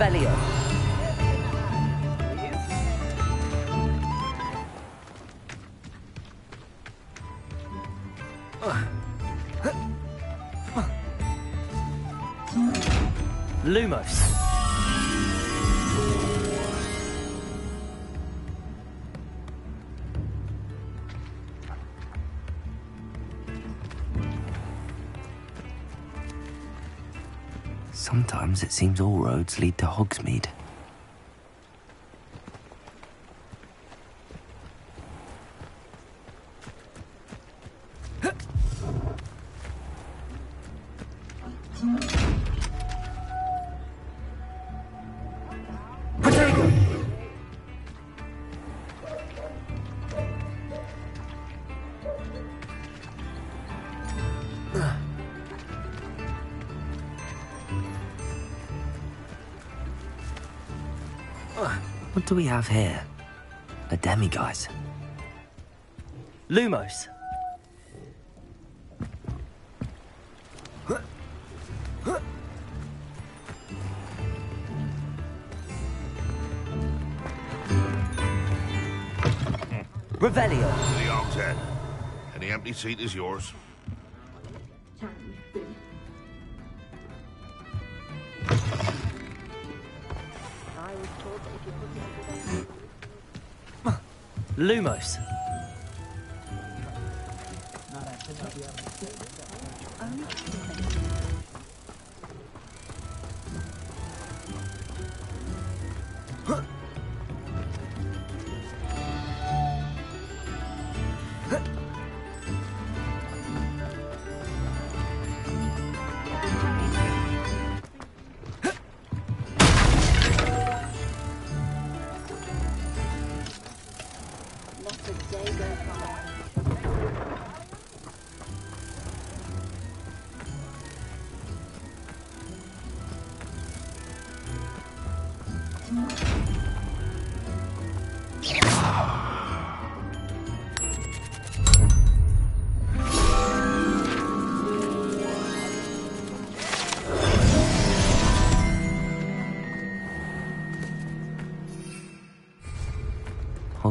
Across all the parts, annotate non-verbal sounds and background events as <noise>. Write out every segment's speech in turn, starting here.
Revelio. It seems all roads lead to Hogsmeade. Do we have here? A demiguise. Lumos. Hmm. Revelio. The Og's Any empty seat is yours. Lumos.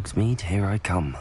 Hogsmeade, here I come.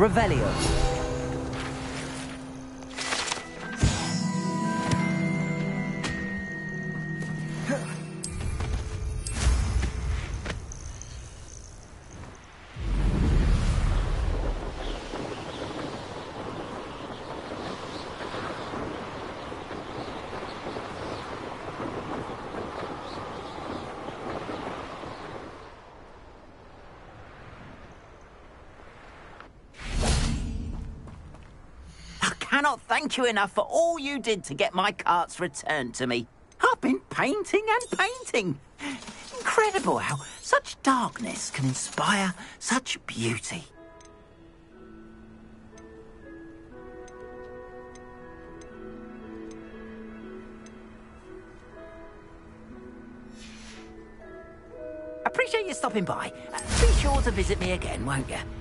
Revelio. Thank you enough for all you did to get my carts returned to me. I've been painting and painting. Incredible how such darkness can inspire such beauty. Appreciate you stopping by. Be sure to visit me again, won't you?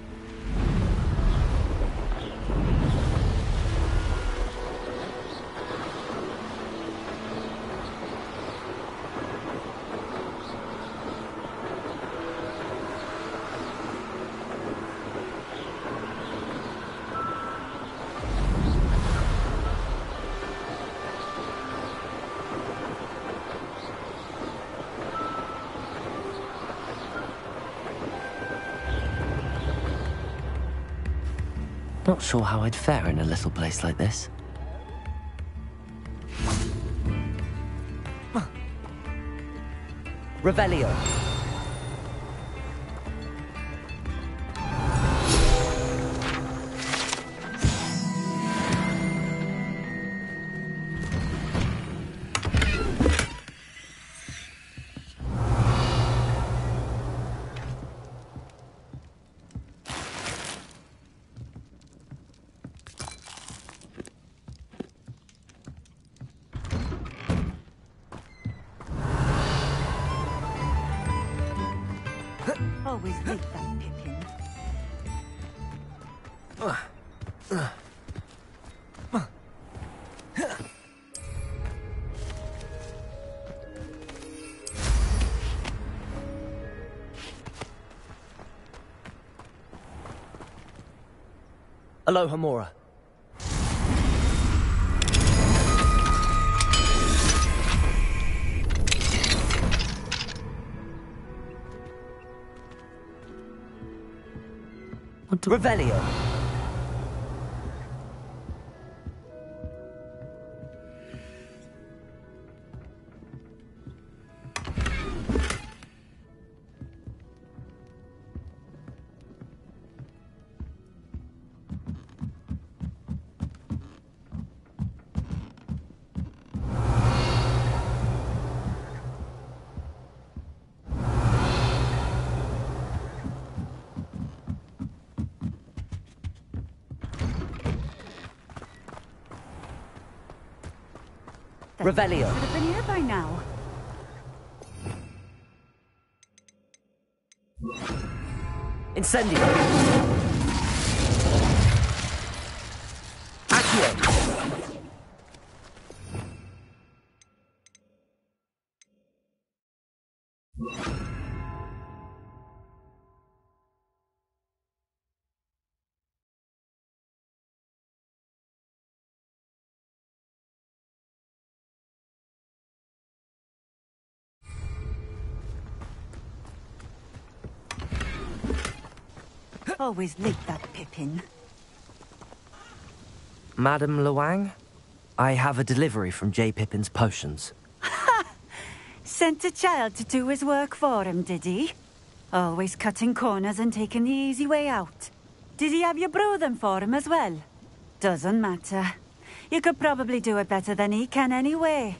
Sure how I'd fare in a little place like this. Revelio. Alohomora. What Revelio. Revelio. Should have been here by now. Incendio. Always late, that, Pippin. Madam Luang? I have a delivery from J. Pippin's Potions. Ha <laughs> sent a child to do his work for him, did he? Always cutting corners and taking the easy way out. Did he have you brew them for him as well? Doesn't matter. You could probably do it better than he can anyway.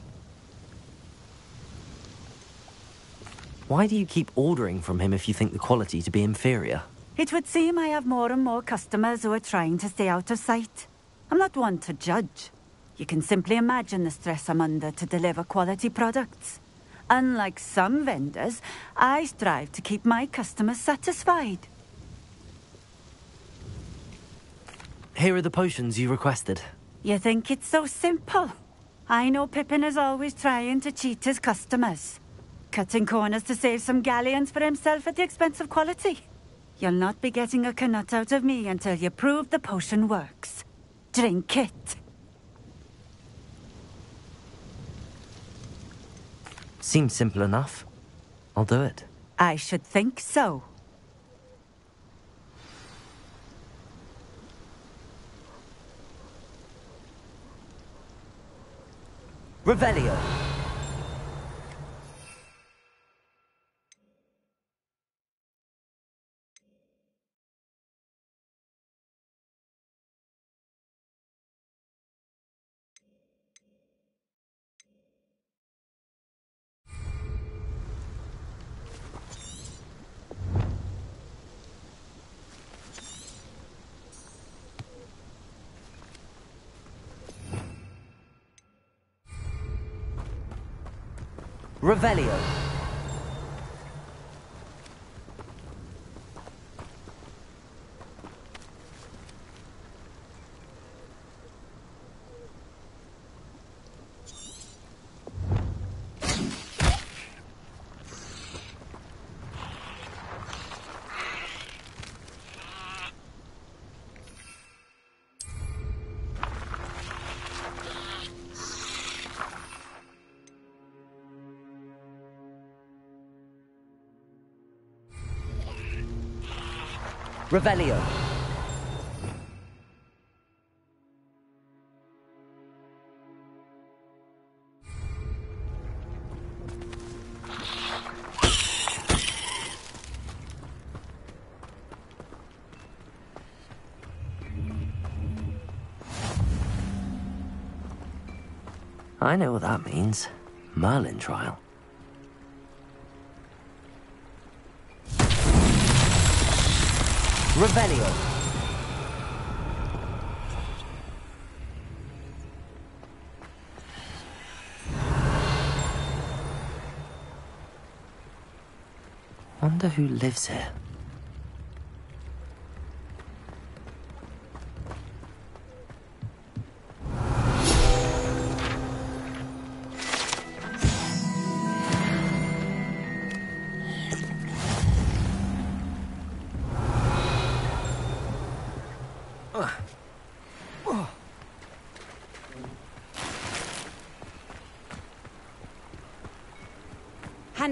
Why do you keep ordering from him if you think the quality to be inferior? It would seem I have more and more customers who are trying to stay out of sight. I'm not one to judge. You can simply imagine the stress I'm under to deliver quality products. Unlike some vendors, I strive to keep my customers satisfied. Here are the potions you requested. You think it's so simple? I know Pippin is always trying to cheat his customers. Cutting corners to save some galleons for himself at the expense of quality. You'll not be getting a Knut out of me until you prove the potion works. Drink it. Seems simple enough. I'll do it. I should think so. Revelio. Revelio. Revelio. I know what that means. Merlin trial. Revelio. Wonder who lives here.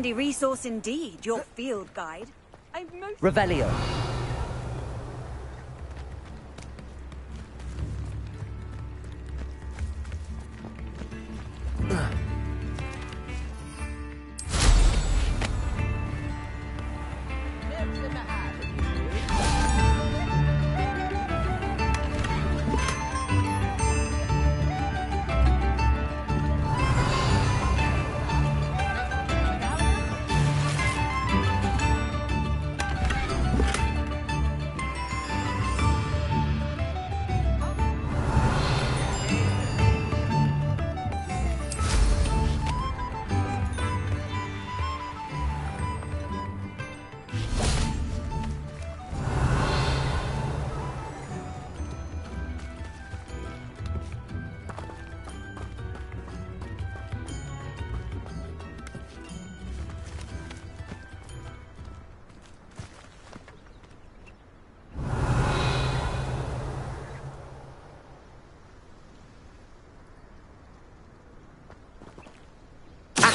Handy resource indeed, your field guide. Revelio.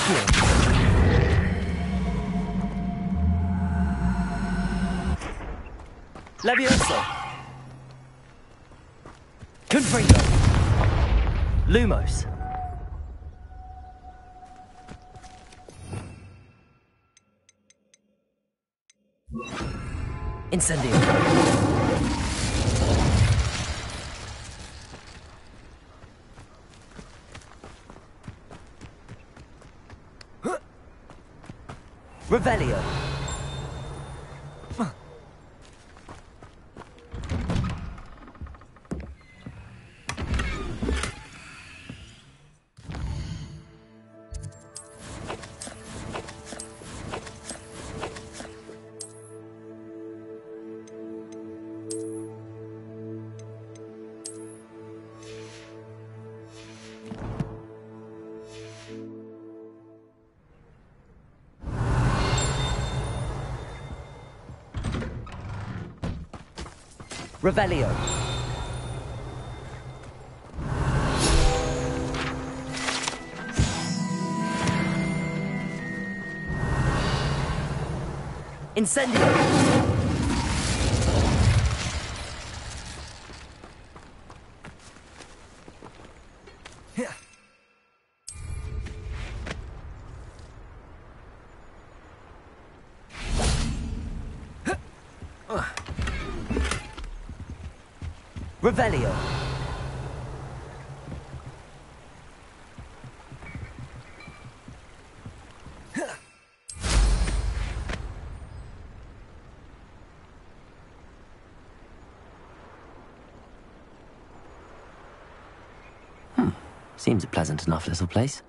Accio. Levioso. Confringo. Lumos. Incendio. Revelio. Revelio. Incendio. Revelio. Seems a pleasant enough little place.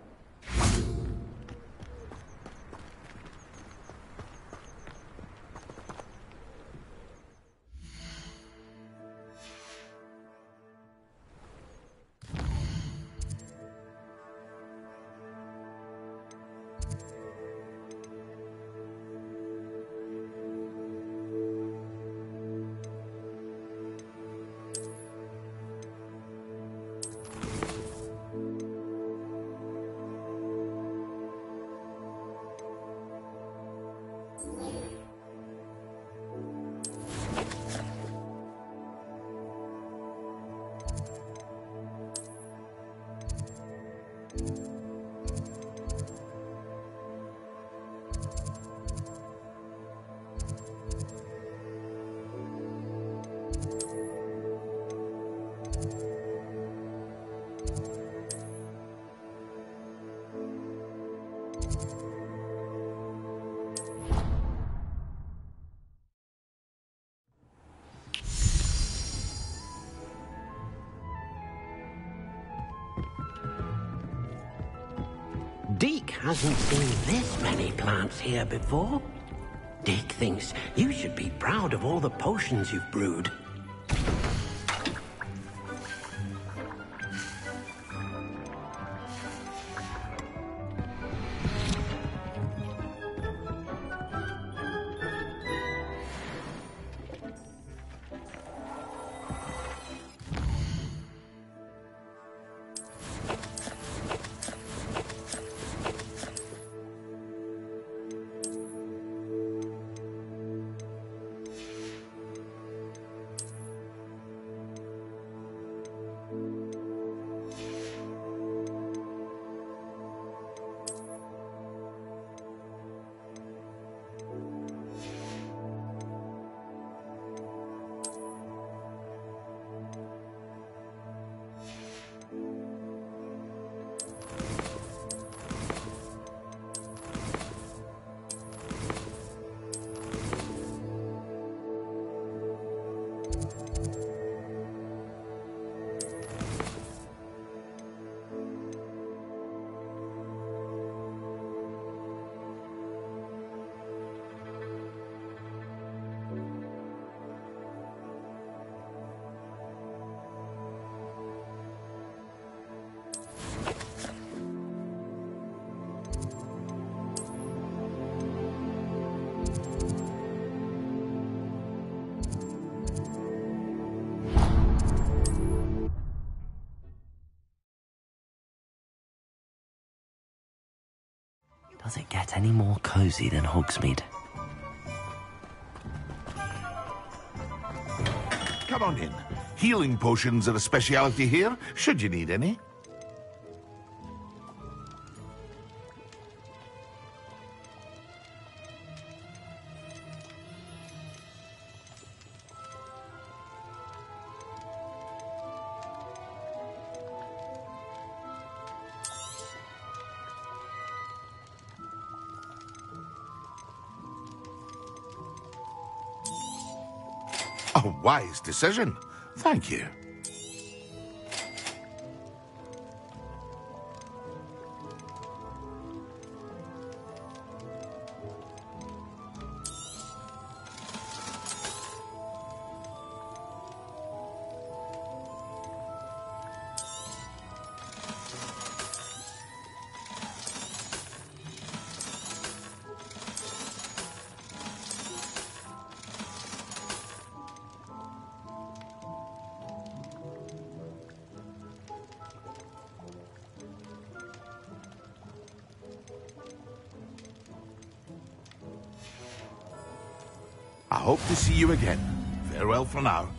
Hasn't seen this many plants here before. Deek thinks you should be proud of all the potions you've brewed. Any more cozy than Hogsmeade? Come on in. Healing potions are a speciality here, should you need any. Wise decision. Thank you. See you again. Farewell for now.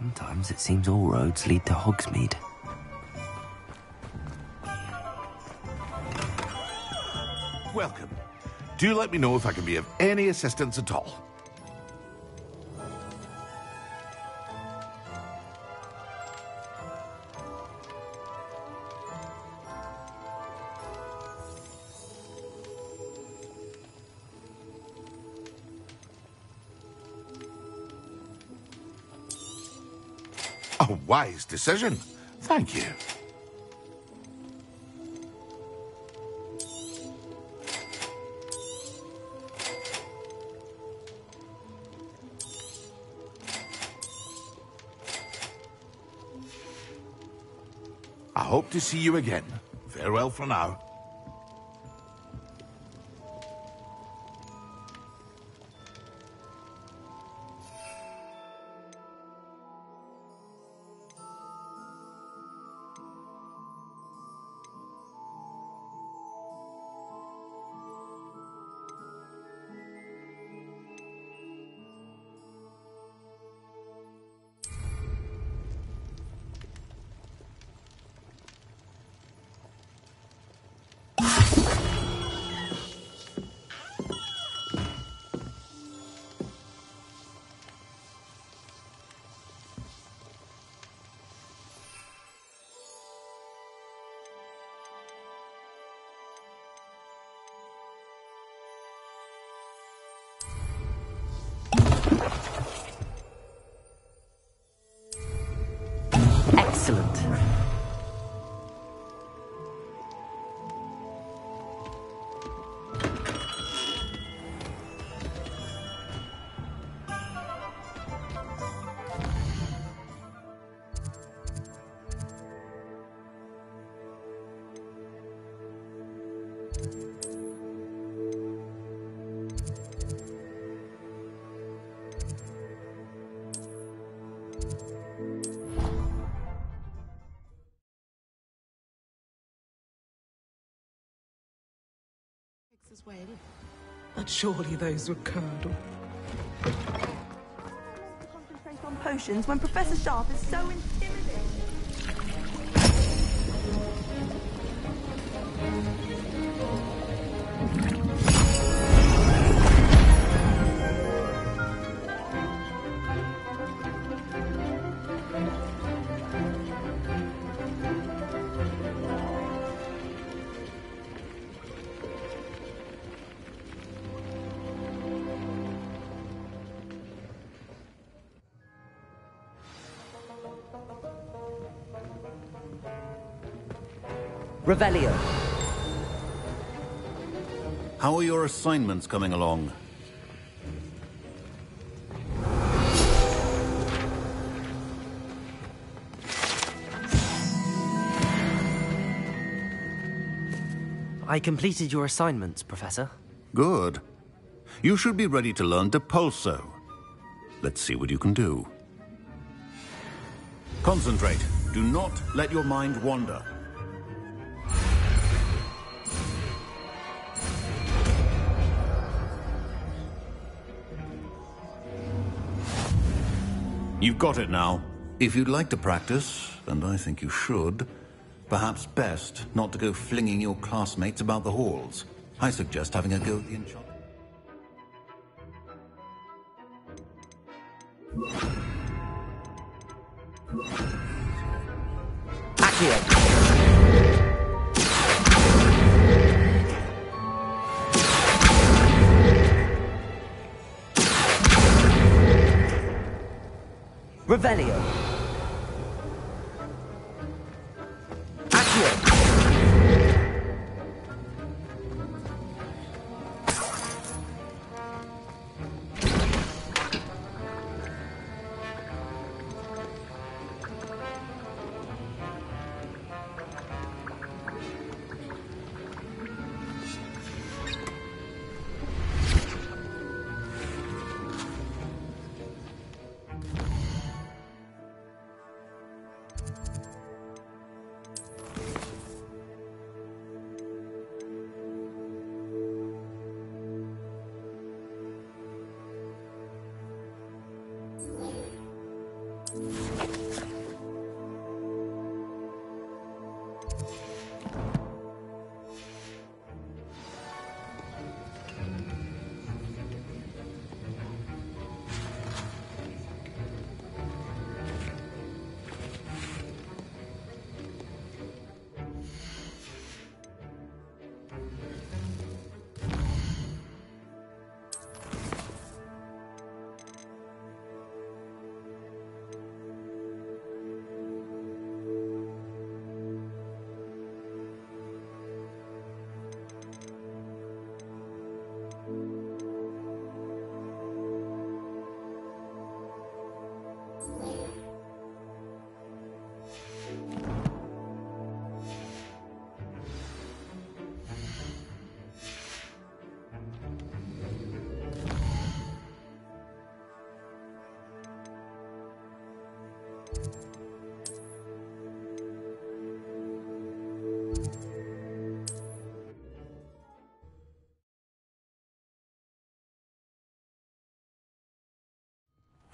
Sometimes it seems all roads lead to Hogsmeade. Welcome. Do let me know if I can be of any assistance at all. Wise decision. Thank you. I hope to see you again. Farewell for now. Surely those were curdle. Concentrate on potions when Professor Sharp is so intimidating. Revelio. How are your assignments coming along? I completed your assignments, Professor. Good. You should be ready to learn Depulso. Let's see what you can do. Concentrate. Do not let your mind wander. You've got it now. If you'd like to practice, and I think you should, perhaps best not to go flinging your classmates about the halls. I suggest having a go at the enchant.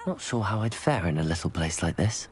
Not sure how I'd fare in a little place like this.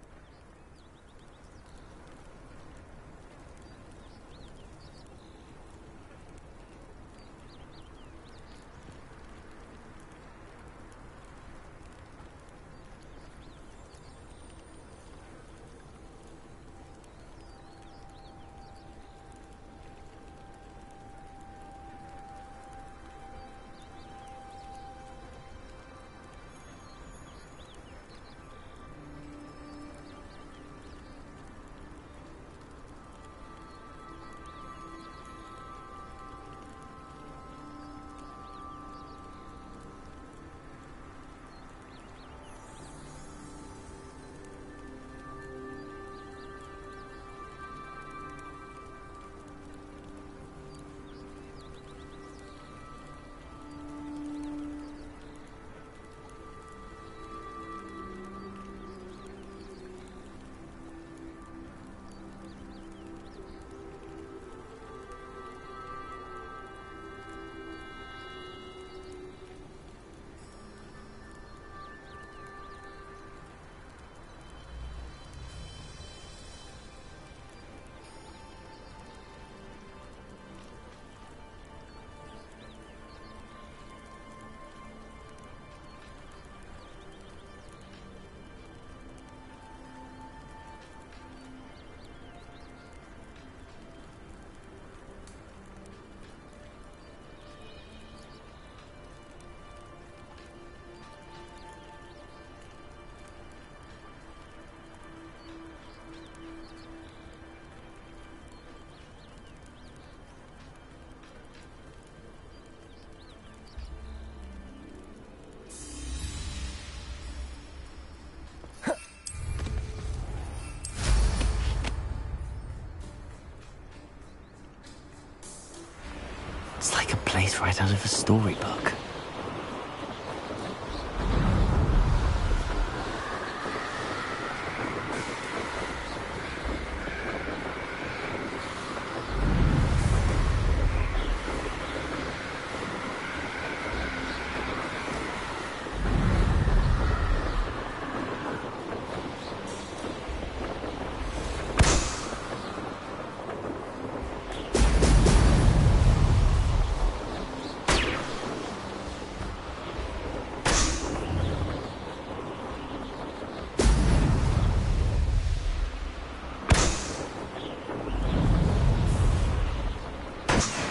Right out of a storybook.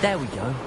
There we go.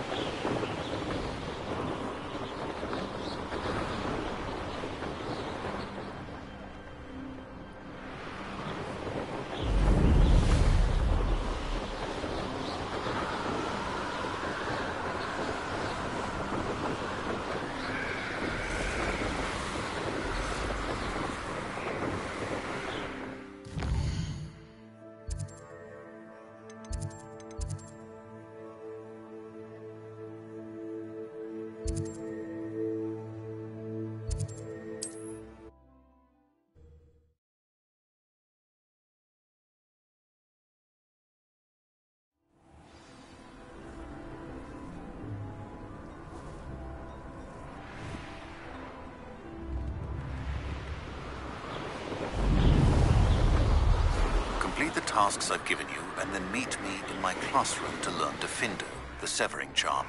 Tasks I've given you, and then meet me in my classroom to learn Diffindo, the severing charm.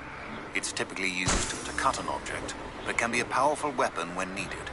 It's typically used to cut an object, but can be a powerful weapon when needed.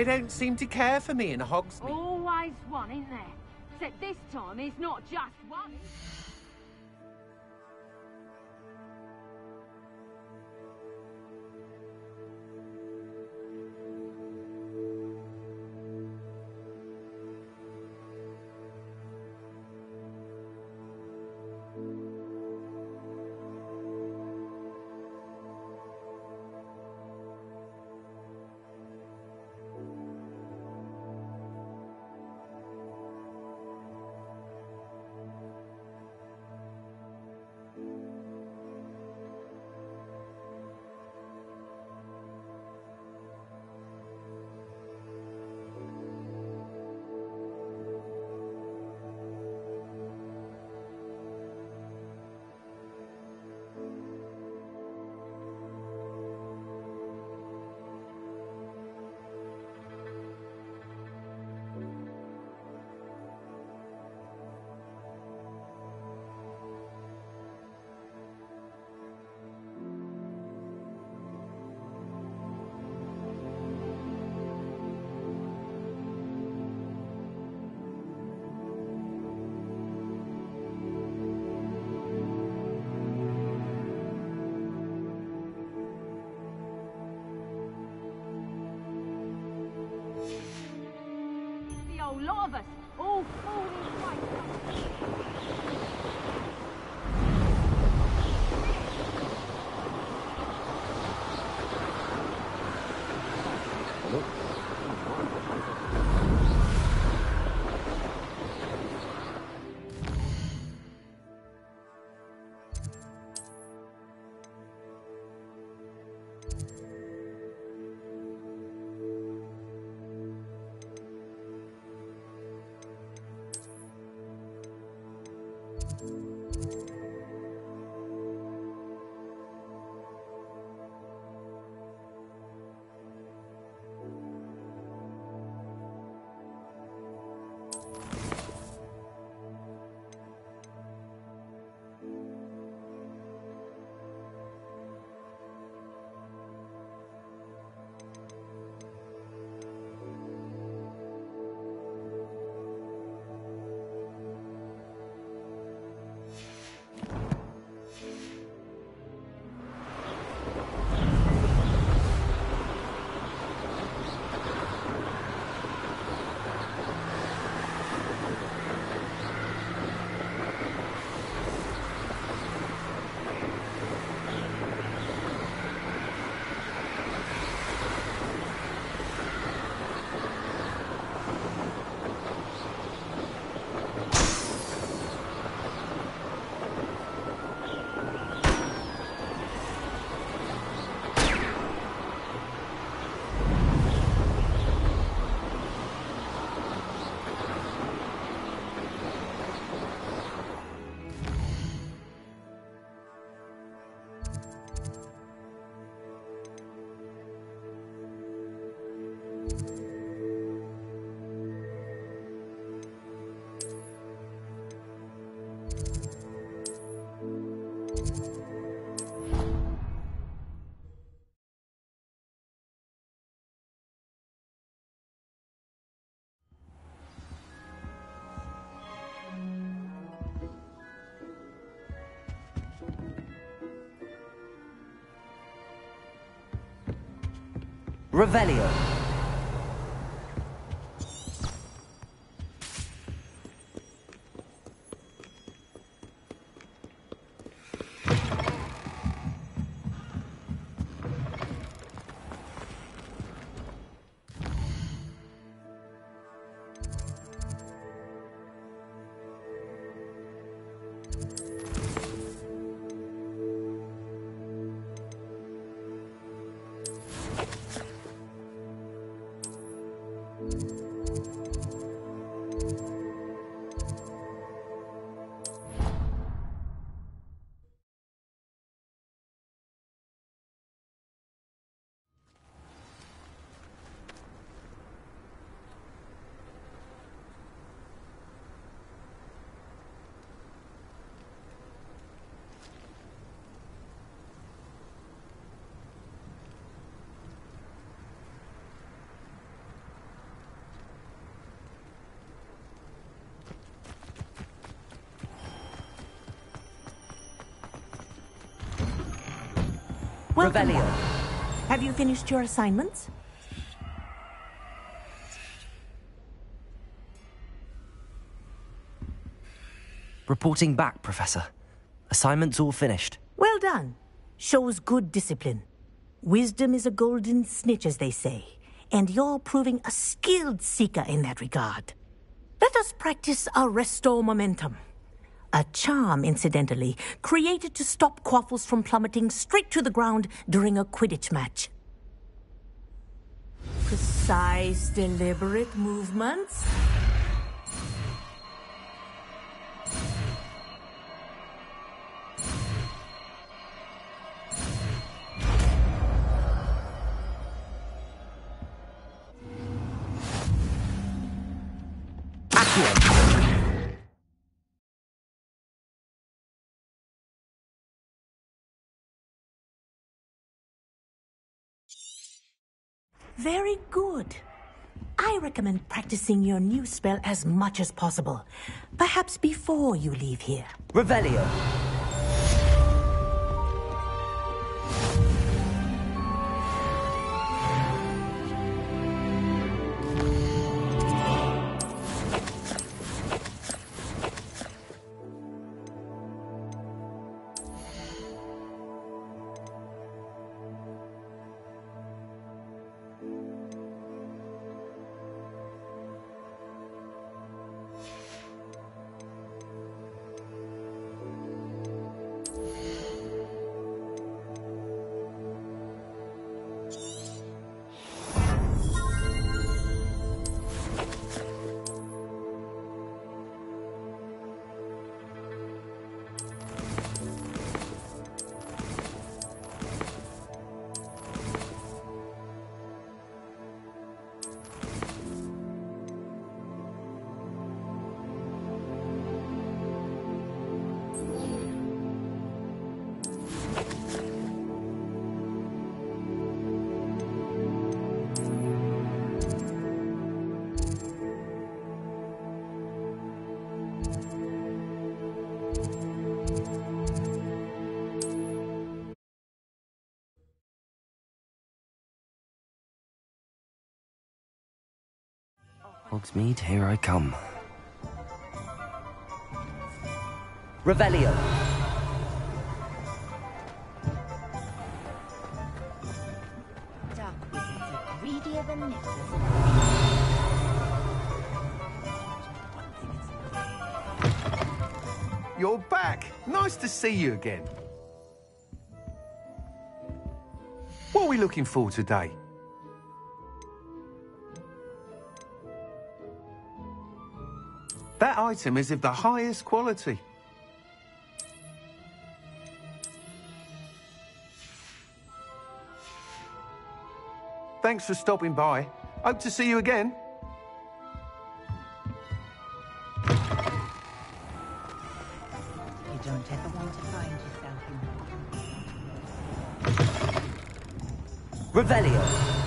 They don't seem to care for me in Hogsmeade. Always one, isn't there? Except this time it's not just Revelio. Revelio. Have you finished your assignments? Reporting back, Professor. Assignment's all finished. Well done. Shows good discipline. Wisdom is a golden snitch, as they say, and you're proving a skilled seeker in that regard. Let us practice Arresto Momentum. A charm, incidentally, created to stop Quaffles from plummeting straight to the ground during a Quidditch match. Precise, deliberate movements. Very good. I recommend practicing your new spell as much as possible. Perhaps before you leave here. Revelio. Hogsmeade, here I come. Revelio. Dark wizards greedier than necklaces. You're back. Nice to see you again. What are we looking for today? Item is of the highest quality. Thanks for stopping by. Hope to see you again. You don't ever want to find yourself in Revelio.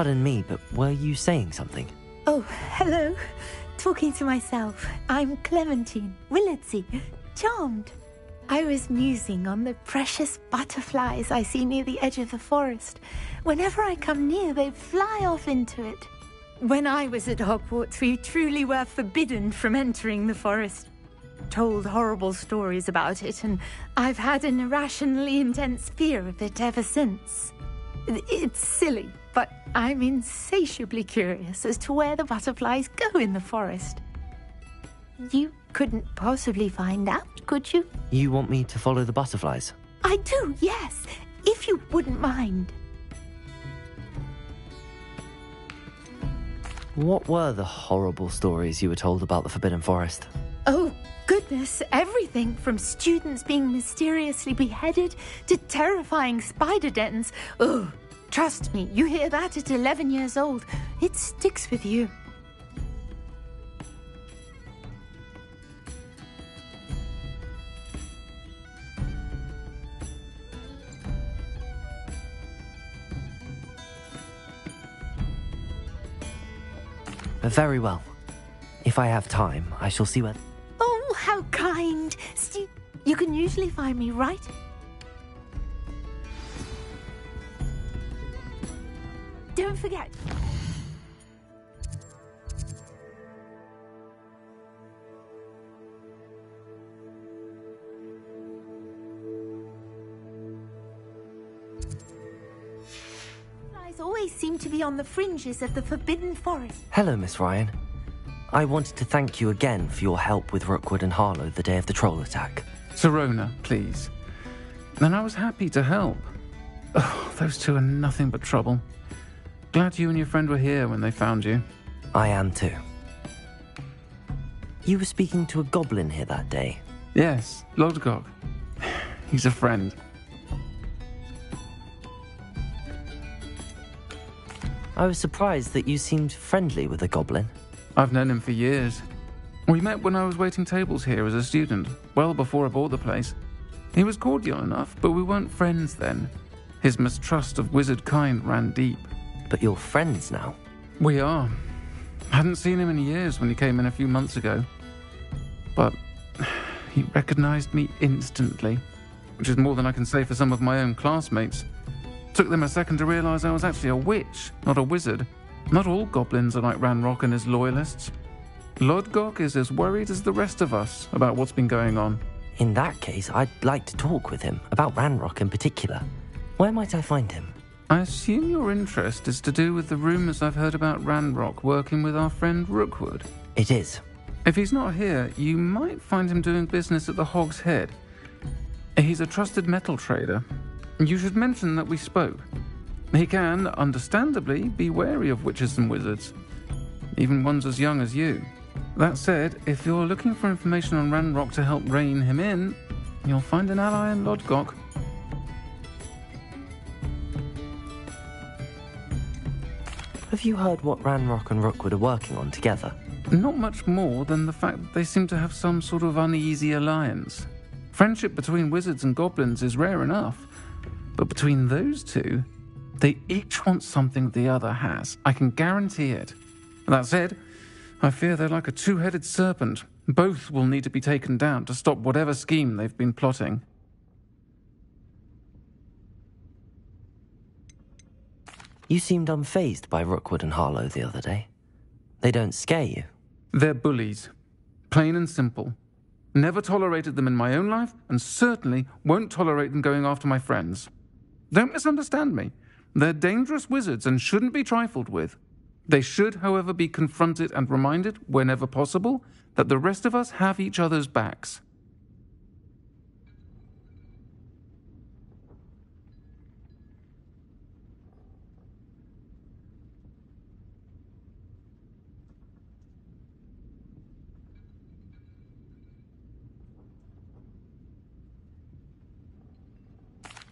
Pardon me, but were you saying something? Oh, hello. Talking to myself. I'm Clementine Willardsey. Charmed. I was musing on the precious butterflies I see near the edge of the forest. Whenever I come near, they fly off into it. When I was at Hogwarts, we truly were forbidden from entering the forest. Told horrible stories about it, and I've had an irrationally intense fear of it ever since. It's silly, but I'm insatiably curious as to where the butterflies go in the forest. You couldn't possibly find out, could you? You want me to follow the butterflies? I do, yes, if you wouldn't mind. What were the horrible stories you were told about the Forbidden Forest? Oh, goodness, everything from students being mysteriously beheaded to terrifying spider dens. Oh, trust me, you hear that at 11 years old, it sticks with you. Very well. If I have time, I shall see where. How kind! Stu- you can usually find me right. Don't forget. Flies always seem to be on the fringes of the Forbidden Forest. Hello, Miss Ryan. I wanted to thank you again for your help with Rookwood and Harlow the day of the troll attack. Sirona, please. And I was happy to help. Oh, those two are nothing but trouble. Glad you and your friend were here when they found you. I am too. You were speaking to a goblin here that day. Yes, Lodgok. He's a friend. I was surprised that you seemed friendly with a goblin. I've known him for years. We met when I was waiting tables here as a student, well before I bought the place. He was cordial enough, but we weren't friends then. His mistrust of wizard kind ran deep. But you're friends now? We are. I hadn't seen him in years when he came in a few months ago. But <sighs> he recognized me instantly, which is more than I can say for some of my own classmates. Took them a second to realize I was actually a witch, not a wizard. Not all goblins are like Ranrock and his loyalists. Lodgok is as worried as the rest of us about what's been going on. In that case, I'd like to talk with him, about Ranrock in particular. Where might I find him? I assume your interest is to do with the rumours I've heard about Ranrock working with our friend Rookwood. It is. If he's not here, you might find him doing business at the Hog's Head. He's a trusted metal trader. You should mention that we spoke. He can, understandably, be wary of witches and wizards, even ones as young as you. That said, if you're looking for information on Ranrock to help rein him in, you'll find an ally in Lodgok. Have you heard what Ranrock and Rookwood are working on together? Not much more than the fact that they seem to have some sort of uneasy alliance. Friendship between wizards and goblins is rare enough, but between those two, they each want something the other has. I can guarantee it. That said, I fear they're like a two headed serpent. Both will need to be taken down to stop whatever scheme they've been plotting. You seemed unfazed by Rookwood and Harlow the other day. They don't scare you. They're bullies. Plain and simple. Never tolerated them in my own life, and certainly won't tolerate them going after my friends. Don't misunderstand me. They're dangerous wizards and shouldn't be trifled with. They should, however, be confronted and reminded, whenever possible, that the rest of us have each other's backs.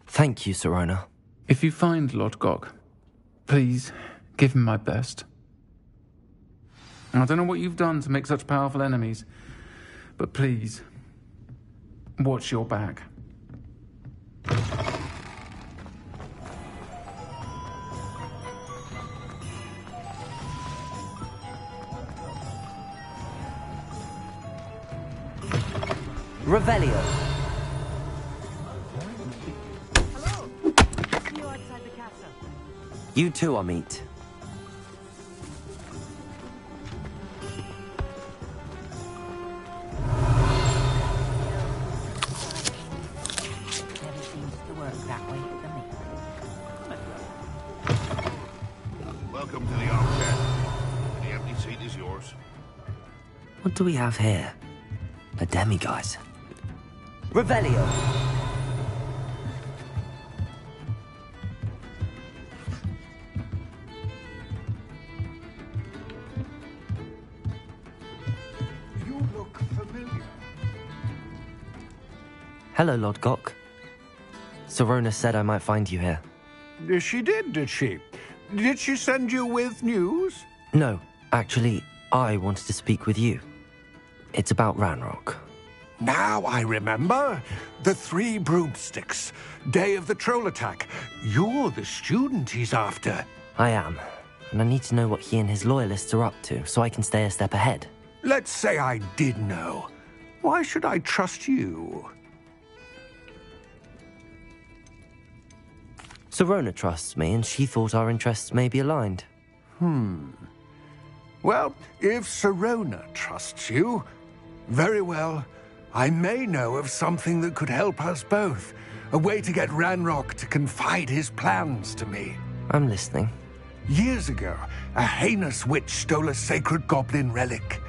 Thank you, Sirona. If you find Lodgok, please give him my best. I don't know what you've done to make such powerful enemies, but please, Watch your back. Revelio. You too, Amit. Never seems to work that way for me. Welcome to the armchair. The empty seat is yours. What do we have here? A demiguise. Revelio. Hello, Lord Gok. Sirona said I might find you here. She did, did she? Did she send you with news? No, actually, I wanted to speak with you. It's about Ranrock. Now I remember. The three broomsticks. Day of the troll attack. You're the student he's after. I am, and I need to know what he and his loyalists are up to so I can stay a step ahead. Let's say I did know. Why should I trust you? Sirona trusts me, and she thought our interests may be aligned. Hmm. Well, if Sirona trusts you, very well. I may know of something that could help us both. A way to get Ranrock to confide his plans to me. I'm listening. Years ago, a heinous witch stole a sacred goblin relic.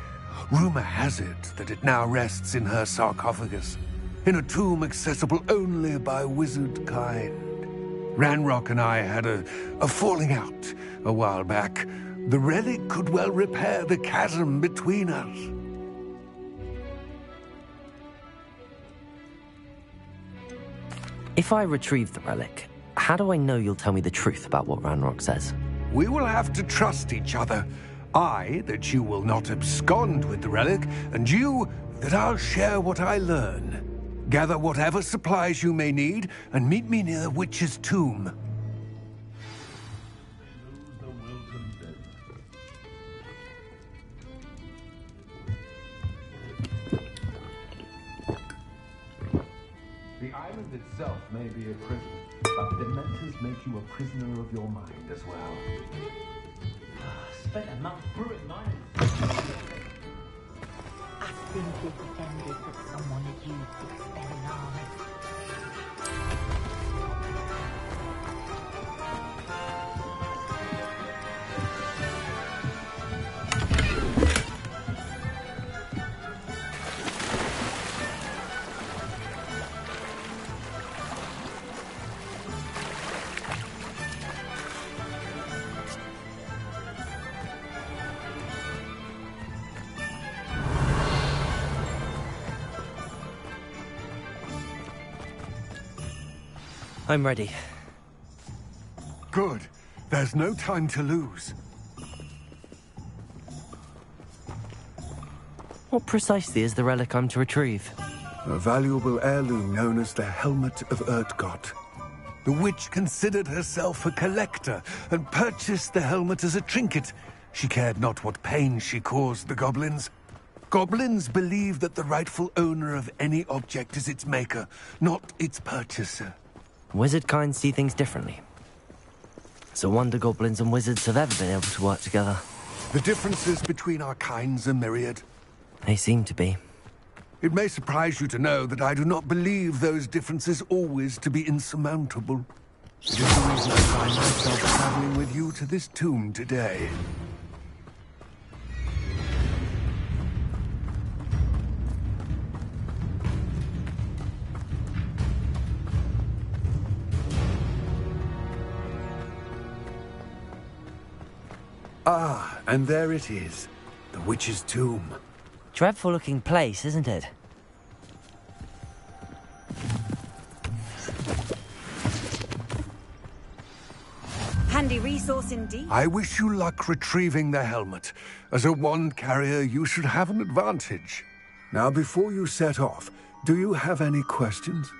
Rumor has it that it now rests in her sarcophagus, in a tomb accessible only by wizard kind. Ranrock and I had a, a falling out a while back. The relic could well repair the chasm between us. If I retrieve the relic, how do I know you'll tell me the truth about what Ranrock says? We will have to trust each other. I, that you will not abscond with the relic, and you, that I'll share what I learn. Gather whatever supplies you may need, and meet me near the witch's tomb. The island itself may be a prison, but Dementors make you a prisoner of your mind as well. Ah, spent a month brewing mine. I simply pretended that someone used Expelliarmus. I'm ready. Good. There's no time to lose. What precisely is the relic I'm to retrieve? A valuable heirloom known as the Helmet of Urtkot. The witch considered herself a collector and purchased the helmet as a trinket. She cared not what pain she caused the goblins. Goblins believe that the rightful owner of any object is its maker, not its purchaser. Wizard kind see things differently. So wonder goblins and wizards have ever been able to work together. The differences between our kinds are myriad. They seem to be. It may surprise you to know that I do not believe those differences always to be insurmountable. It is the reason I find myself traveling with you to this tomb today. Ah, and there it is. The witch's tomb. Dreadful looking place, isn't it? Handy resource indeed. I wish you luck retrieving the helmet. As a wand carrier, you should have an advantage. Now, before you set off, Do you have any questions?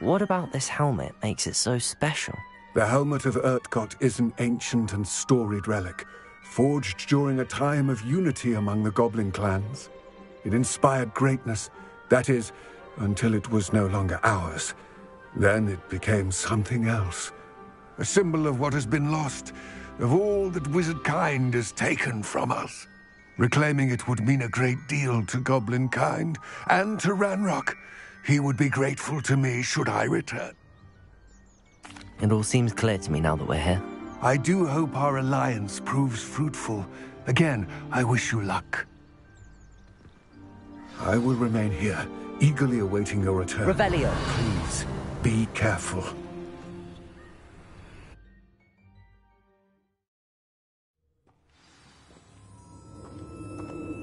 What about this helmet makes it so special? The helmet of Urtkot is an ancient and storied relic, forged during a time of unity among the goblin clans. It inspired greatness, that is, until it was no longer ours. Then it became something else. A symbol of what has been lost, of all that wizard kind has taken from us. Reclaiming it would mean a great deal to goblin kind, and to Ranrock. He would be grateful to me should I return. It all seems clear to me now that we're here. I do hope our alliance proves fruitful. Again, I wish you luck. I will remain here, eagerly awaiting your return. Revelio. Please, be careful.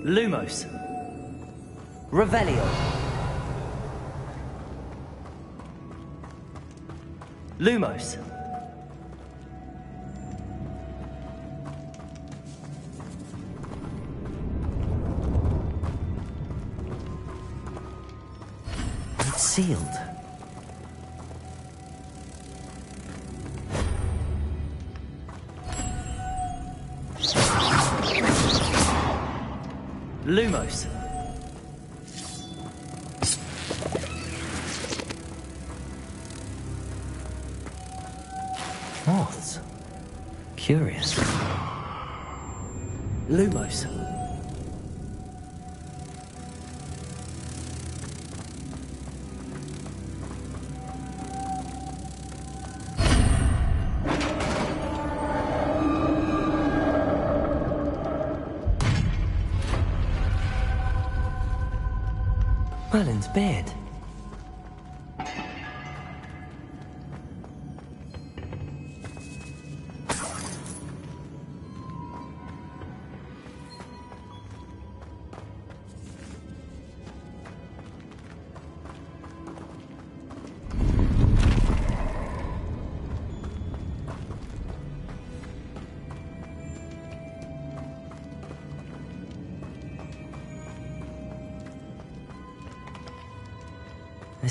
Lumos. Revelio. Lumos. It's sealed. Lumos. Curious. Lumos. Merlin's beard.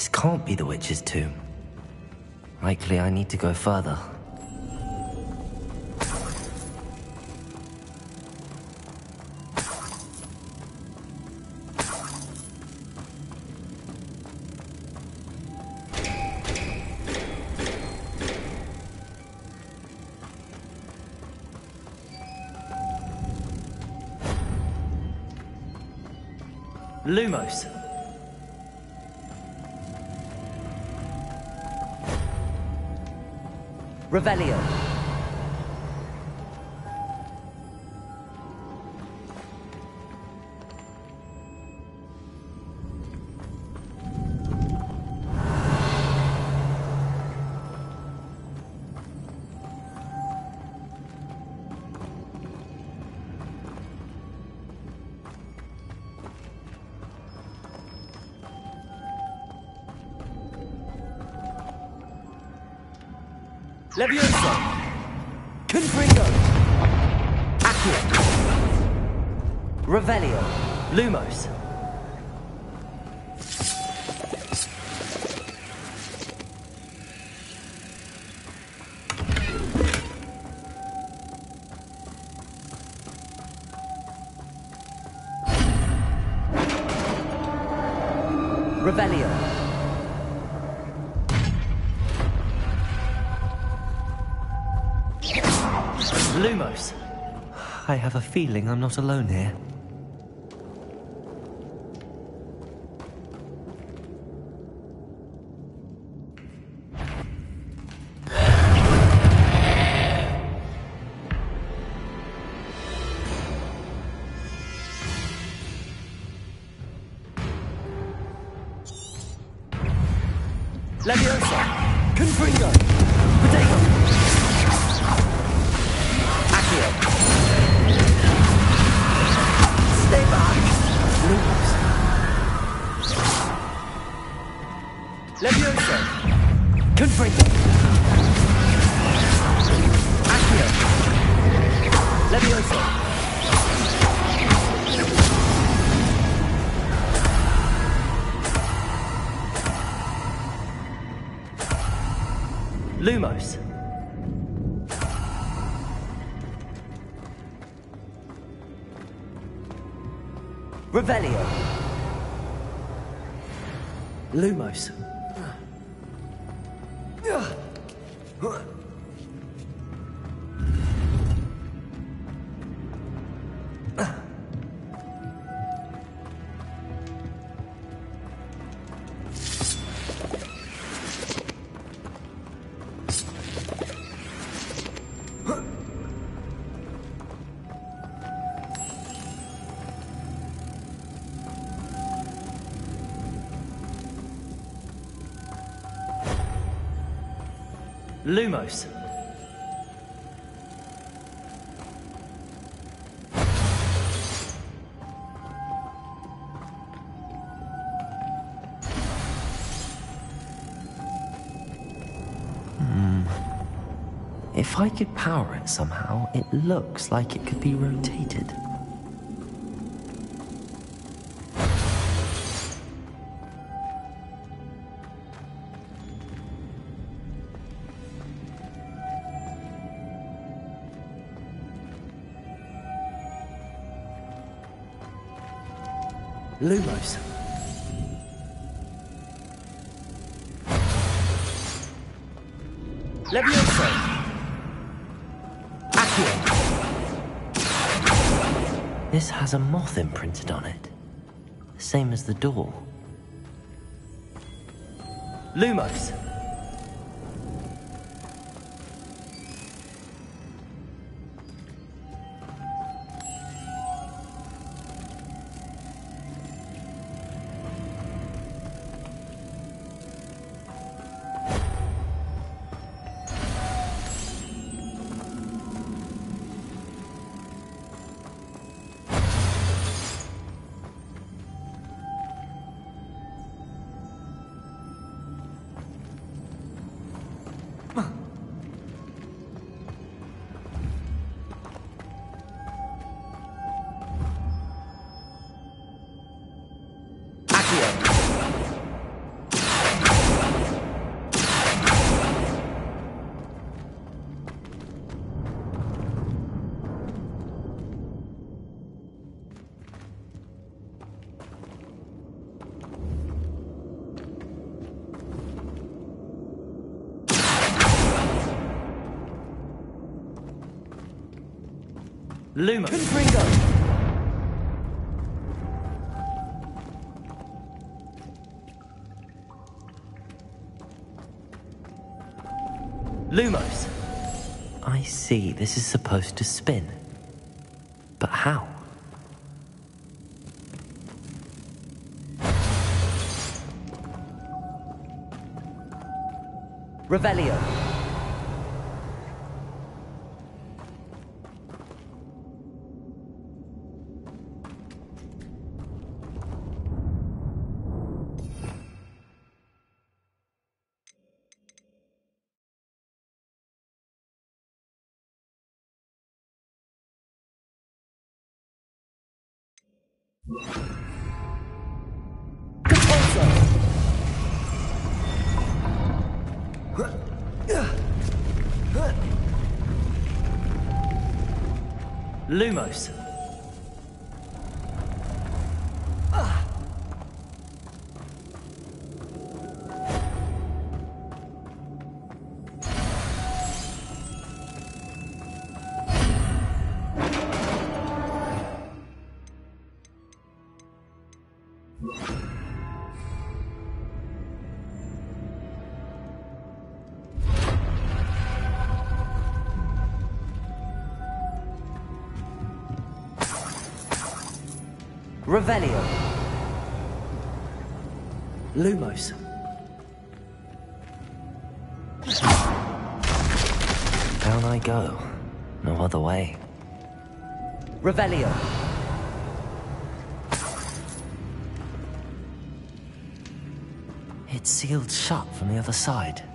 This can't be the witch's tomb. Likely I need to go further. Have a feeling I'm not alone here. Lumos. Revelio. Lumos. Lumos. Hmm. If I could power it somehow, it looks like it could be rotated. Lumos. Levioso. Accio. This has a moth imprinted on it. Same as the door. Lumos. Lumos. Confringo. Lumos. I see. This is supposed to spin. But how? Revelio. Lumos. Revelio. It's sealed shut from the other side.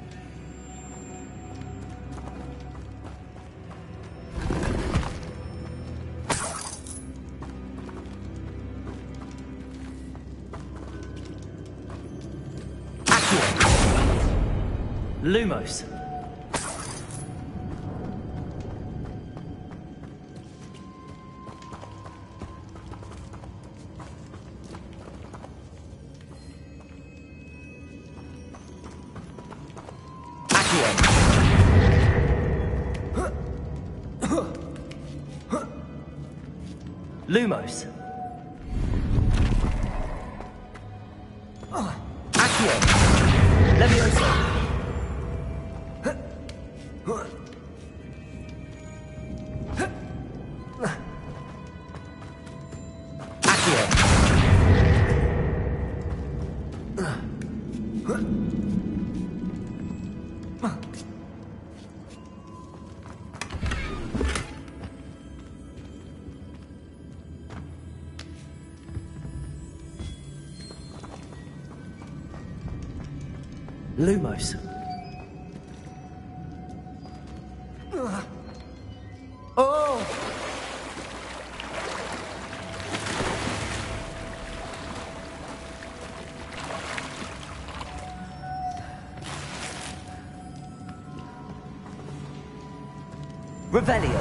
Revelio.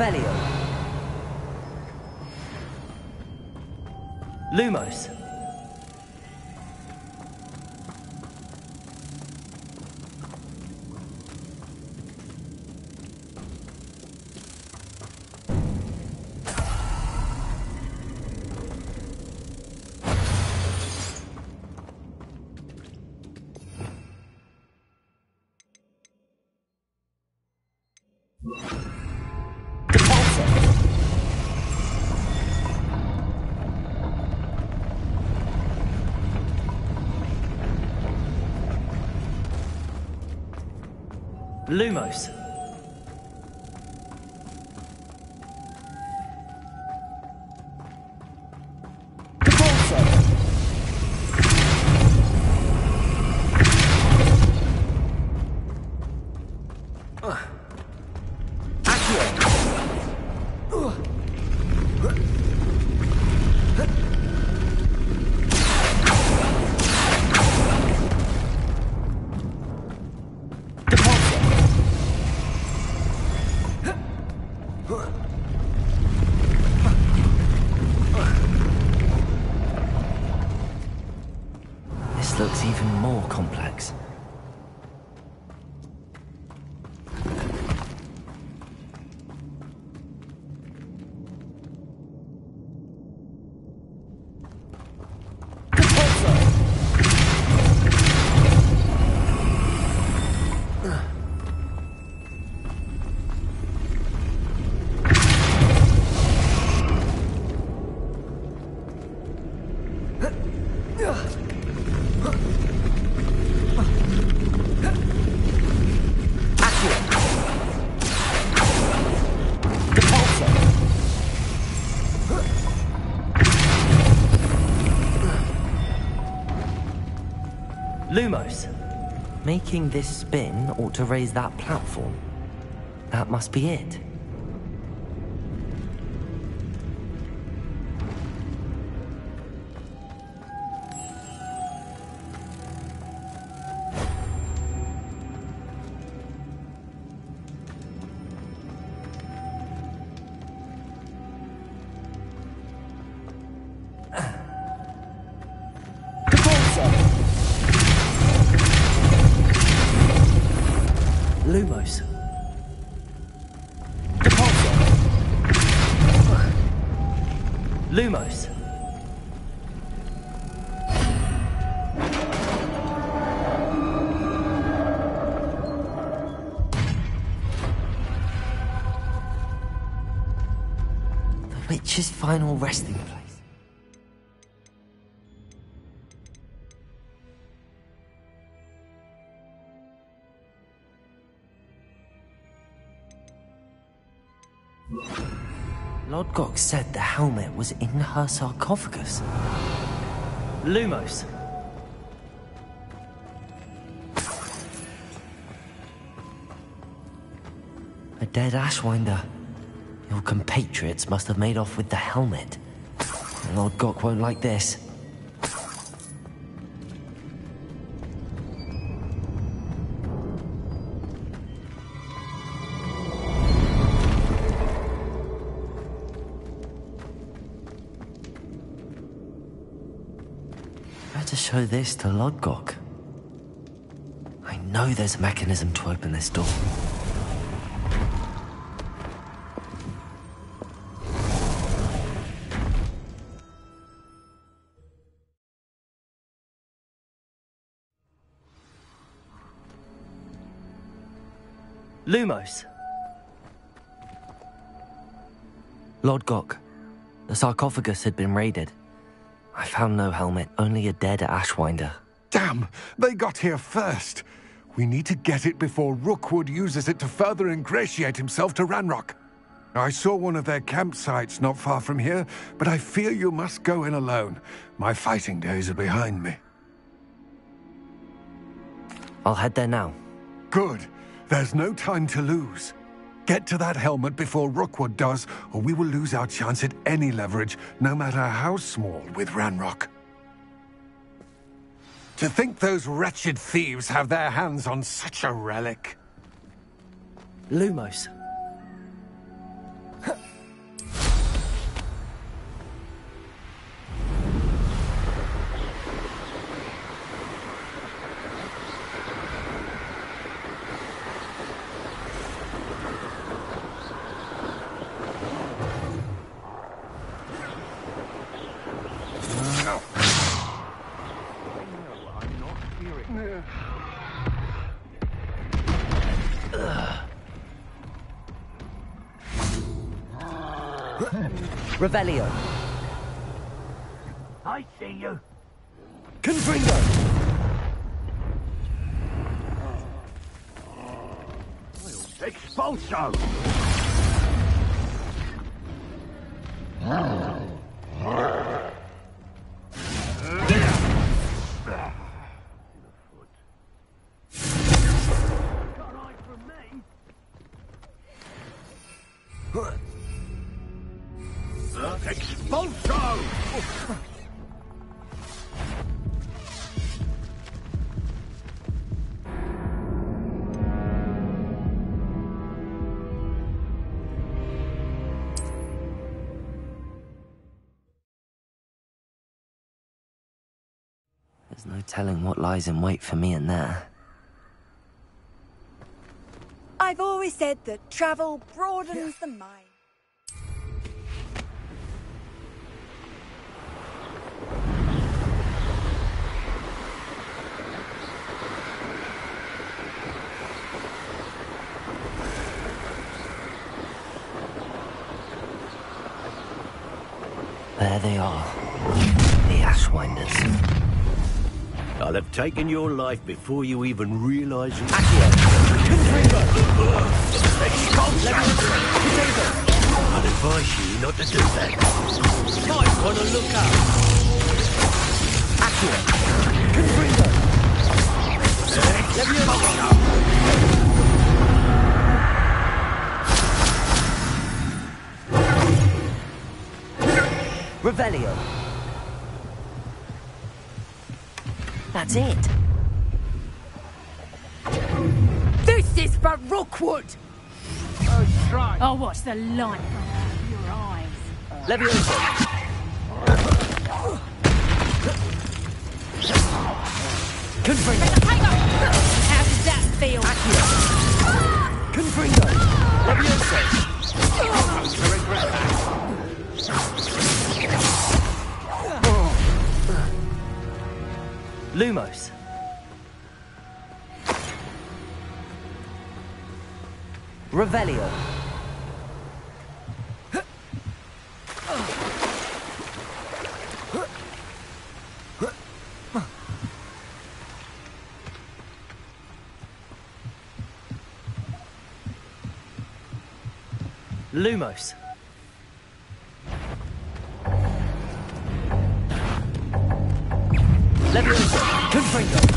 Valeo. Lumos. Making this spin ought to raise that platform. That must be it. Resting place. Lodgok said the helmet was in her sarcophagus. Lumos. A dead Ashwinder. Your compatriots must have made off with the helmet. Lodgok won't like this. Better show this to Lodgok. I know there's a mechanism to open this door. Lumos. Lodgok, the sarcophagus had been raided. I found no helmet, only a dead Ashwinder. Damn! They got here first. We need to get it before Rookwood uses it to further ingratiate himself to Ranrock. I saw one of their campsites not far from here, but I fear you must go in alone. My fighting days are behind me. I'll head there now. Good. There's no time to lose. Get to that helmet before Rookwood does, or we will lose our chance at any leverage, no matter how small, with Ranrock. To think those wretched thieves have their hands on such a relic. Lumos. Revelio. Telling what lies in wait for me in there. I've always said that travel broadens the mind. There they are. The Ashwinders. I'll have taken your life before you even realize you... I'd advise you not to do that. Might want to look up. Revelio. That's it. This is for Rookwood! Oh, try. I'll watch the light come out of your eyes. Levioso. Confringo. How does that feel? Confringo! Levioso! To regret that. Lumos. Revelio. Lumos. Levioso. Confringo.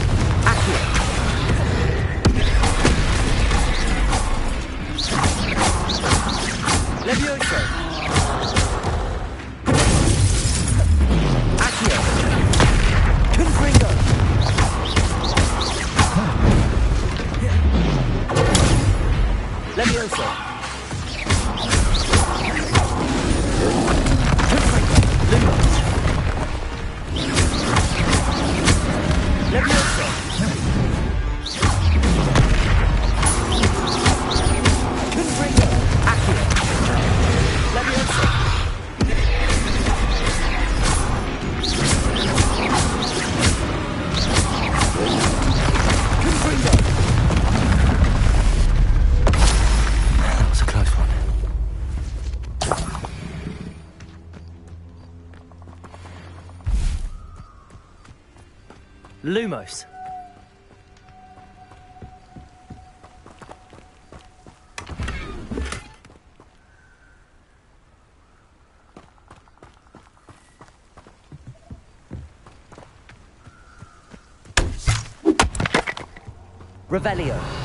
Revelio.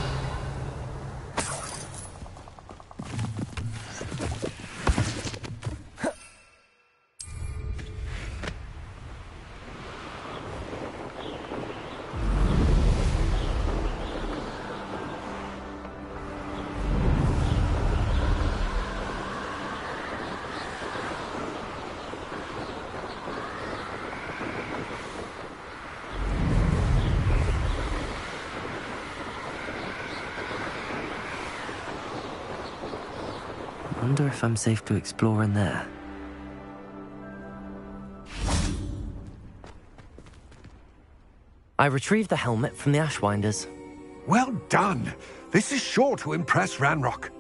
If I'm safe to explore in there. I retrieved the helmet from the Ashwinders. Well done. This is sure to impress Ranrock.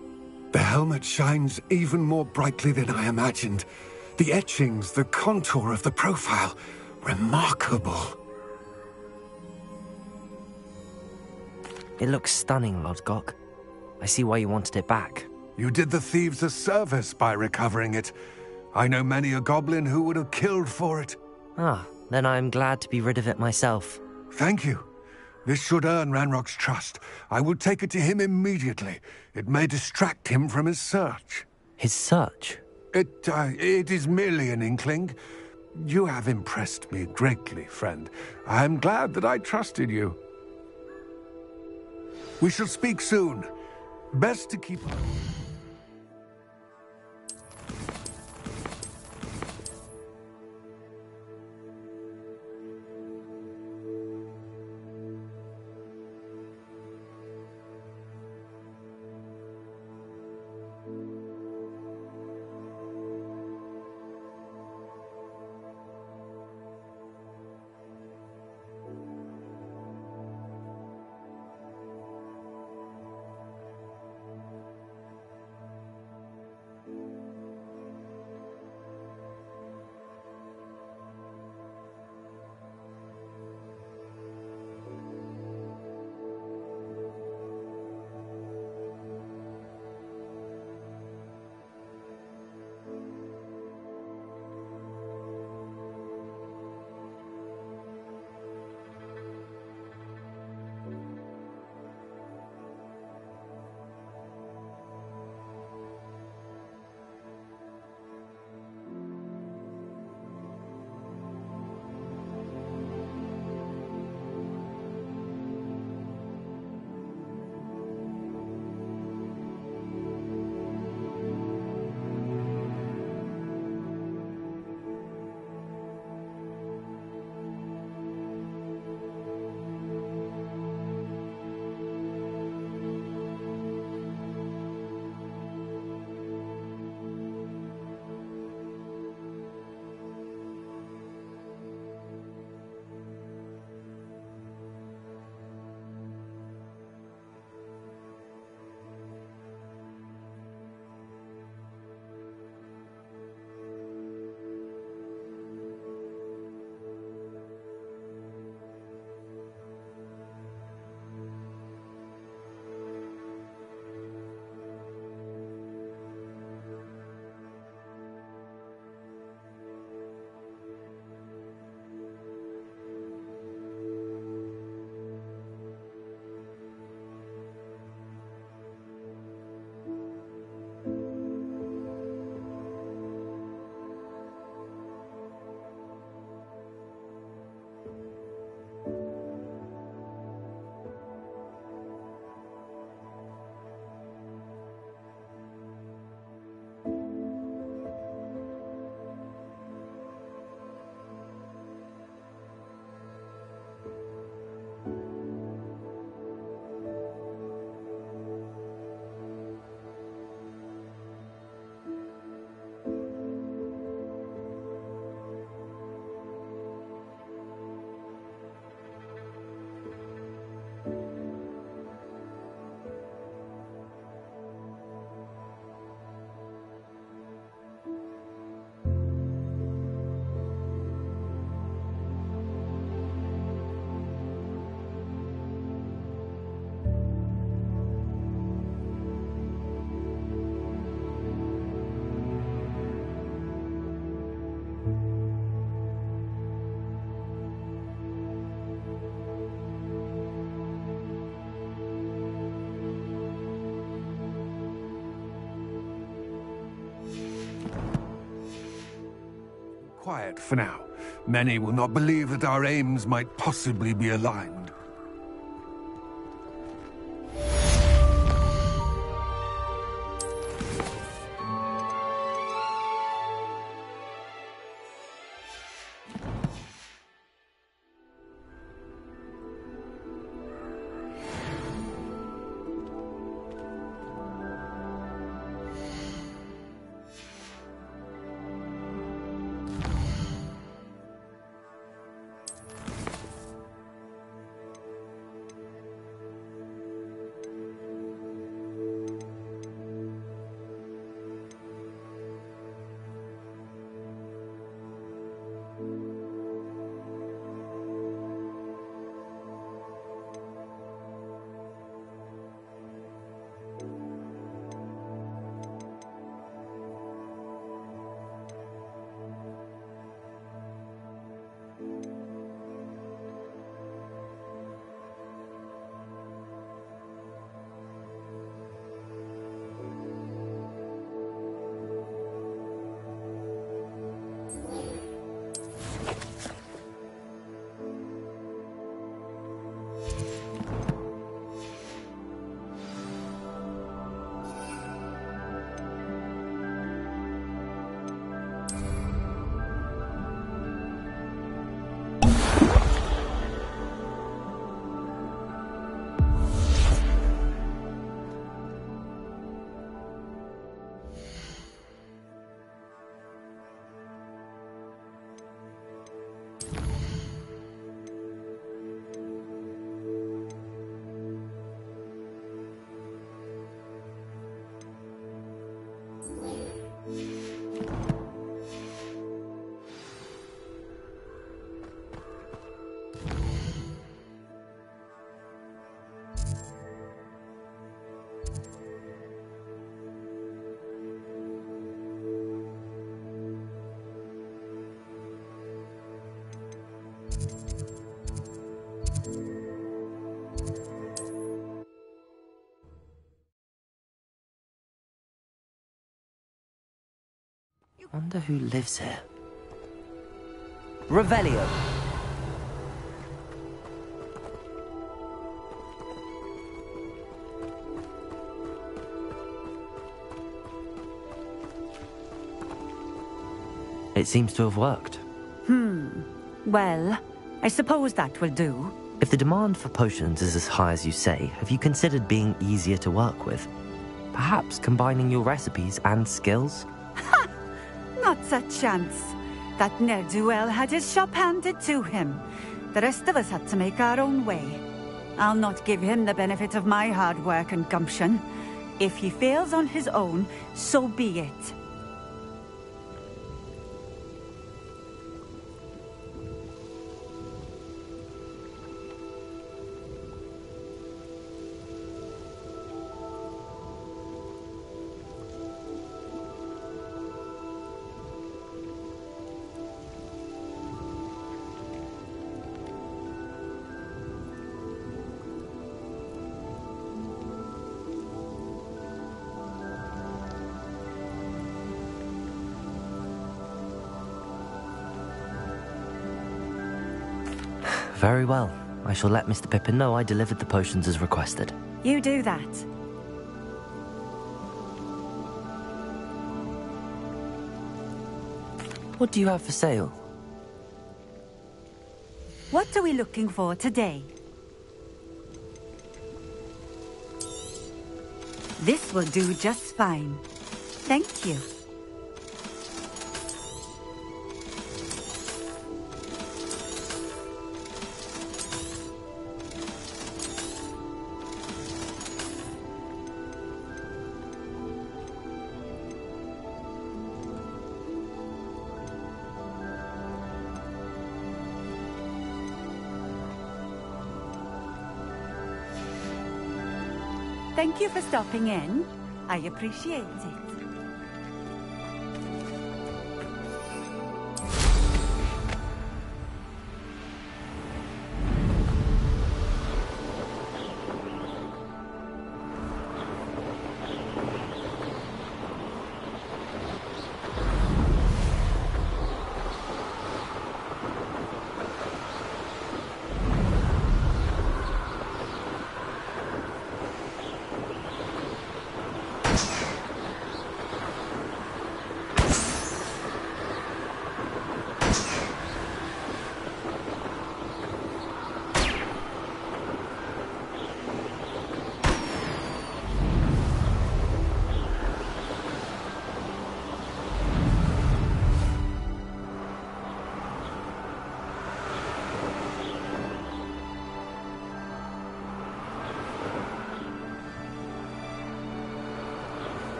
The helmet shines even more brightly than I imagined. The etchings, the contour of the profile. Remarkable. It looks stunning, Lodgok. I see why you wanted it back. You did the thieves a service by recovering it. I know many a goblin who would have killed for it. Ah, then I'm glad to be rid of it myself. Thank you. This should earn Ranrock's trust. I will take it to him immediately. It may distract him from his search. His search? It, uh, it is merely an inkling. You have impressed me greatly, friend. I am glad that I trusted you. We shall speak soon. Best to keep... quiet for now. Many will not believe that our aims might possibly be aligned. Who lives here. Revelio. It seems to have worked. Hmm. Well, I suppose that will do. If the demand for potions is as high as you say, have you considered being easier to work with? Perhaps combining your recipes and skills? Not a chance. That ne'er-do-well had his shop handed to him. The rest of us had to make our own way. I'll not give him the benefit of my hard work and gumption. If he fails on his own, so be it. Very well. I shall let Mr. Pippin know I delivered the potions as requested. You do that. What do you have for sale? What are we looking for today? This will do just fine. Thank you. You for stopping in. I appreciate it.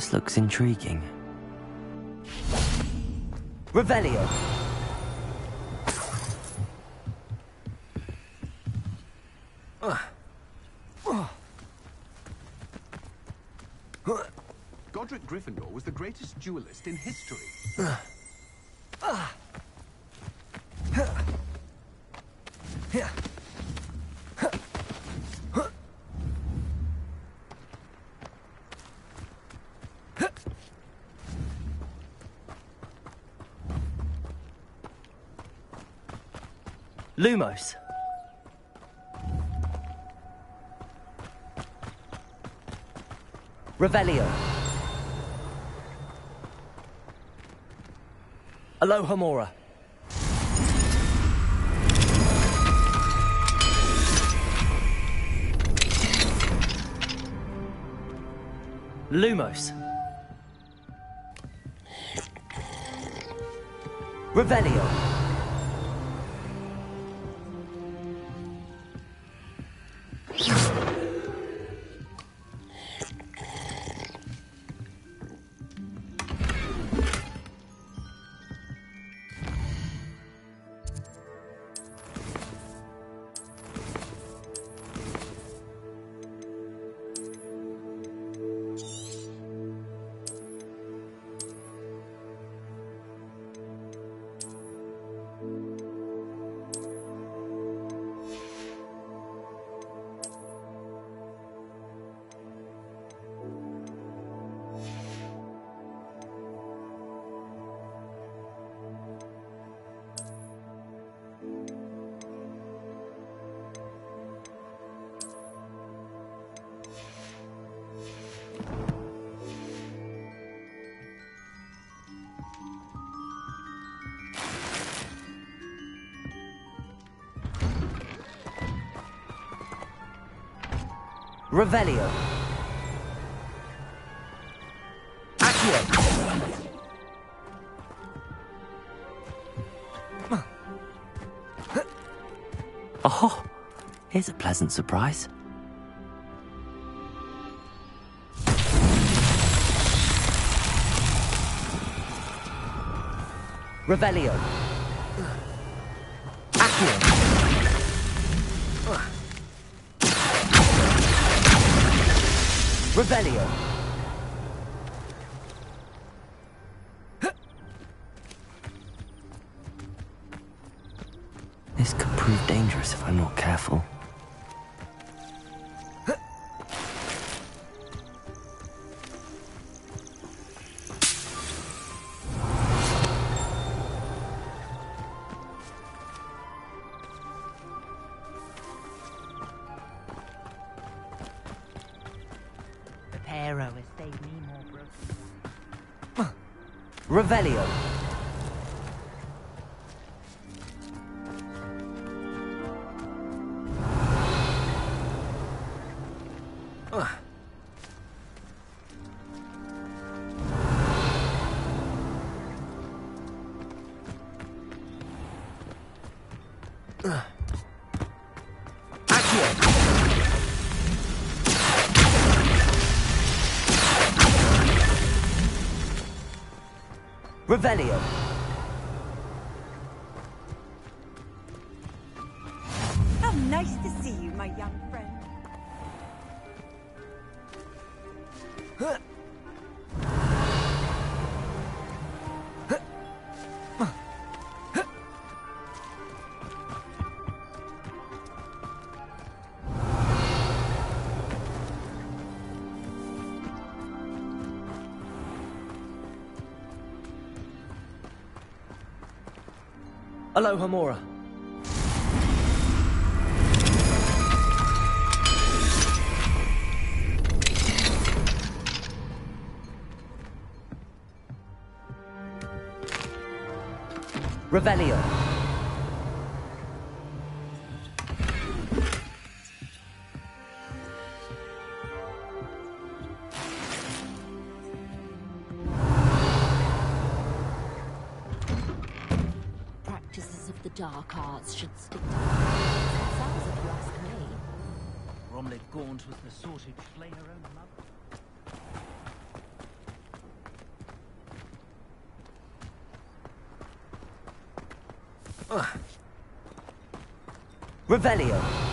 This looks intriguing. Revelio. Godric Gryffindor was the greatest duelist in history. Lumos. Revelio. Alohomora. Lumos. Revelio. Revelio. Accio. Oh, here's a pleasant surprise. Revelio. Revelio. Revelio. Revelio. Alohomora. Revelio. Dark arts should stick to themselves, if you ask me. Bromley Gaunt was the sort who'd slay her own mother. Revelio.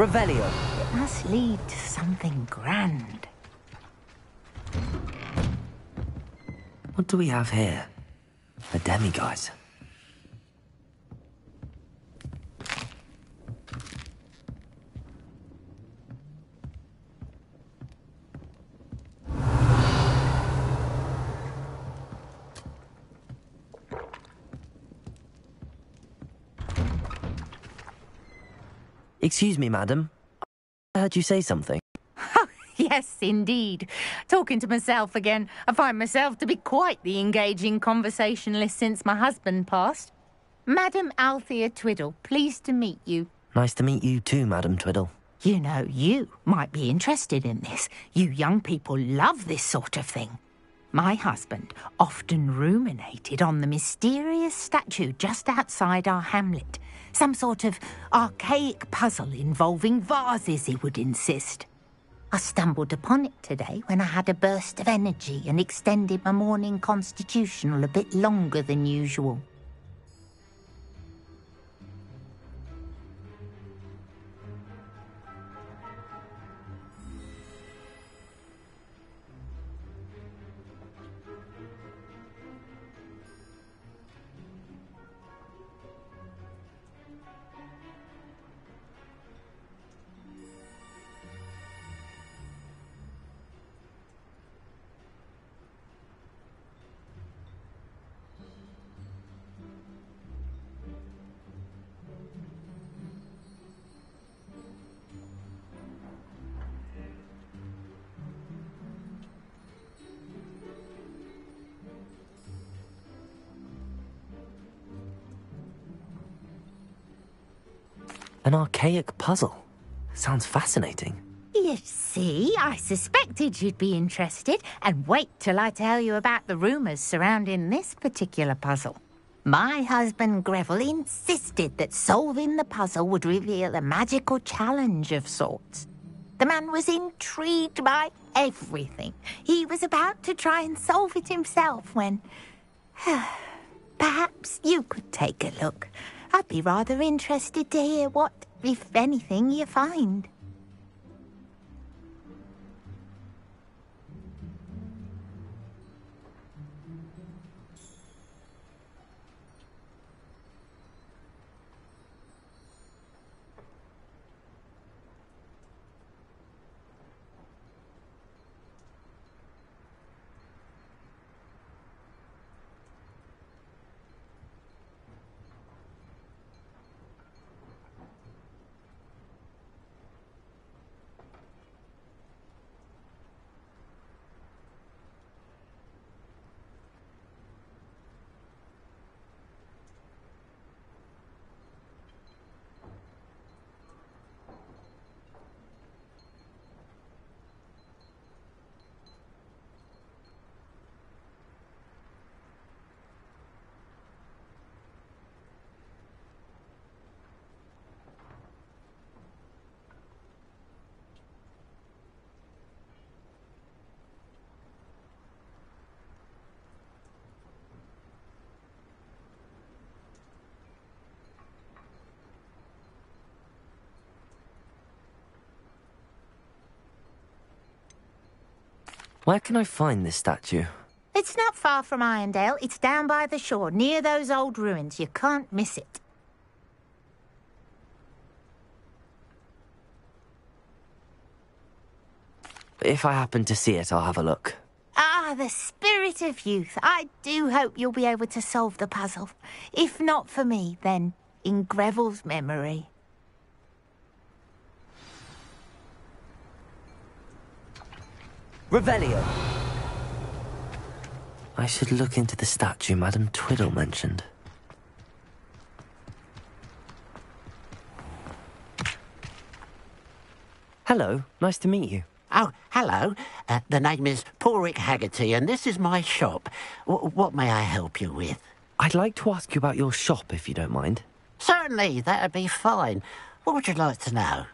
Revelio. It must lead to something grand. What do we have here? A demiguise. Excuse me, madam. I heard you say something. Oh, <laughs> yes, indeed. Talking to myself again. I find myself to be quite the engaging conversationalist since my husband passed. Madam Althea Twiddle, pleased to meet you. Nice to meet you too, Madam Twiddle. You know, you might be interested in this. You young people love this sort of thing. My husband often ruminated on the mysterious statue just outside our hamlet. Some sort of archaic puzzle involving vases, he would insist. I stumbled upon it today when I had a burst of energy and extended my morning constitutional a bit longer than usual. An archaic puzzle. Sounds fascinating. You see, I suspected you'd be interested, and wait till I tell you about the rumours surrounding this particular puzzle. My husband Greville insisted that solving the puzzle would reveal a magical challenge of sorts. The man was intrigued by everything. He was about to try and solve it himself when. <sighs> Perhaps you could take a look. I'd be rather interested to hear what, if anything, you find. Where can I find this statue? It's not far from Irondale. It's down by the shore, near those old ruins. You can't miss it. If I happen to see it, I'll have a look. Ah, the spirit of youth. I do hope you'll be able to solve the puzzle. If not for me, then in Greville's memory. Revelio. I should look into the statue Madame Twiddle mentioned. Hello, nice to meet you. Oh, hello. Uh, the name is Porrick Haggerty, and this is my shop. W- what may I help you with? I'd like to ask you about your shop, if you don't mind. Certainly, that'd be fine. What would you like to know?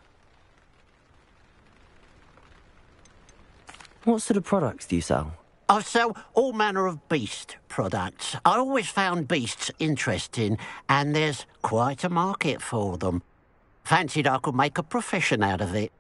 What sort of products do you sell? I sell all manner of beast products. I always found beasts interesting, and there's quite a market for them. Fancied I could make a profession out of it.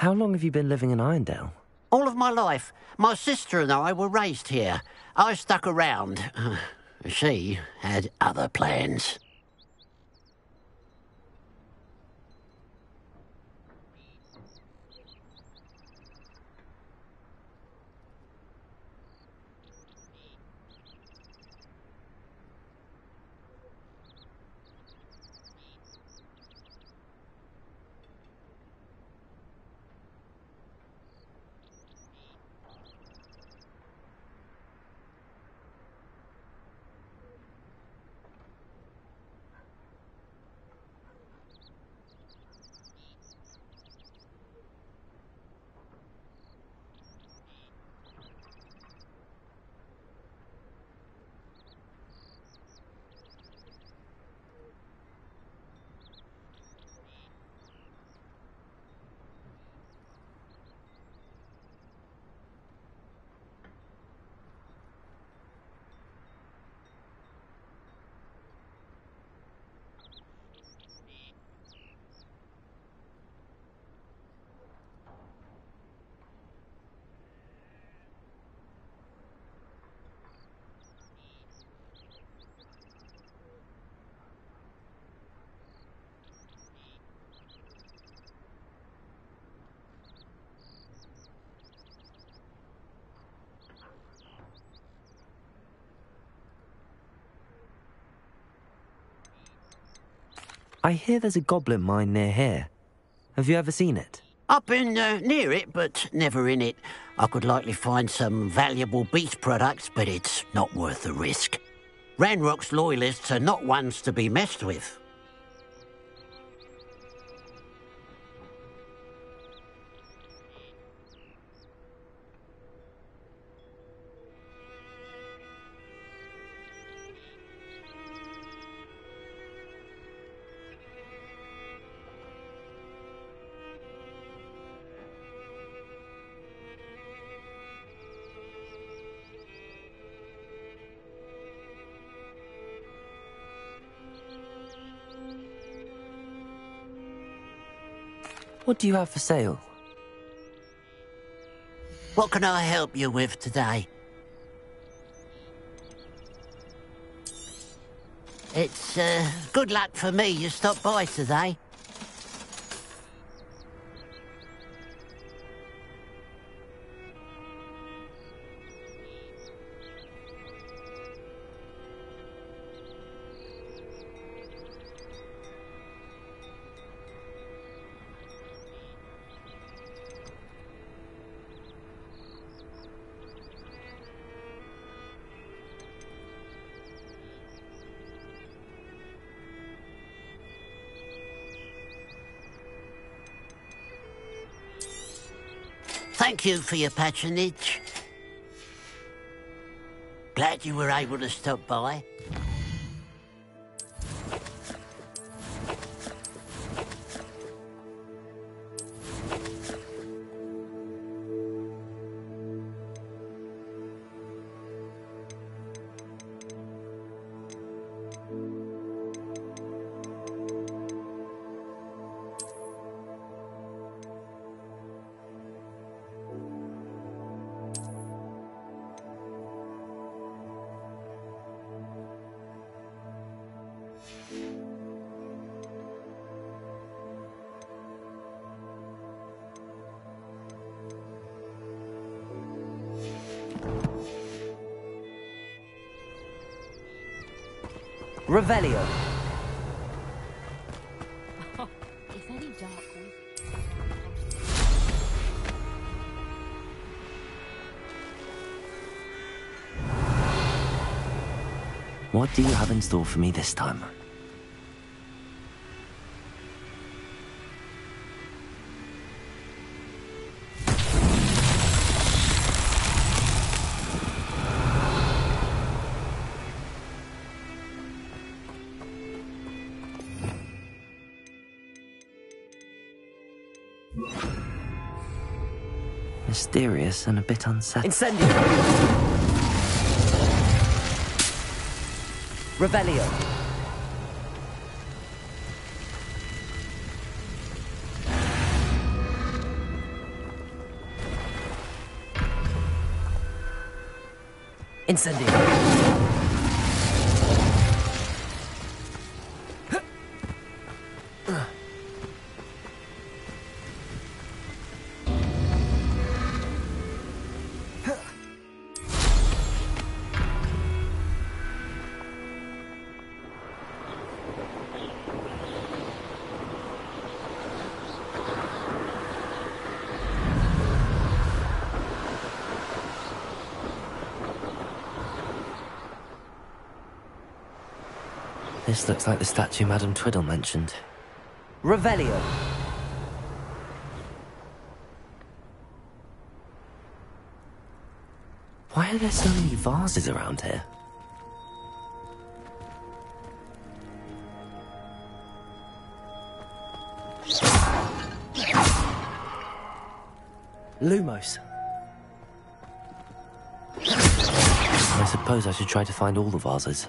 How long have you been living in Irondale? All of my life. My sister and I were raised here. I stuck around. <sighs> She had other plans. I hear there's a goblin mine near here. Have you ever seen it? I've been uh, near it, but never in it. I could likely find some valuable beast products, but it's not worth the risk. Ranrock's loyalists are not ones to be messed with. What do you have for sale? What can I help you with today? It's uh, good luck for me you stopped by today. Thank you for your patronage. Glad you were able to stop by. What do you have in store for me this time? Mysterious and a bit unsettling. Incendio. Revelio. Incendio. This looks like the statue Madame Twiddle mentioned. Revelio. Why are there so many vases around here? Lumos. I suppose I should try to find all the vases.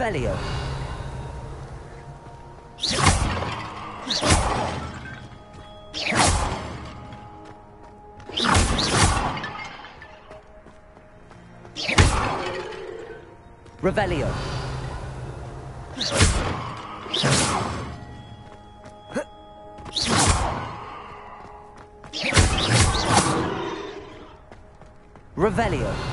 Revelio. Revelio. Revelio.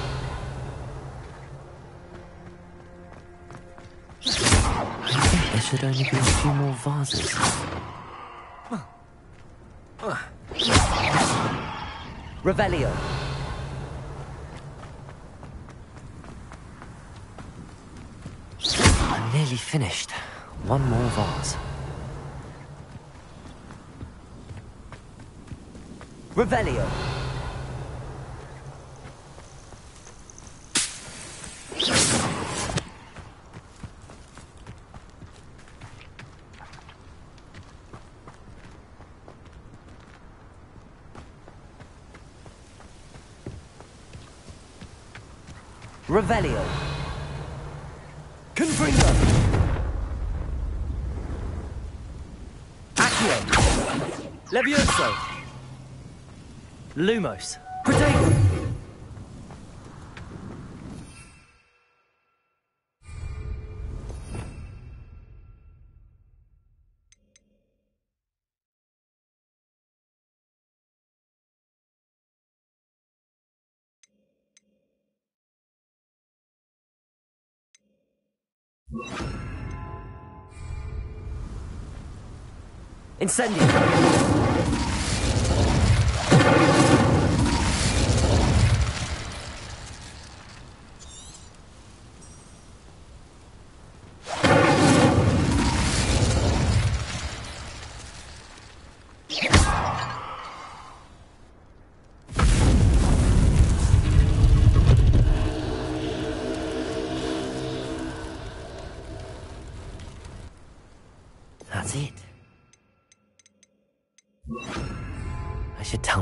Should only be a few more vases. Revelio. I'm nearly finished. One more vase. Revelio. Revelio. Confringo. Accio. Levioso. Lumos. Incendio. That's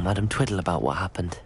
Madame Twiddle about what happened.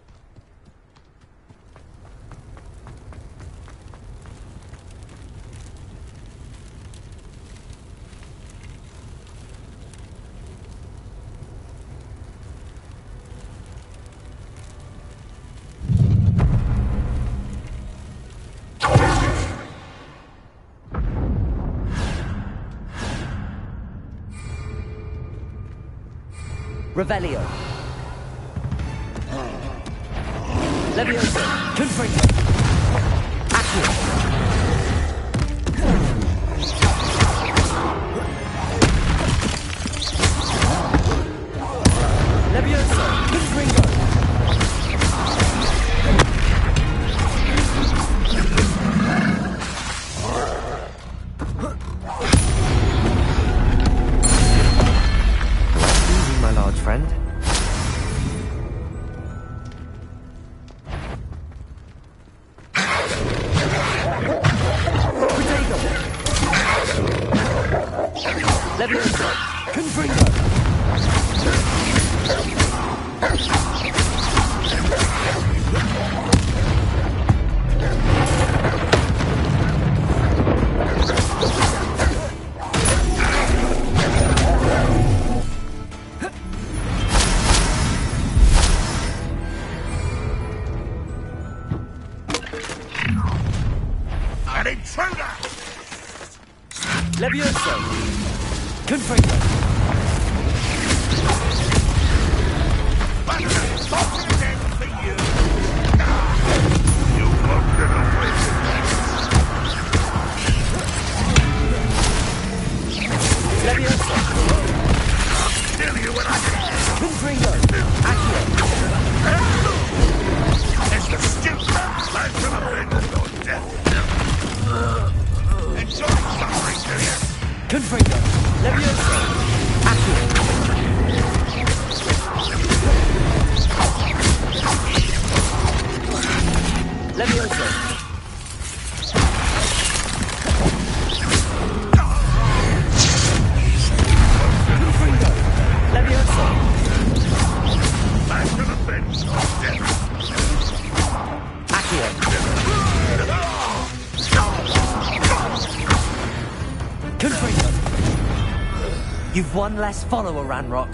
One less follower, Ranrock.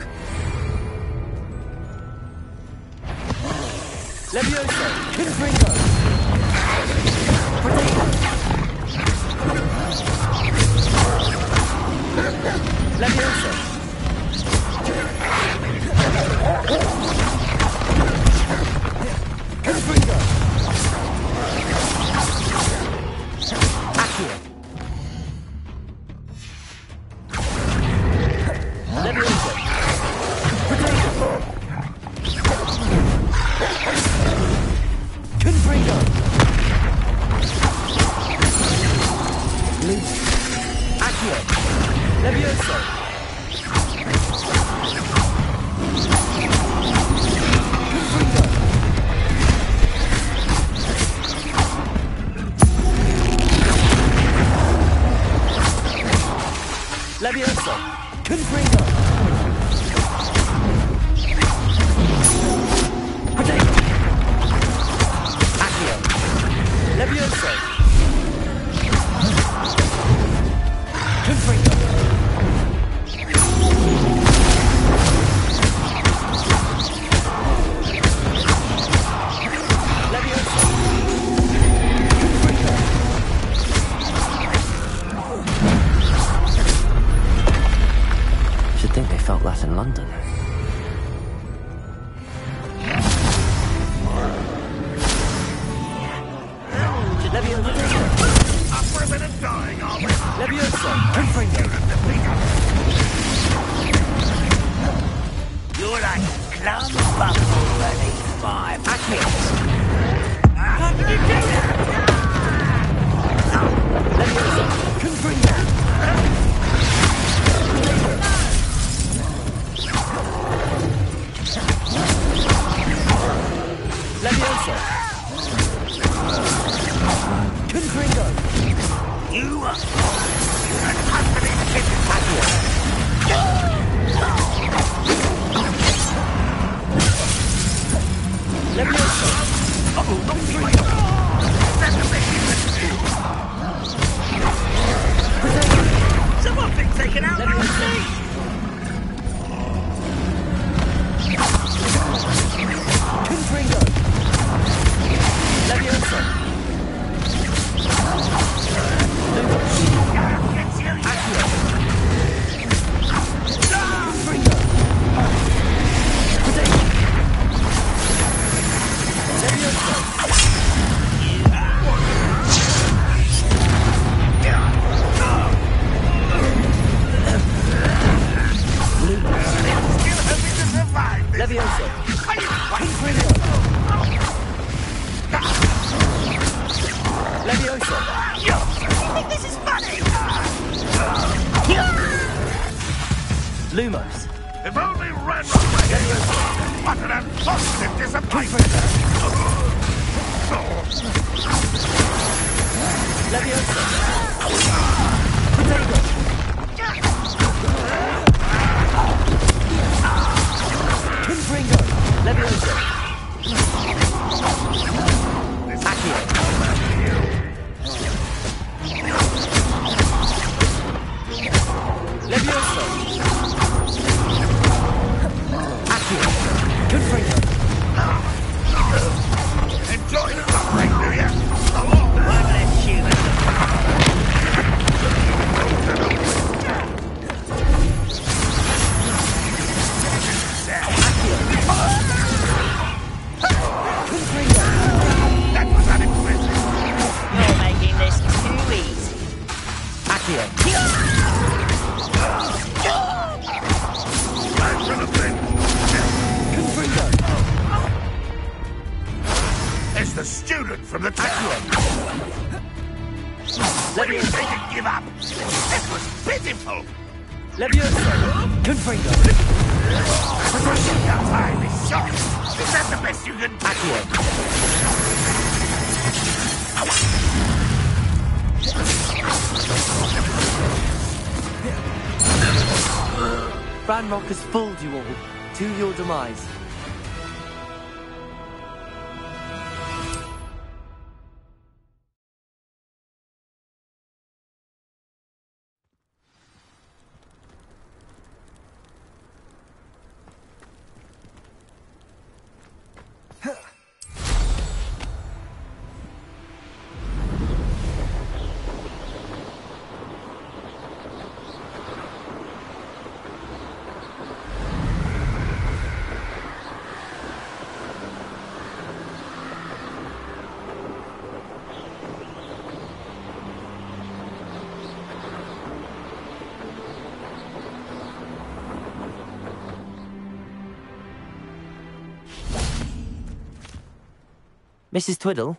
Mrs. Twiddle,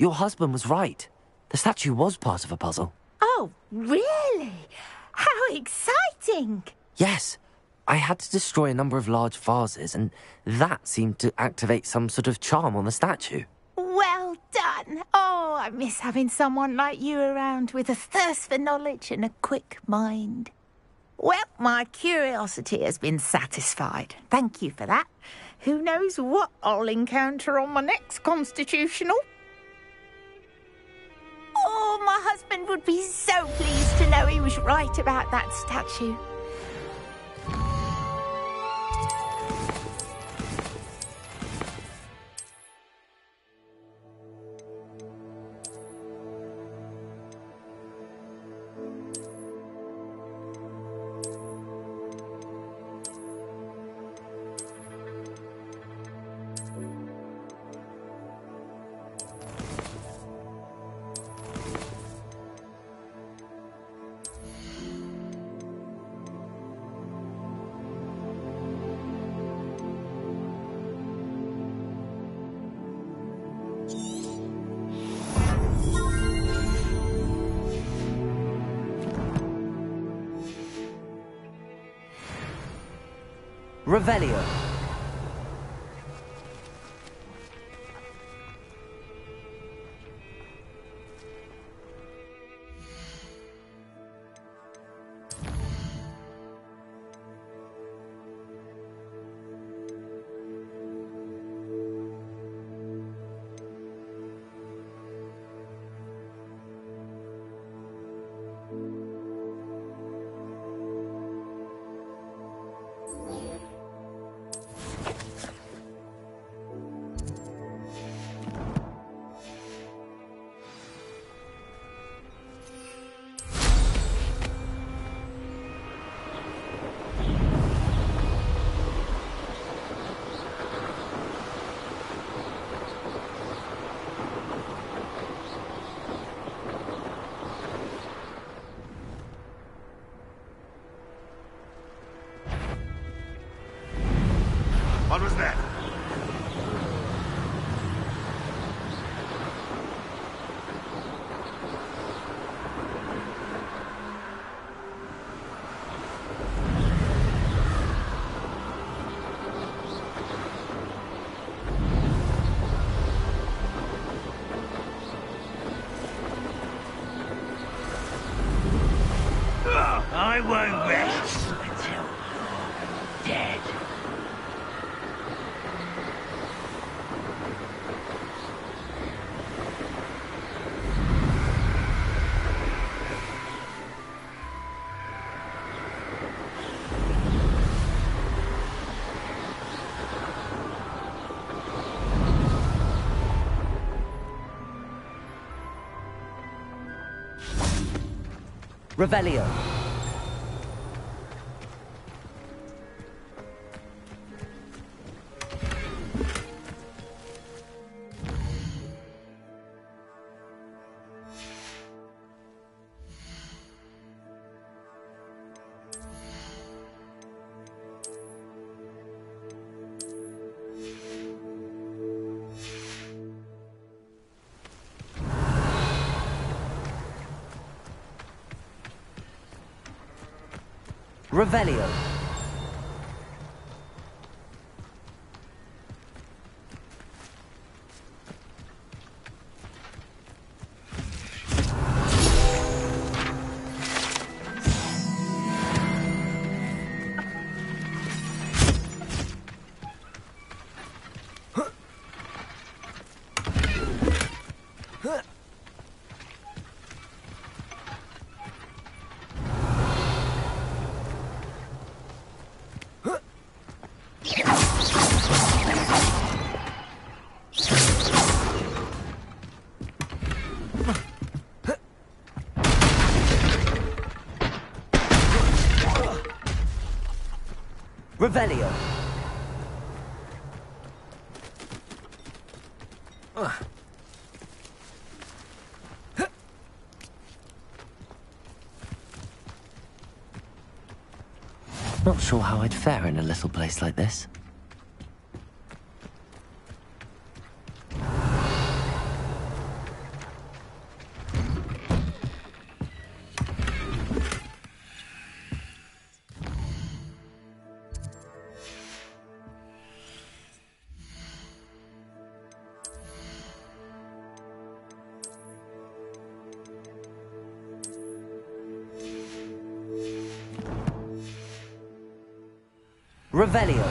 your husband was right. The statue was part of a puzzle. Oh, really? How exciting! Yes, I had to destroy a number of large vases, and that seemed to activate some sort of charm on the statue. Well done. Oh, I miss having someone like you around with a thirst for knowledge and a quick mind. Well, my curiosity has been satisfied. Thank you for that. Who knows what I'll encounter on my next constitutional? Oh, my husband would be so pleased to know he was right about that statue. Revelio. Revelio. Revelio. Revelio. Not sure how I'd fare in a little place like this. Revelio.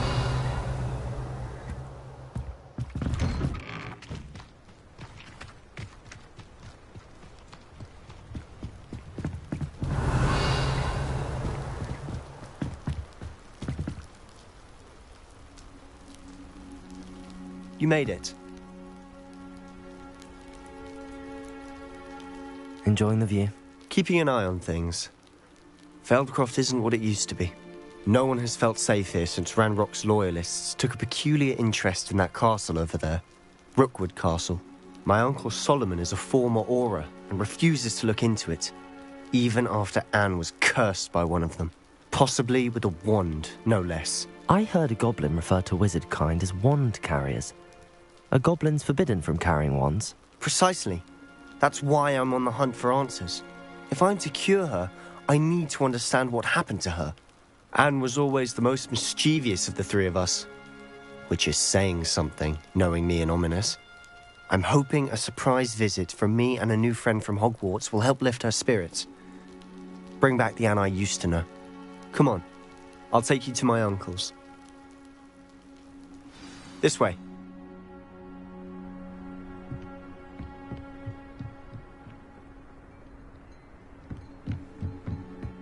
You made it. Enjoying the view? Keeping an eye on things. Feldcroft isn't what it used to be. No one has felt safe here since Ranrock's loyalists took a peculiar interest in that castle over there. Rookwood Castle. My uncle Solomon is a former Auror and refuses to look into it, even after Anne was cursed by one of them. Possibly with a wand, no less. I heard a goblin refer to wizard kind as wand carriers. Are goblins forbidden from carrying wands? Precisely. That's why I'm on the hunt for answers. If I'm to cure her, I need to understand what happened to her. Anne was always the most mischievous of the three of us. Which is saying something, knowing me and Ominis. I'm hoping a surprise visit from me and a new friend from Hogwarts will help lift her spirits. Bring back the Anne I used to know. Come on, I'll take you to my uncle's. This way.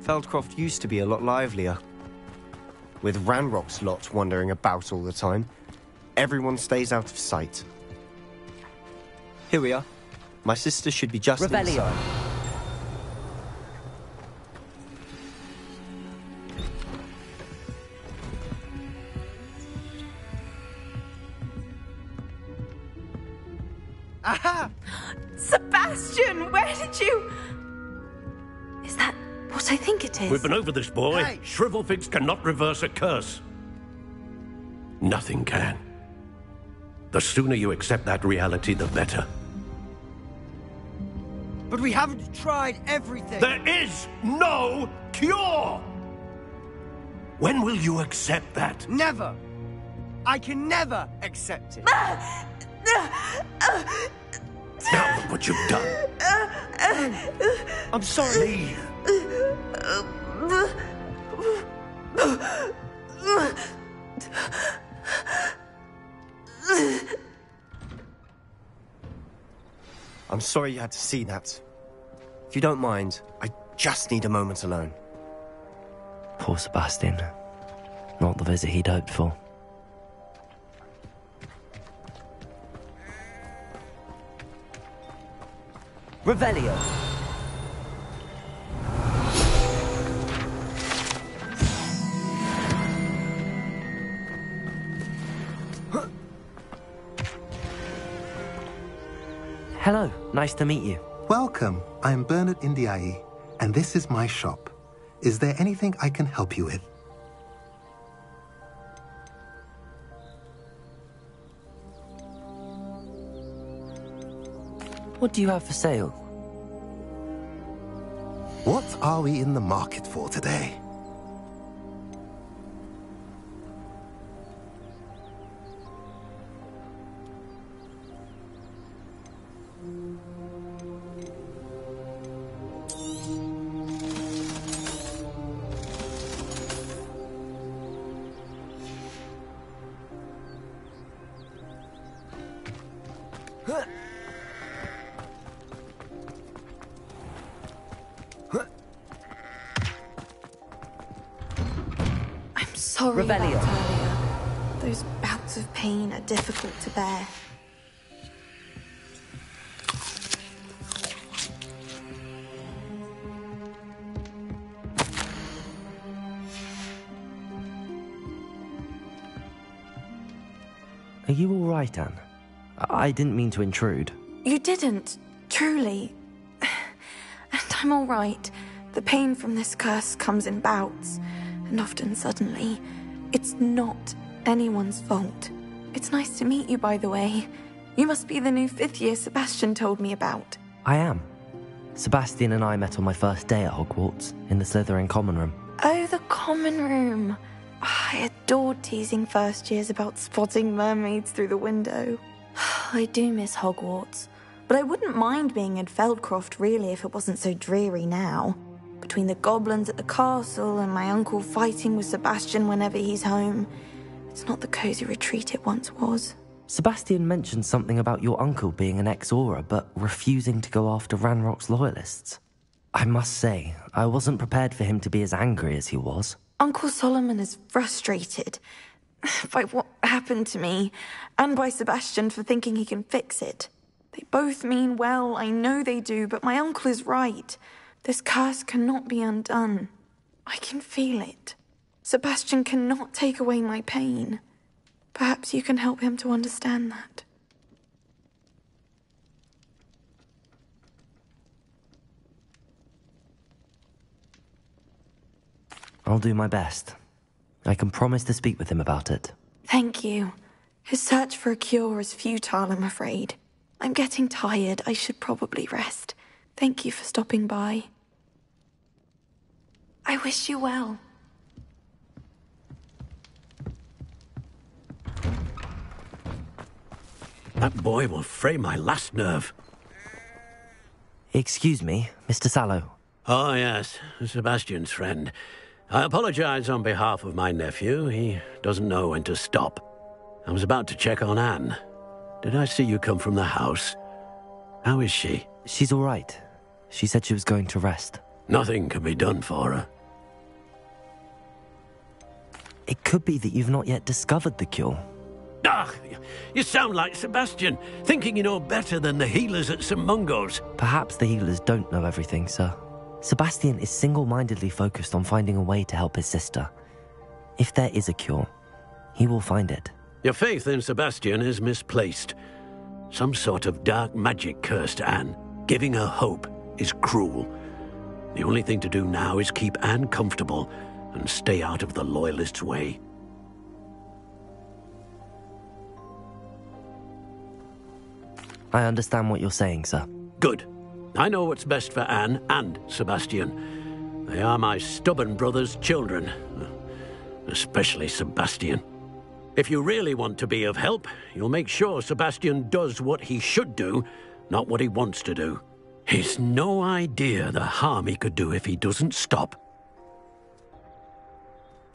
Feldcroft used to be a lot livelier. With Ranrock's lot wandering about all the time, everyone stays out of sight. Here we are. My sister should be just Revelio. inside. Think it is? We've been over this, boy. Hey. Shrivelfig cannot reverse a curse. Nothing can. The sooner you accept that reality, the better. But we haven't tried everything. There is no cure! When will you accept that? Never! I can never accept it. Now look what you've done. I'm sorry. I'm sorry you had to see that. If you don't mind, I just need a moment alone. Poor Sebastian. Not the visit he'd hoped for. Revelio. Hello, nice to meet you. Welcome. I'm Bernard Indiai, and this is my shop. Is there anything I can help you with? What do you have for sale? What are we in the market for today? I didn't mean to intrude. You didn't, truly. And I'm all right. The pain from this curse comes in bouts, and often suddenly. It's not anyone's fault. It's nice to meet you, by the way. You must be the new fifth year Sebastian told me about. I am. Sebastian and I met on my first day at Hogwarts, in the Slytherin common room. Oh, the common room. Ah, I adored teasing first years about spotting mermaids through the window. I do miss Hogwarts, but I wouldn't mind being in Feldcroft really if it wasn't so dreary now. between the goblins at the castle and my uncle fighting with Sebastian whenever he's home. It's not the cozy retreat it once was. Sebastian mentioned something about your uncle being an ex-Auror, but refusing to go after Ranrock's loyalists. I must say, I wasn't prepared for him to be as angry as he was. Uncle Solomon is frustrated <sighs> by what happened to me, and by Sebastian for thinking he can fix it. They both mean well, I know they do, but my uncle is right. This curse cannot be undone. I can feel it. Sebastian cannot take away my pain. Perhaps you can help him to understand that. I'll do my best. I can promise to speak with him about it. Thank you. His search for a cure is futile, I'm afraid. I'm getting tired. I should probably rest. Thank you for stopping by. I wish you well. That boy will fray my last nerve. Excuse me, Mr. Sallow. Oh, yes, Sebastian's friend. I apologize on behalf of my nephew. He doesn't know when to stop. I was about to check on Anne. Did I see you come from the house? How is she? She's all right. She said she was going to rest. Nothing can be done for her. It could be that you've not yet discovered the cure. Ah, you sound like Sebastian, thinking you know better than the healers at St. Mungo's. Perhaps the healers don't know everything, sir. Sebastian is single mindedly focused on finding a way to help his sister. If there is a cure, he will find it. Your faith in Sebastian is misplaced. Some sort of dark magic cursed Anne. Giving her hope is cruel. The only thing to do now is keep Anne comfortable and stay out of the Loyalists' way. I understand what you're saying, sir. Good. I know what's best for Anne and Sebastian. They are my stubborn brother's children. Especially Sebastian. If you really want to be of help, you'll make sure Sebastian does what he should do, not what he wants to do. He's no idea the harm he could do if he doesn't stop.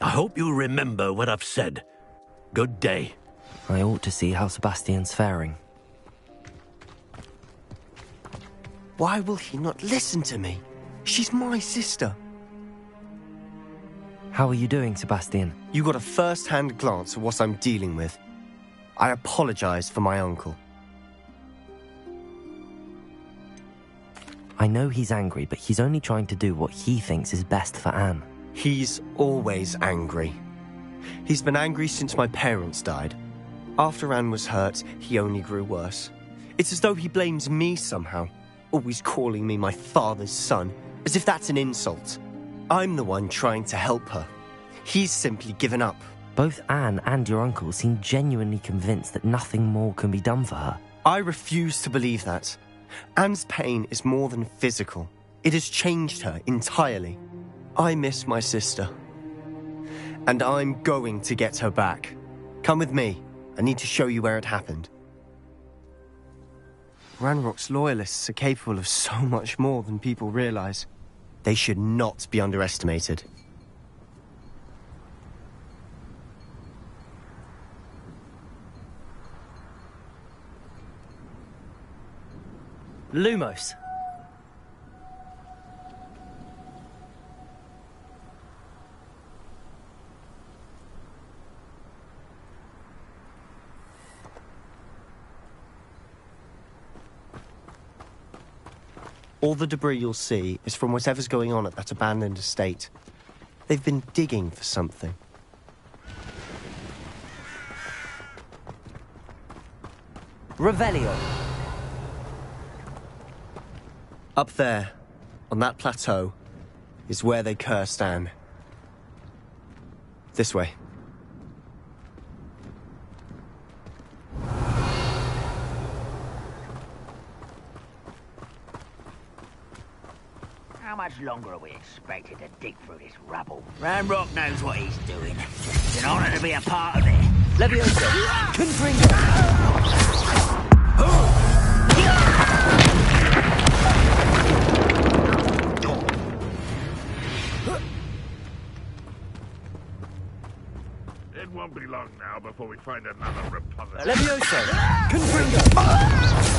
I hope you'll remember what I've said. Good day. I ought to see how Sebastian's faring. Why will he not listen to me? She's my sister. How are you doing, Sebastian? You got a first-hand glance at what I'm dealing with. I apologize for my uncle. I know he's angry, but he's only trying to do what he thinks is best for Anne. He's always angry. He's been angry since my parents died. After Anne was hurt, he only grew worse. It's as though he blames me somehow, always calling me my father's son, as if that's an insult. I'm the one trying to help her. He's simply given up. Both Anne and your uncle seem genuinely convinced that nothing more can be done for her. I refuse to believe that. Anne's pain is more than physical. It has changed her entirely. I miss my sister. And I'm going to get her back. Come with me. I need to show you where it happened. Ranrock's loyalists are capable of so much more than people realize. They should not be underestimated. Lumos. All the debris you'll see is from whatever's going on at that abandoned estate. They've been digging for something. Revelio. Up there, on that plateau, is where they cursed Anne. This way. much longer are we expected to dig through this rubble? Ranrock knows what he's doing. It's an honor to be a part of it. Leviosa, Confringo! It won't be long now before we find another repository. Leviosa, Confringo!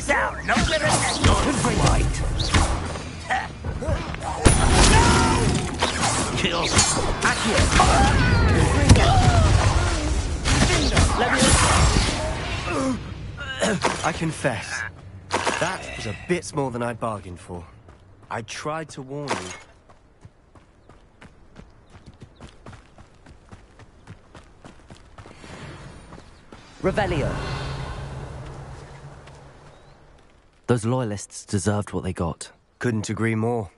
fighting. Drag this out that. White. Kill. I confess, that was a bit more than I bargained for. I tried to warn you. Revelio. Those loyalists deserved what they got. Couldn't agree more.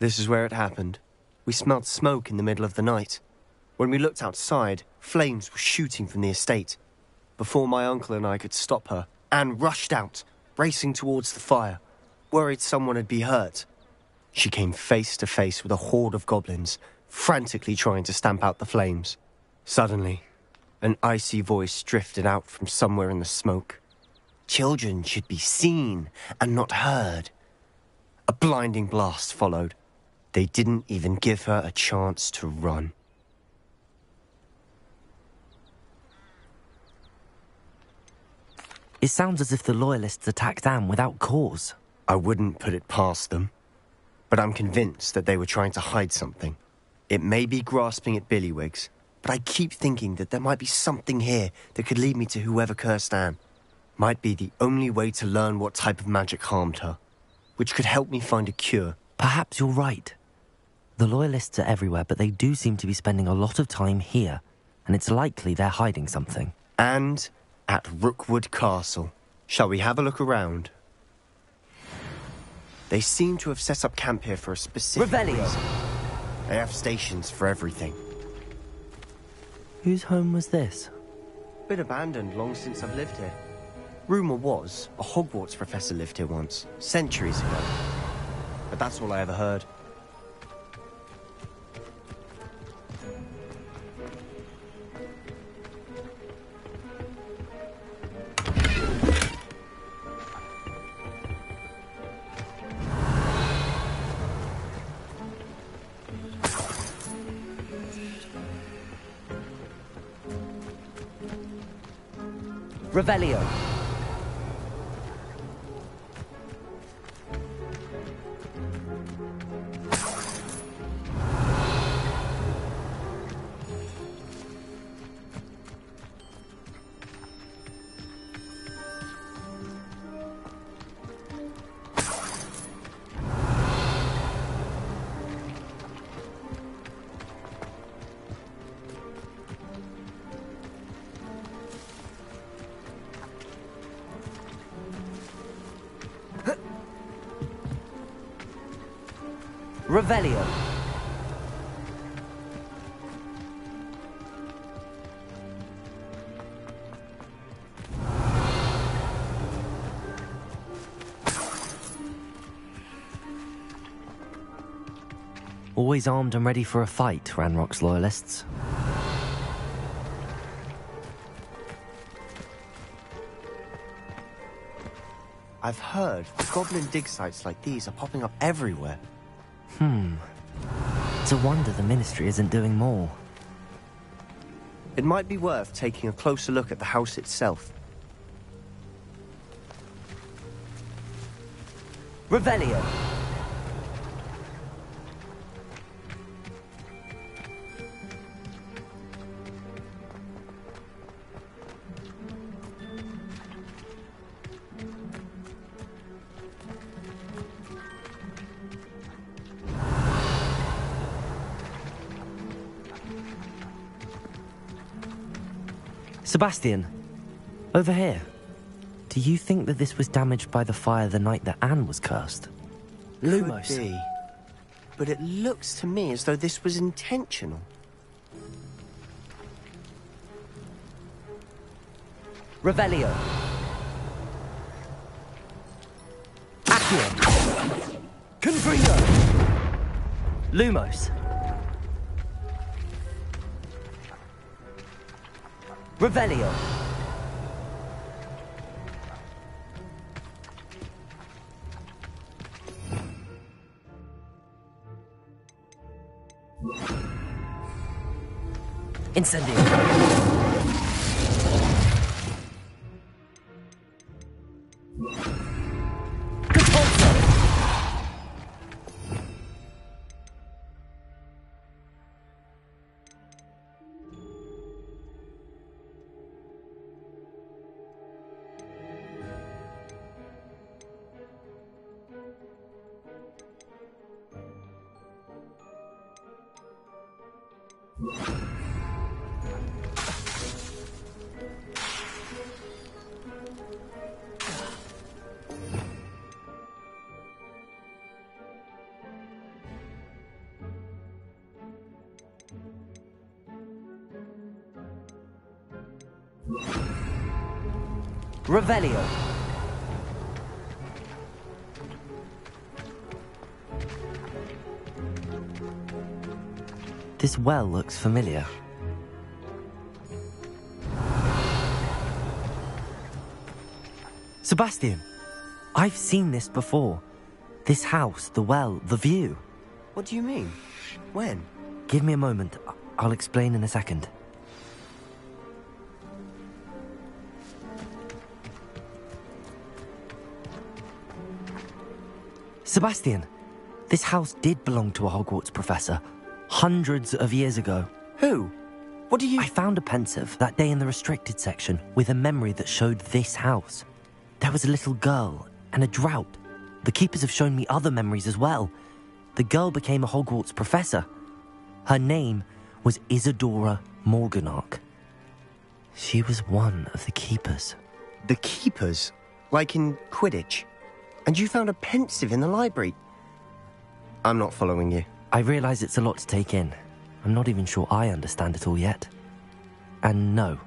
This is where it happened. We smelled smoke in the middle of the night. When we looked outside, flames were shooting from the estate. Before my uncle and I could stop her, Anne rushed out, racing towards the fire, worried someone had been hurt. She came face to face with a horde of goblins, frantically trying to stamp out the flames. Suddenly, an icy voice drifted out from somewhere in the smoke. Children should be seen and not heard. A blinding blast followed. They didn't even give her a chance to run. It sounds as if the loyalists attacked Anne without cause. I wouldn't put it past them. But I'm convinced that they were trying to hide something. It may be grasping at Billywigs, but I keep thinking that there might be something here that could lead me to whoever cursed Anne. Might be the only way to learn what type of magic harmed her, which could help me find a cure. Perhaps you're right. The loyalists are everywhere, but they do seem to be spending a lot of time here, and it's likely they're hiding something. And at Rookwood Castle. Shall we have a look around? They seem to have set up camp here for a specific Revelio. reason. They have stations for everything. Whose home was this? Been abandoned long since I've lived here. Rumour was a Hogwarts professor lived here once, centuries ago. But that's all I ever heard. Revelio. Always armed and ready for a fight, Ranrock's loyalists. I've heard goblin dig sites like these are popping up everywhere. Hmm. It's a wonder the Ministry isn't doing more. It might be worth taking a closer look at the house itself. Revelio. Sebastian, over here. Do you think that this was damaged by the fire the night that Anne was cursed? Lumos. Could be. But it looks to me as though this was intentional. Revelio. Accio. Confringo. Lumos. Revelio. Incendio. Revelio. This well looks familiar. Sebastian, I've seen this before. This house, the well, the view. What do you mean? When? Give me a moment. I'll explain in a second. Sebastian, this house did belong to a Hogwarts professor hundreds of years ago. Who? What do you. I found a Pensieve that day in the restricted section with a memory that showed this house. There was a little girl and a drought. The keepers have shown me other memories as well. The girl became a Hogwarts professor. Her name was Isadora Morganach. She was one of the keepers. The keepers? Like in Quidditch? And you found a Pensieve in the library? I'm not following you. I realize it's a lot to take in. I'm not even sure I understand it all yet. And no,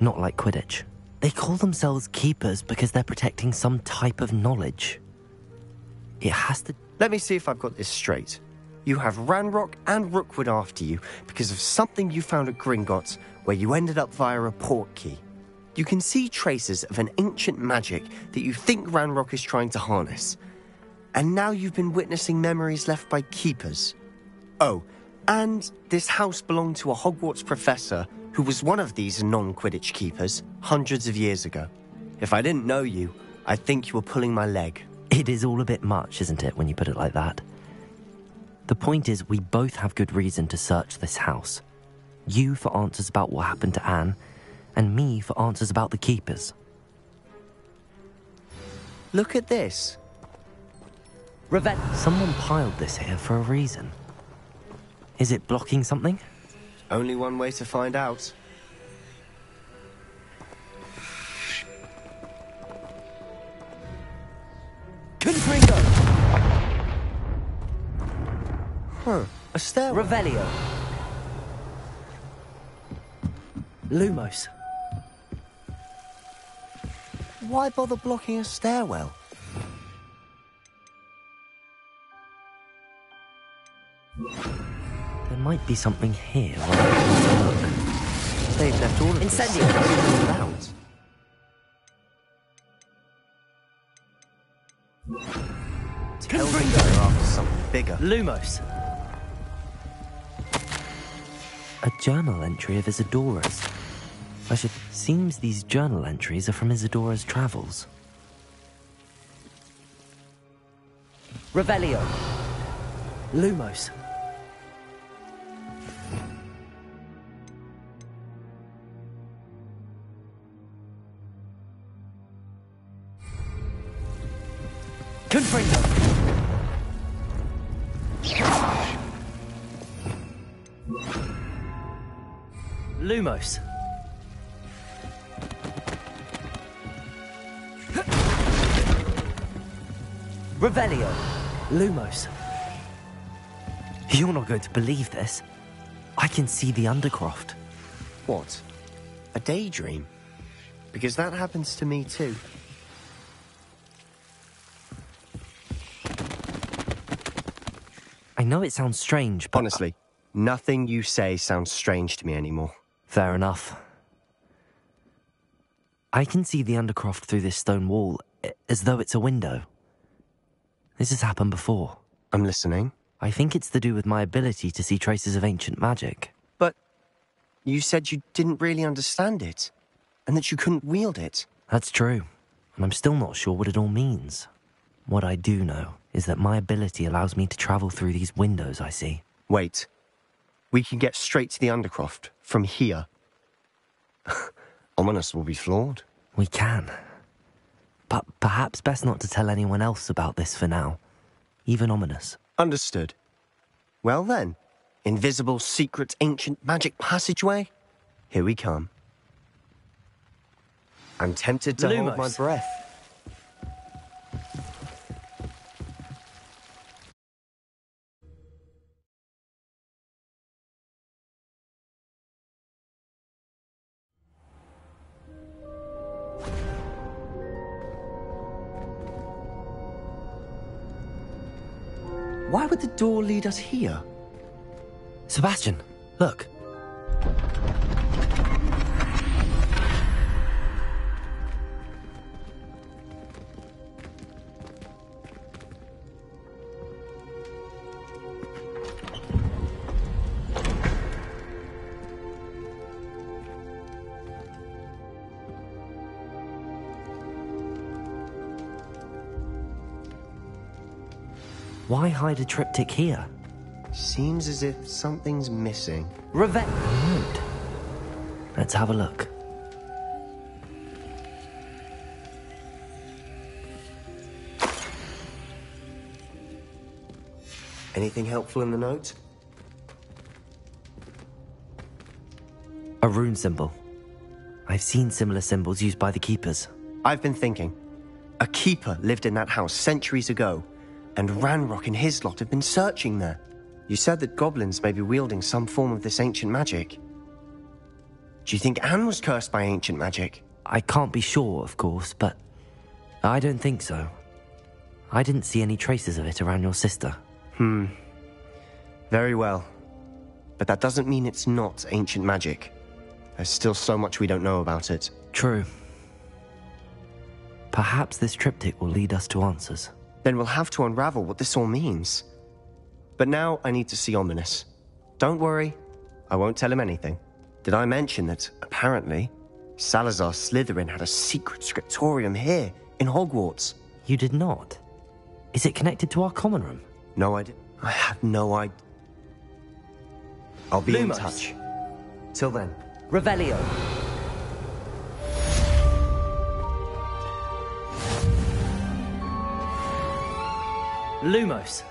not like Quidditch. They call themselves keepers because they're protecting some type of knowledge. It has to. Let me see if I've got this straight. You have Ranrock and Rookwood after you because of something you found at Gringotts where you ended up via a Portkey. You can see traces of an ancient magic that you think Ranrock is trying to harness. And now you've been witnessing memories left by keepers. Oh, and this house belonged to a Hogwarts professor who was one of these non Quidditch keepers hundreds of years ago. If I didn't know you, I'd think you were pulling my leg. It is all a bit much, isn't it, when you put it like that? The point is, we both have good reason to search this house. You for answers about what happened to Anne, and me for answers about the keepers. Look at this. Revet. Someone piled this here for a reason. Is it blocking something? Only one way to find out. Confringo. Huh. A. Revelio. Lumos. Why bother blocking a stairwell? There might be something here while I can look. They've left all of this Incendio. stuff out. Tell me Confringo. they're after something bigger. Lumos. A journal entry of Isadora's. I it Seems these journal entries are from Isadora's travels. Revelio. Lumos. Confringo. Lumos. Revelio. Lumos. You're not going to believe this. I can see the Undercroft. What? A daydream? Because that happens to me too. I know it sounds strange, but. Honestly, nothing you say sounds strange to me anymore. Fair enough. I can see the Undercroft through this stone wall, as though it's a window. This has happened before. I'm listening. I think it's to do with my ability to see traces of ancient magic. But you said you didn't really understand it, and that you couldn't wield it. That's true, and I'm still not sure what it all means. What I do know is that my ability allows me to travel through these windows I see. Wait. We can get straight to the Undercroft from here. <laughs> Ominis will be floored. We can. But perhaps best not to tell anyone else about this for now. Even Ominis. Understood. Well then, invisible, secret, ancient magic passageway? Here we come. I'm tempted to hold my breath. Door lead us here? Sebastian, look. Hide a triptych here? Seems as if something's missing. Reve- Good. Let's have a look. Anything helpful in the note? A rune symbol. I've seen similar symbols used by the keepers. I've been thinking. A keeper lived in that house centuries ago, and Ranrock and his lot have been searching there. You said that goblins may be wielding some form of this ancient magic. Do you think Anne was cursed by ancient magic? I can't be sure, of course, but I don't think so. I didn't see any traces of it around your sister. Hmm. Very well. But that doesn't mean it's not ancient magic. There's still so much we don't know about it. True. Perhaps this triptych will lead us to answers. Then we'll have to unravel what this all means. But now I need to see Ominis. Don't worry, I won't tell him anything. Did I mention that, apparently, Salazar Slytherin had a secret scriptorium here, in Hogwarts? You did not? Is it connected to our common room? No idea. I have no idea. I'll be in touch. Till then. Revelio. Lumos.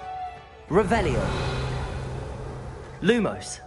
Revelio. Lumos.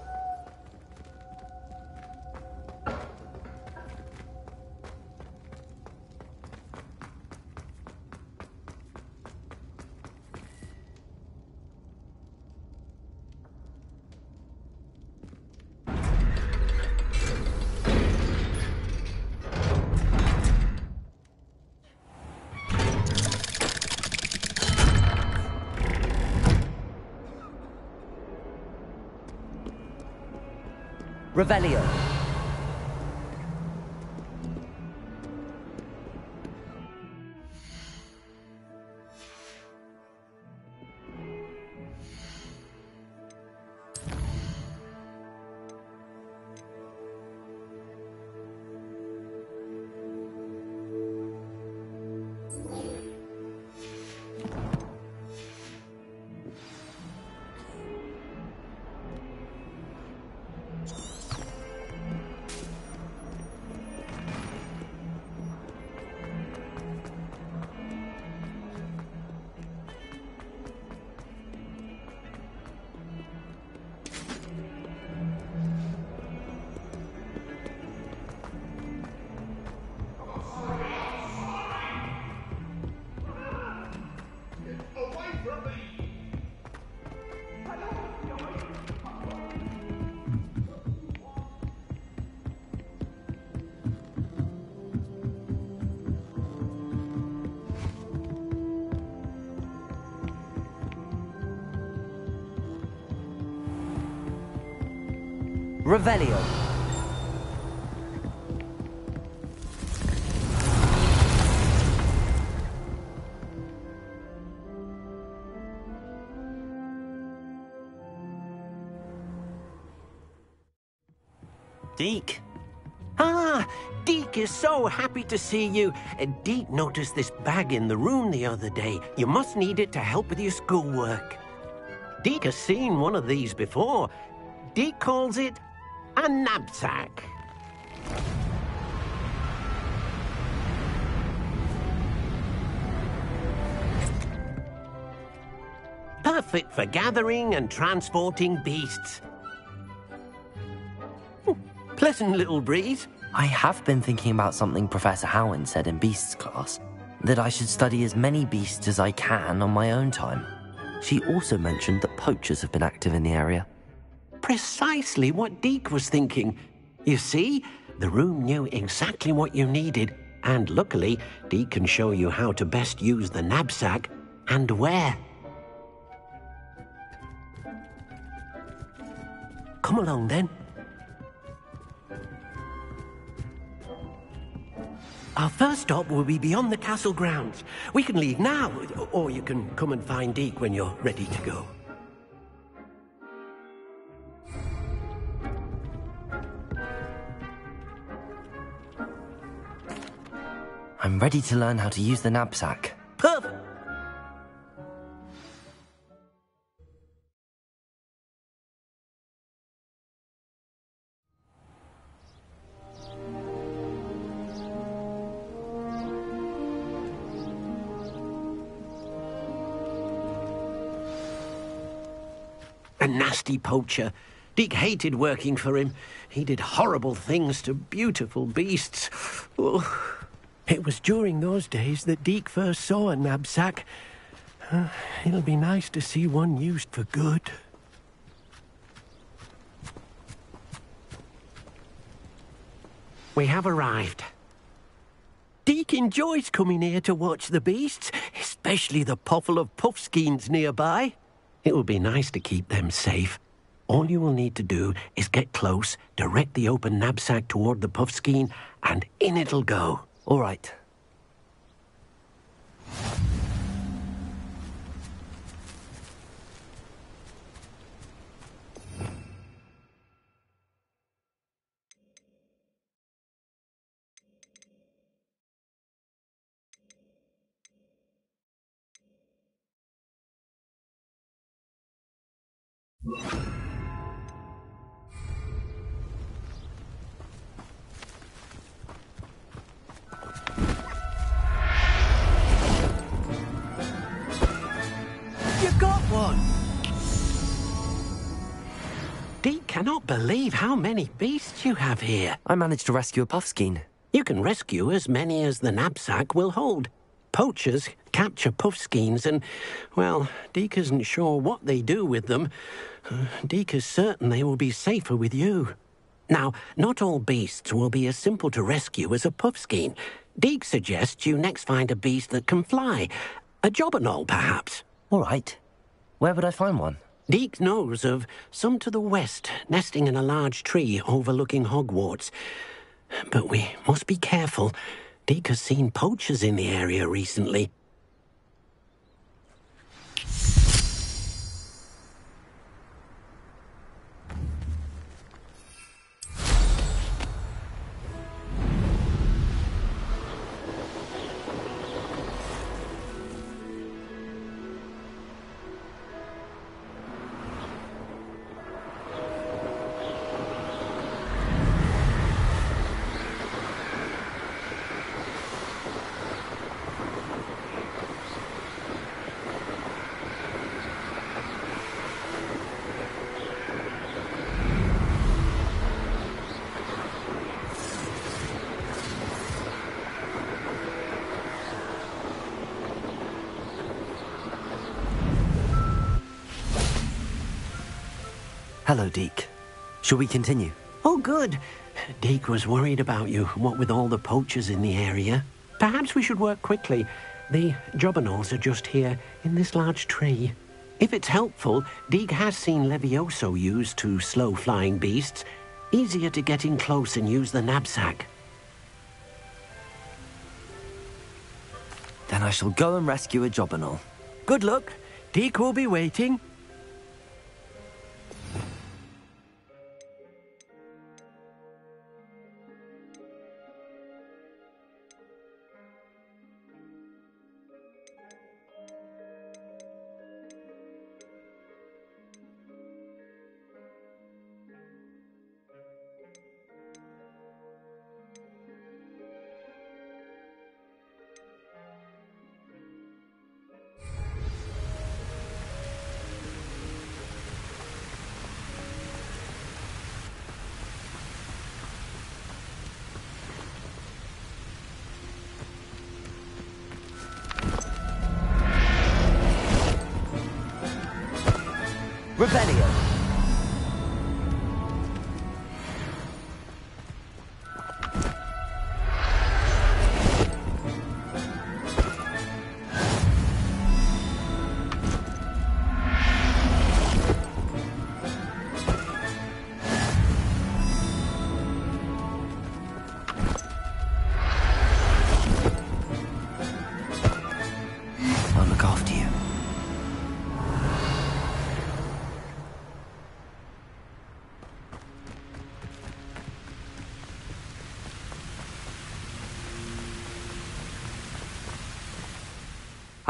Revelio. Deek. Ah, Deek is so happy to see you. Deek noticed this bag in the room the other day. You must need it to help with your schoolwork. Deek has seen one of these before. Deek calls it knapsack. Perfect for gathering and transporting beasts. Hmm, Pleasant little breeze. I have been thinking about something Professor Howin said in Beasts class that I should study as many beasts as I can on my own time. She also mentioned that poachers have been active in the area. Precisely what Deek was thinking. You see, the room knew exactly what you needed, and luckily, Deek can show you how to best use the knapsack and where. Come along then. Our first stop will be beyond the castle grounds. We can leave now, or you can come and find Deek when you're ready to go. I'm ready to learn how to use the knapsack. Perfect. A nasty poacher. Deek hated working for him. He did horrible things to beautiful beasts. Oh. It was during those days that Deek first saw a knapsack. Uh, it'll be nice to see one used for good. We have arrived. Deek enjoys coming here to watch the beasts, especially the puffle of puffskeins nearby. It will be nice to keep them safe. All you will need to do is get close, direct the open knapsack toward the puffskein, and in it'll go. All right. You cannot believe how many beasts you have here. I managed to rescue a puffskein. You can rescue as many as the knapsack will hold. Poachers capture puffskeins and, well, Deek isn't sure what they do with them. Uh, Deek is certain they will be safer with you. Now, not all beasts will be as simple to rescue as a puffskein. Deek suggests you next find a beast that can fly. A jobberknoll, perhaps. All right. Where would I find one? Deek knows of some to the west, nesting in a large tree overlooking Hogwarts. But we must be careful. Deek has seen poachers in the area recently. Hello, Deek. Shall we continue? Oh, good. Deek was worried about you, what with all the poachers in the area. Perhaps we should work quickly. The jobberknolls are just here, in this large tree. If it's helpful, Deek has seen Levioso used to slow flying beasts. Easier to get in close and use the knapsack. Then I shall go and rescue a job. Good luck. Deek will be waiting.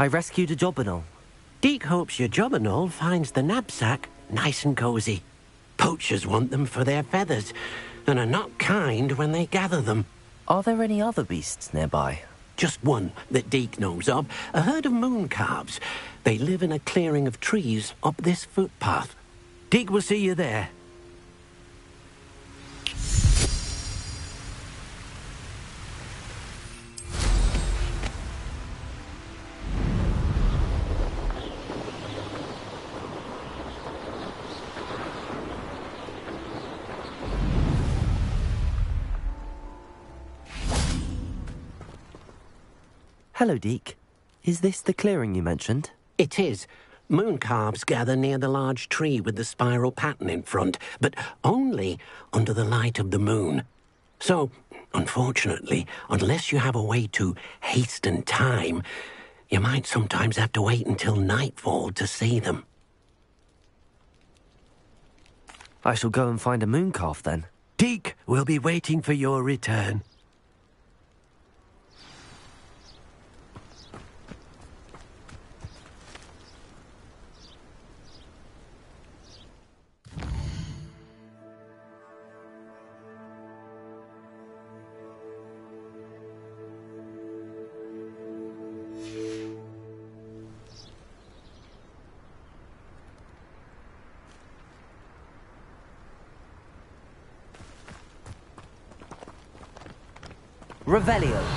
I rescued a jobberknoll. Deek hopes your job finds the knapsack nice and cozy. Poachers want them for their feathers, and are not kind when they gather them. Are there any other beasts nearby? Just one that Deek knows of, a herd of moon calves. They live in a clearing of trees up this footpath. Deek will see you there. Hello, Deek. Is this the clearing you mentioned? It is. Moon calves gather near the large tree with the spiral pattern in front, but only under the light of the moon. So, unfortunately, unless you have a way to hasten time, you might sometimes have to wait until nightfall to see them. I shall go and find a moon calf then. Deek will be waiting for your return. Revelio.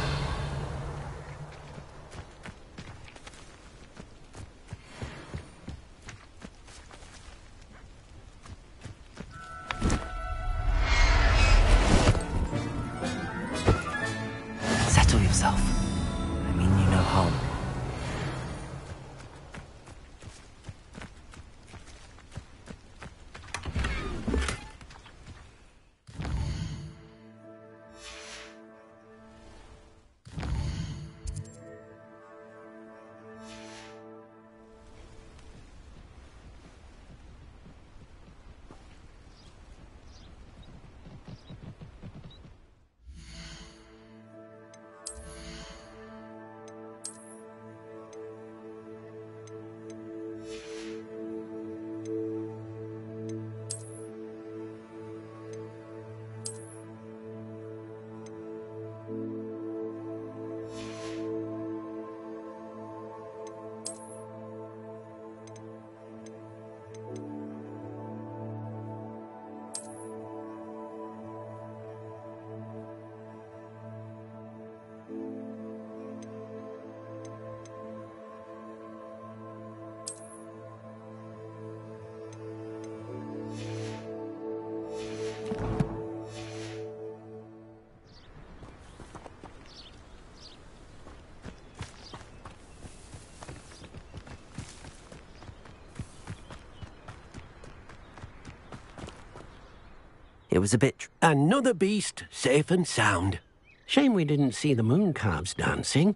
It was a bit Another beast safe and sound. Shame we didn't see the moon calves dancing.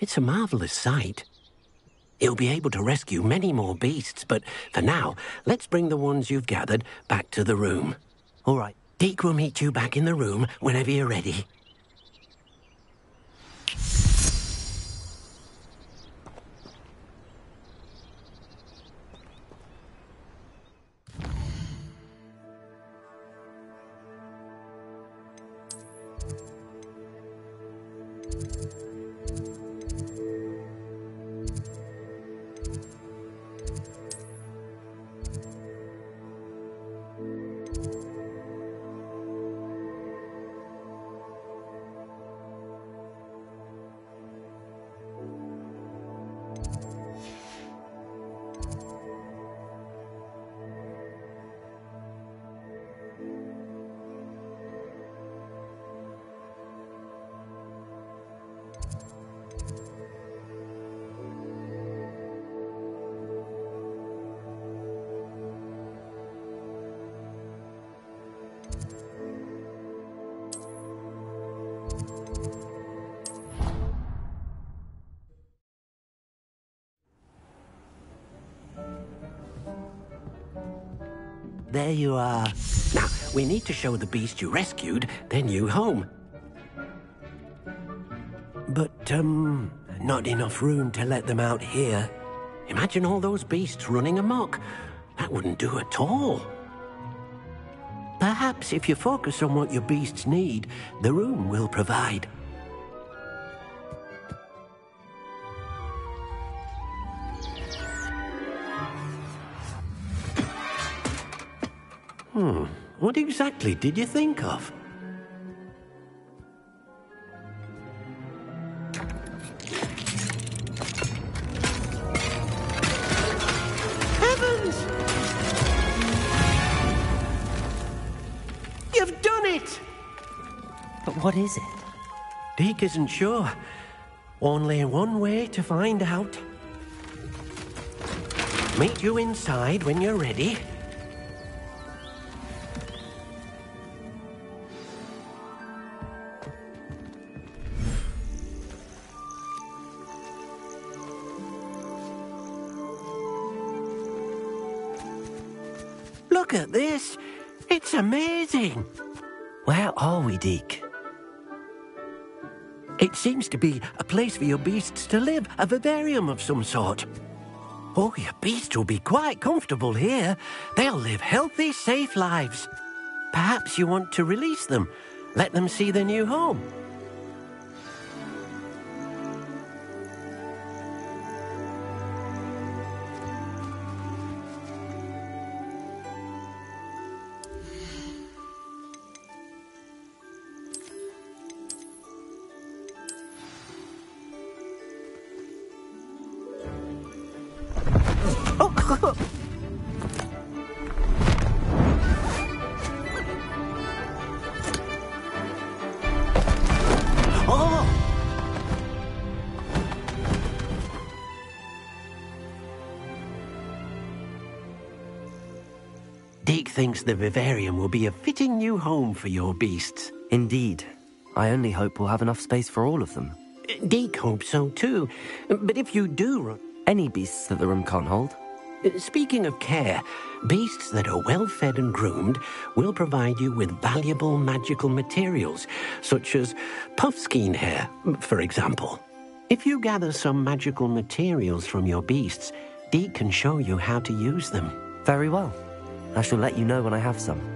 It's a marvellous sight. You'll be able to rescue many more beasts, but for now, let's bring the ones you've gathered back to the room. All right. Deek will meet you back in the room whenever you're ready. To show the beast you rescued their new home. But, um, not enough room to let them out here. Imagine all those beasts running amok. That wouldn't do at all. Perhaps if you focus on what your beasts need, the room will provide. Exactly did you think of? Heavens! You've done it! But what is it? Deek isn't sure. Only one way to find out. Meet you inside when you're ready. It seems to be a place for your beasts to live, a vivarium of some sort. Oh, your beasts will be quite comfortable here. They'll live healthy, safe lives. Perhaps you want to release them, let them see their new home. The vivarium will be a fitting new home for your beasts. Indeed. I only hope we'll have enough space for all of them. Deek hopes so too. But if you do. Any beasts that the room can't hold? Speaking of care, beasts that are well fed and groomed will provide you with valuable magical materials, such as puffskein hair, for example. If you gather some magical materials from your beasts, Deek can show you how to use them. Very well. I shall let you know when I have some.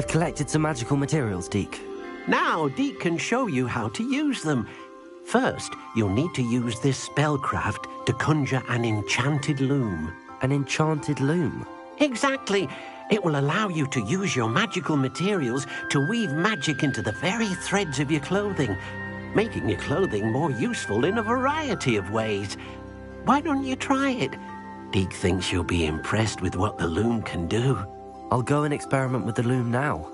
I've collected some magical materials, Deek. Now, Deek can show you how to use them. First, you'll need to use this spellcraft to conjure an enchanted loom. An enchanted loom? Exactly. It will allow you to use your magical materials to weave magic into the very threads of your clothing, making your clothing more useful in a variety of ways. Why don't you try it? Deek thinks you'll be impressed with what the loom can do. I'll go and experiment with the loom now.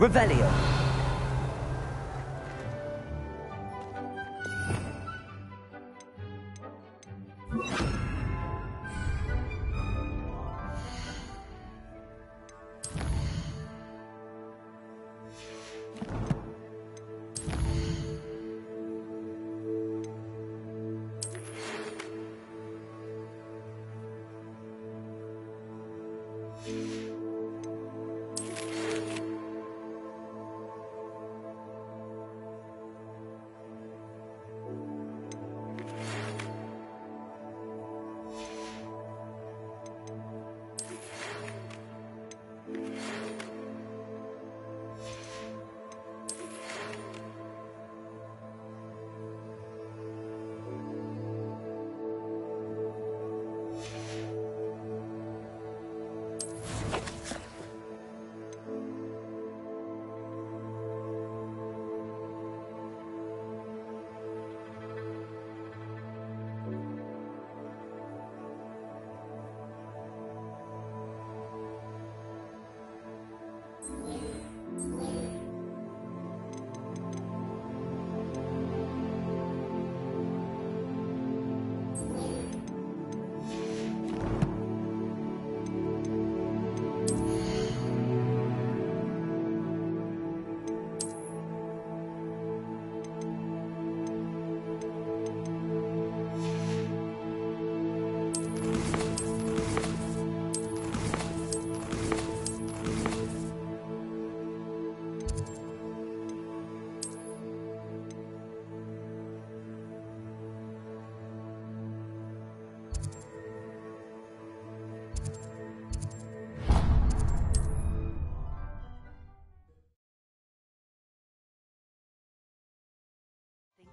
Revelio.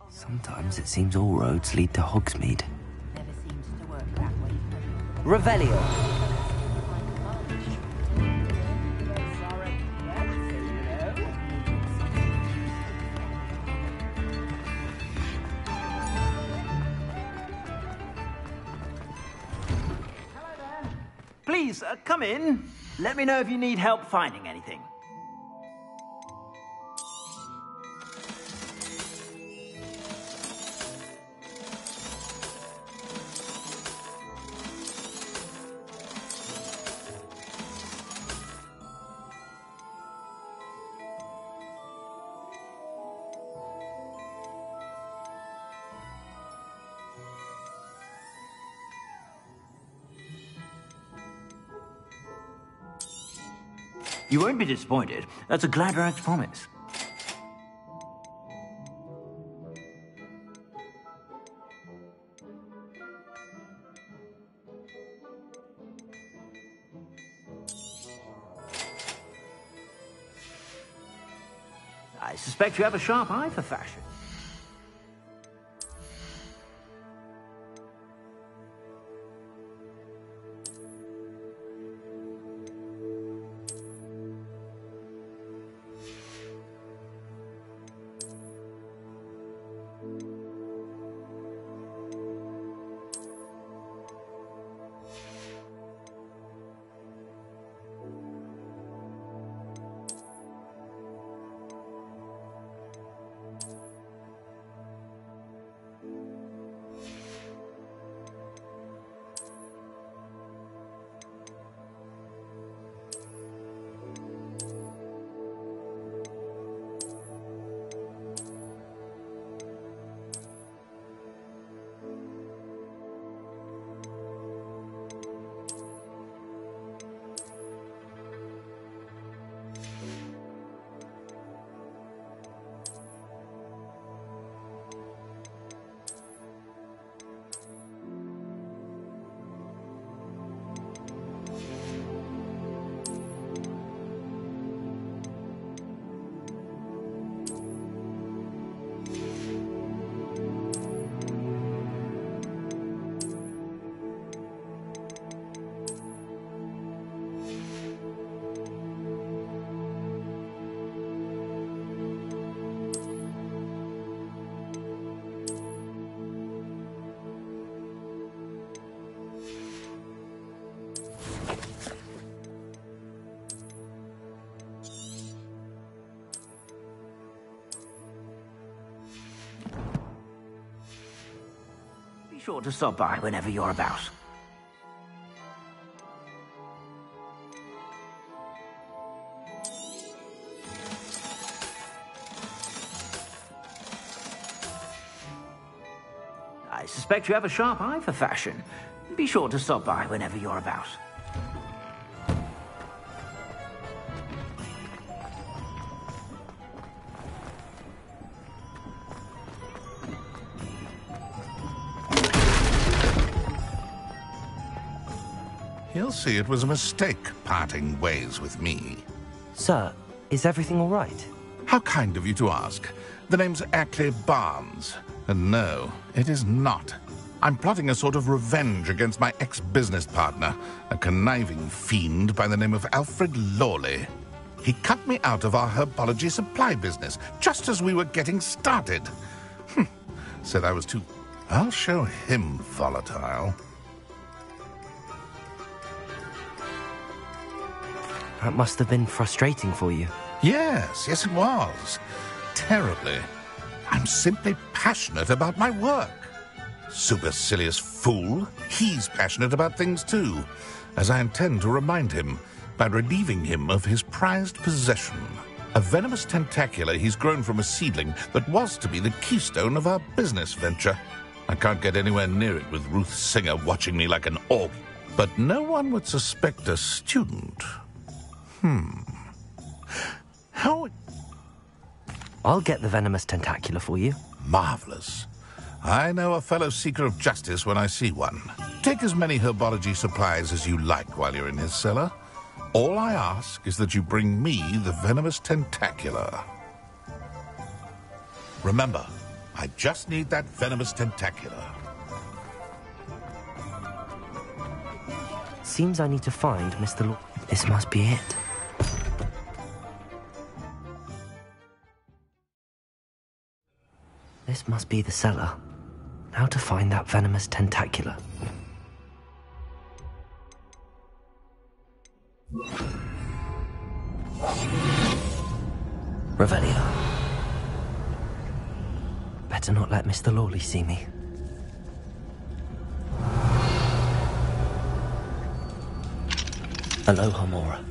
Sometimes it seems all roads lead to Hogsmeade. Revelio. Please, uh, come in. Let me know if you need help finding anything. You won't be disappointed. That's a Gladrags promise. I suspect you have a sharp eye for fashion. To stop by whenever you're about. I suspect you have a sharp eye for fashion. Be sure to stop by whenever you're about. See it was a mistake parting ways with me. Sir, is everything all right? How kind of you to ask. The name's Ackley Barnes. And no, it is not. I'm plotting a sort of revenge against my ex-business partner, a conniving fiend by the name of Alfred Lawley. He cut me out of our herbology supply business just as we were getting started. <laughs> Said I was too... I'll show him volatile. That must have been frustrating for you. Yes, yes it was. Terribly. I'm simply passionate about my work. Supercilious fool. He's passionate about things too, as I intend to remind him by relieving him of his prized possession. A venomous tentacula he's grown from a seedling that was to be the keystone of our business venture. I can't get anywhere near it with Ruth Singer watching me like an orc, but no one would suspect a student. Hmm. How I'll get the venomous tentacula for you. Marvelous. I know a fellow seeker of justice when I see one. Take as many herbology supplies as you like while you're in his cellar. All I ask is that you bring me the venomous tentacula. Remember, I just need that venomous tentacula. Seems I need to find Mr. Law. This must be it. This must be the cellar. Now to find that venomous tentacula. Revelio. Better not let Mr. Lawley see me. Alohomora.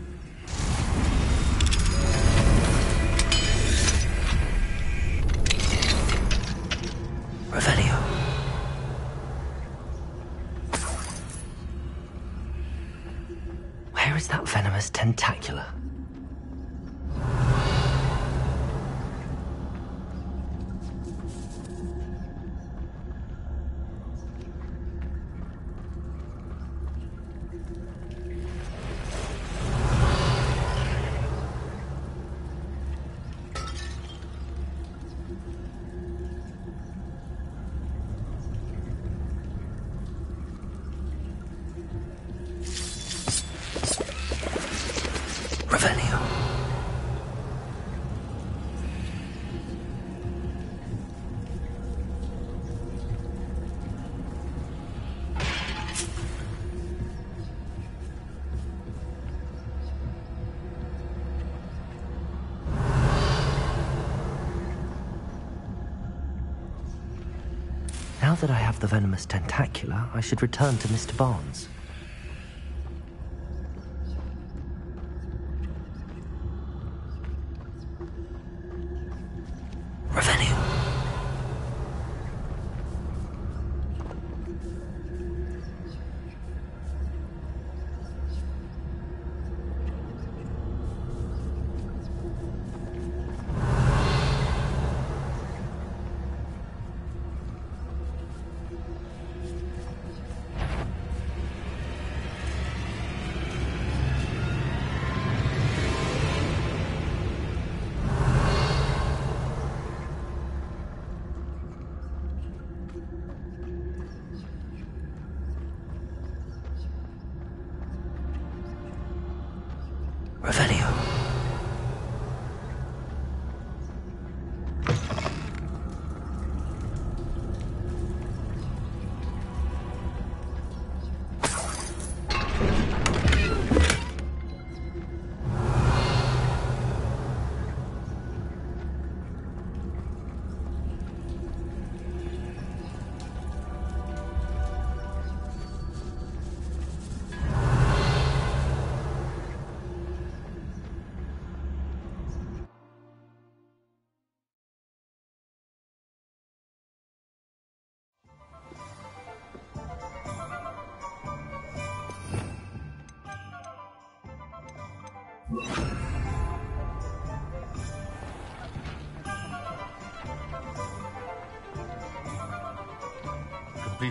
Venomous have the venomous tentacula, I should return to Mr. Barnes.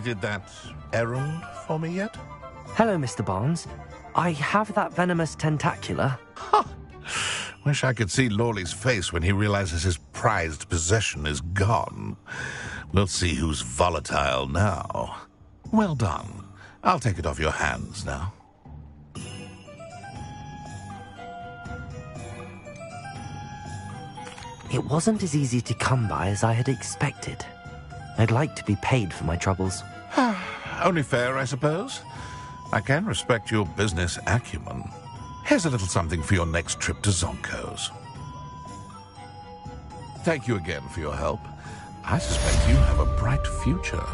Completed that errand for me yet? Hello, Mr. Barnes. I have that venomous tentacula. Wish I could see Lawley's face when he realizes his prized possession is gone. We'll see who's volatile now. Well done. I'll take it off your hands now. It wasn't as easy to come by as I had expected. I'd like to be paid for my troubles. Only fair, I suppose. I can respect your business acumen. Here's a little something for your next trip to Zonko's. Thank you again for your help. I suspect you have a bright future.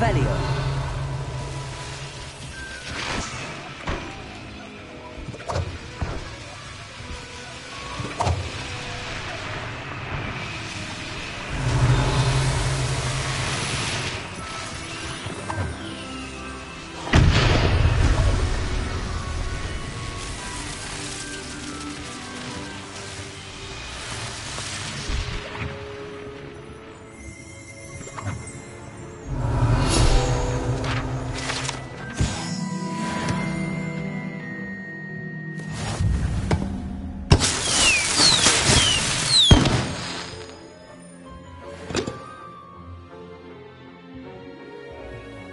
Revelio.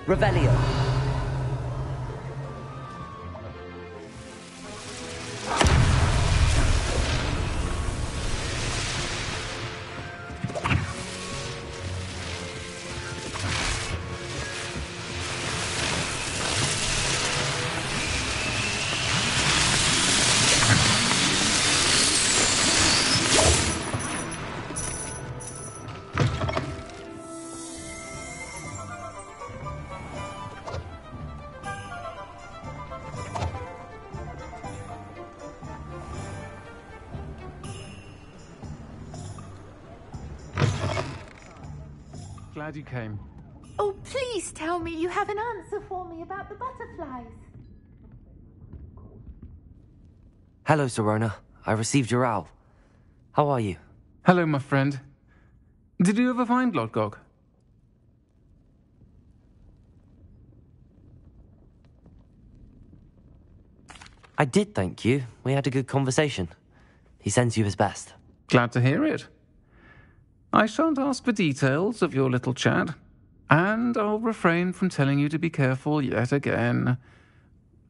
Revelio. Glad you came. Oh, please tell me you have an answer for me about the butterflies. Hello, Sirona. I received your owl. How are you? Hello, my friend. Did you ever find Lodgok? I did, thank you. We had a good conversation. He sends you his best. Glad to hear it. I shan't ask for details of your little chat, and I'll refrain from telling you to be careful yet again.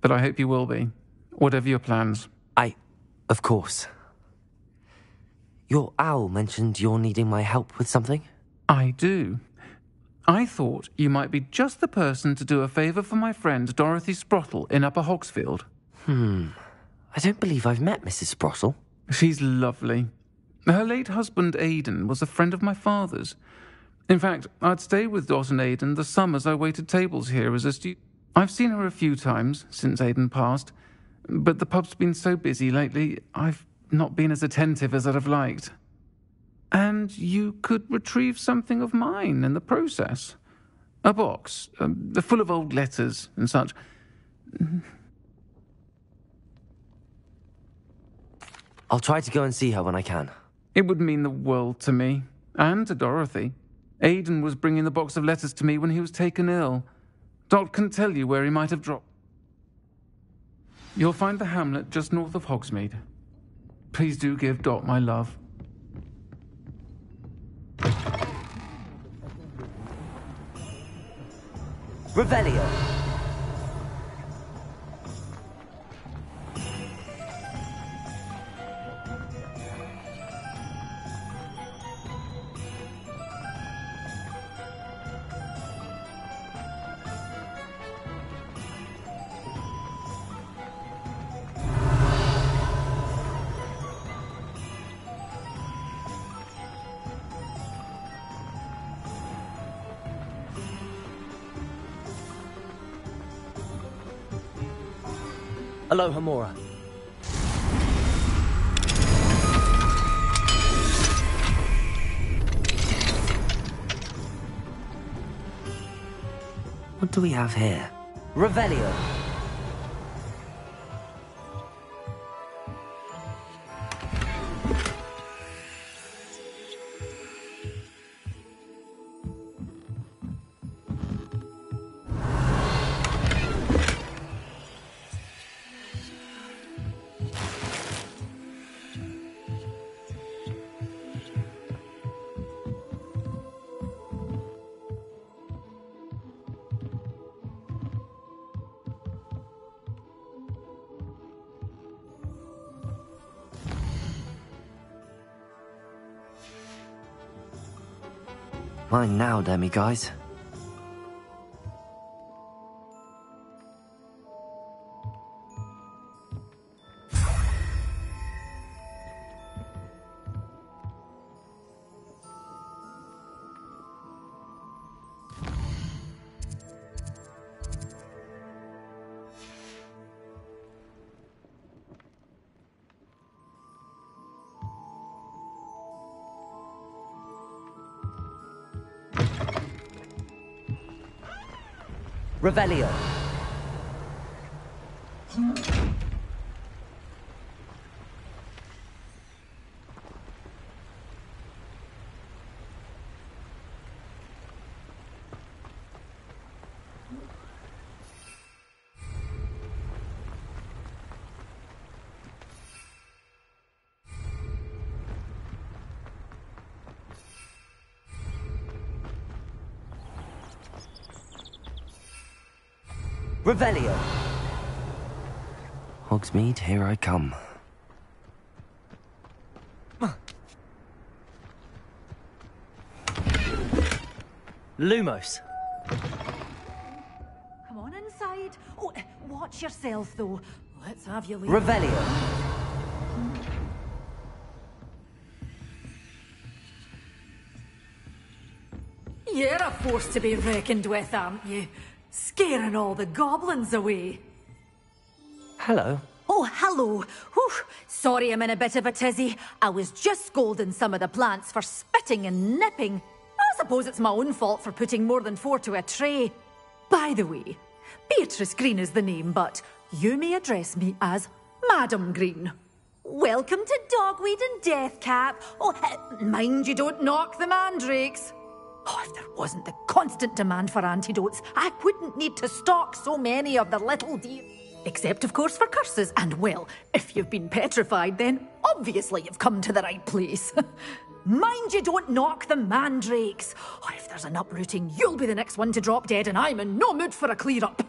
But I hope you will be, whatever your plans. I. Of course. Your owl mentioned you're needing my help with something? I do. I thought you might be just the person to do a favour for my friend Dorothy Sprottle in Upper Hogsfield. Hmm. I don't believe I've met Mrs. Sprottle. She's lovely. Her late husband Aidan was a friend of my father's. In fact, I'd stay with Dot and Aidan the summers I waited tables here as a student. I've seen her a few times since Aidan passed, but the pub's been so busy lately, I've not been as attentive as I'd have liked. And you could retrieve something of mine in the process. A box, um, full of old letters and such. I'll try to go and see her when I can. It would mean the world to me, and to Dorothy. Aidan was bringing the box of letters to me when he was taken ill. Dot can tell you where he might have dropped. You'll find the hamlet just north of Hogsmeade. Please do give Dot my love. Revelio. Mora. What do we have here? Revelio. Mine now, demiguise. Revelio. Revelio. Hogsmeade, here I come. Lumos. Come on inside. Oh, watch yourself, though. Let's have you leave. Revelio. You're a force to be reckoned with, aren't you? Scaring all the goblins away. Hello. Oh, hello. Whew. Sorry I'm in a bit of a tizzy. I was just scolding some of the plants for spitting and nipping. I suppose it's my own fault for putting more than four to a tray. By the way, Beatrice Green is the name, but you may address me as Madam Green. Welcome to Dogweed and Deathcap. Oh, <laughs> mind you don't knock the mandrakes. Oh, if there wasn't the constant demand for antidotes, I wouldn't need to stock so many of the little dear. Except, of course, for curses. And, well, if you've been petrified, then obviously you've come to the right place. <laughs> Mind you don't knock the mandrakes. Oh, if there's an uprooting, you'll be the next one to drop dead, and I'm in no mood for a clear up.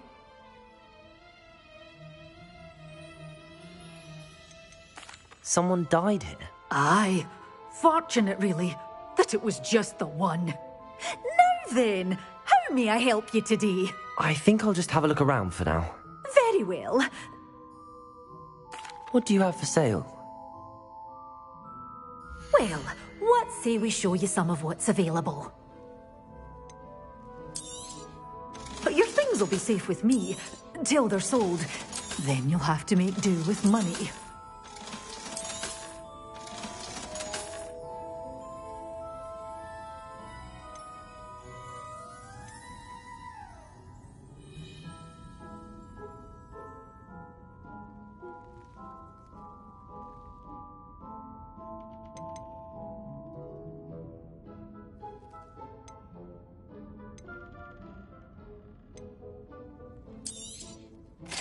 Someone died here. Aye. Fortunate, really, that it was just the one. Now then, how may I help you today? I think I'll just have a look around for now. Very well. What do you have for sale? Well, what say we show you some of what's available? But your things will be safe with me, till they're sold. Then you'll have to make do with money.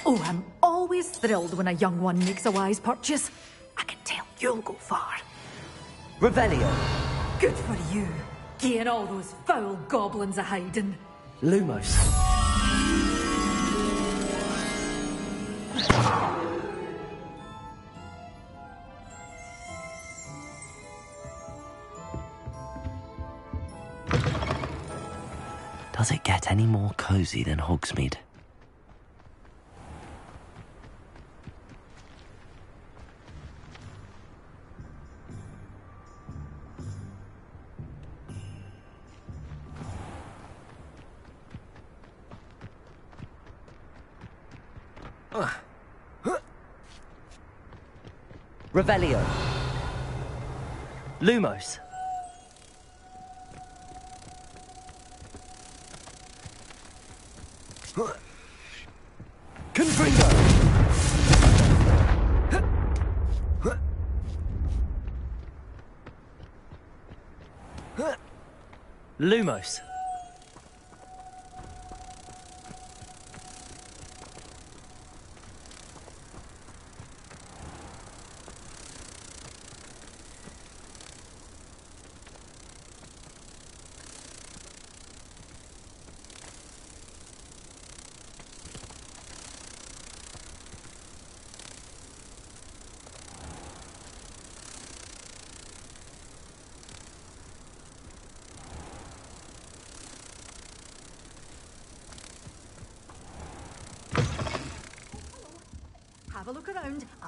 Oh, I'm always thrilled when a young one makes a wise purchase. I can tell you'll go far. Revelio. Good for you. Getting all those foul goblins a hiding. Lumos. Does it get any more cozy than Hogsmeade?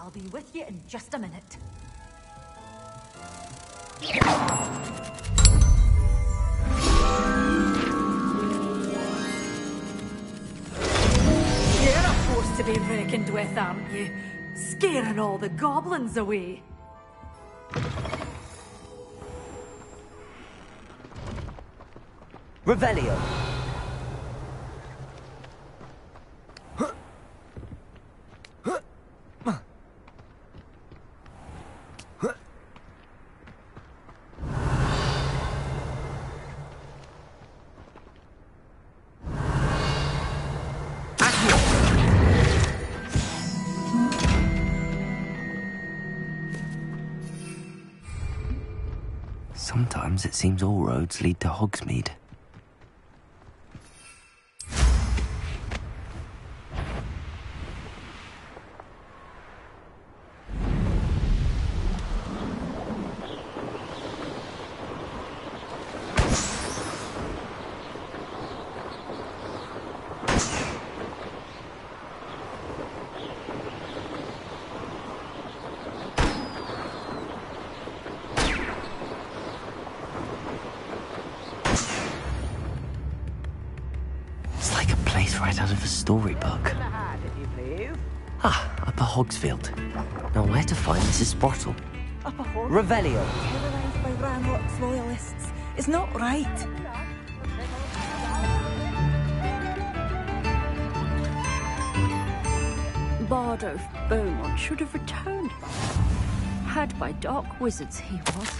I'll be with you in just a minute. You're a force to be reckoned with, aren't you? Scaring all the goblins away. Revelio. Seems all roads lead to Hogsmeade. Hogsfield. Now where to find Mrs. Sprottle? Upper Hog. Revelio. Terrorised by Ranrock's loyalists. It's not right. Bardolph Beaumont should have returned. Had by dark wizards he was.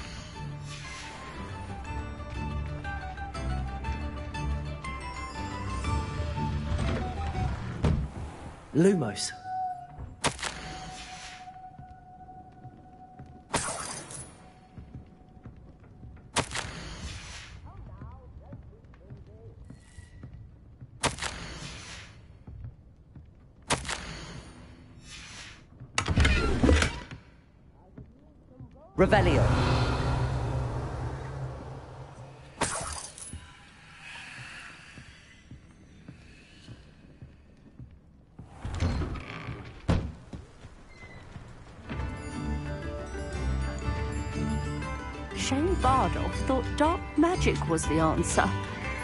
Lumos. Magic was the answer.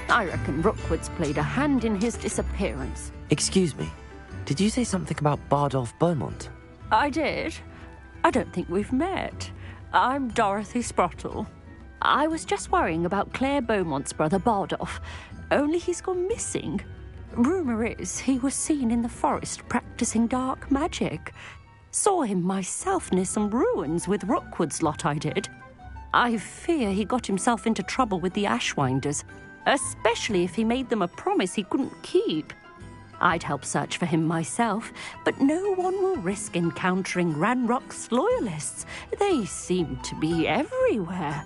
I reckon Rookwood's played a hand in his disappearance. Excuse me. Did you say something about Bardolph Beaumont? I did. I don't think we've met. I'm Dorothy Sprottle. I was just worrying about Claire Beaumont's brother Bardolph, only he's gone missing. Rumour is he was seen in the forest practicing dark magic. Saw him myself near some ruins with Rookwood's lot, I did. I fear he got himself into trouble with the Ashwinders, especially if he made them a promise he couldn't keep. I'd help search for him myself, but no one will risk encountering Ranrock's loyalists. They seem to be everywhere.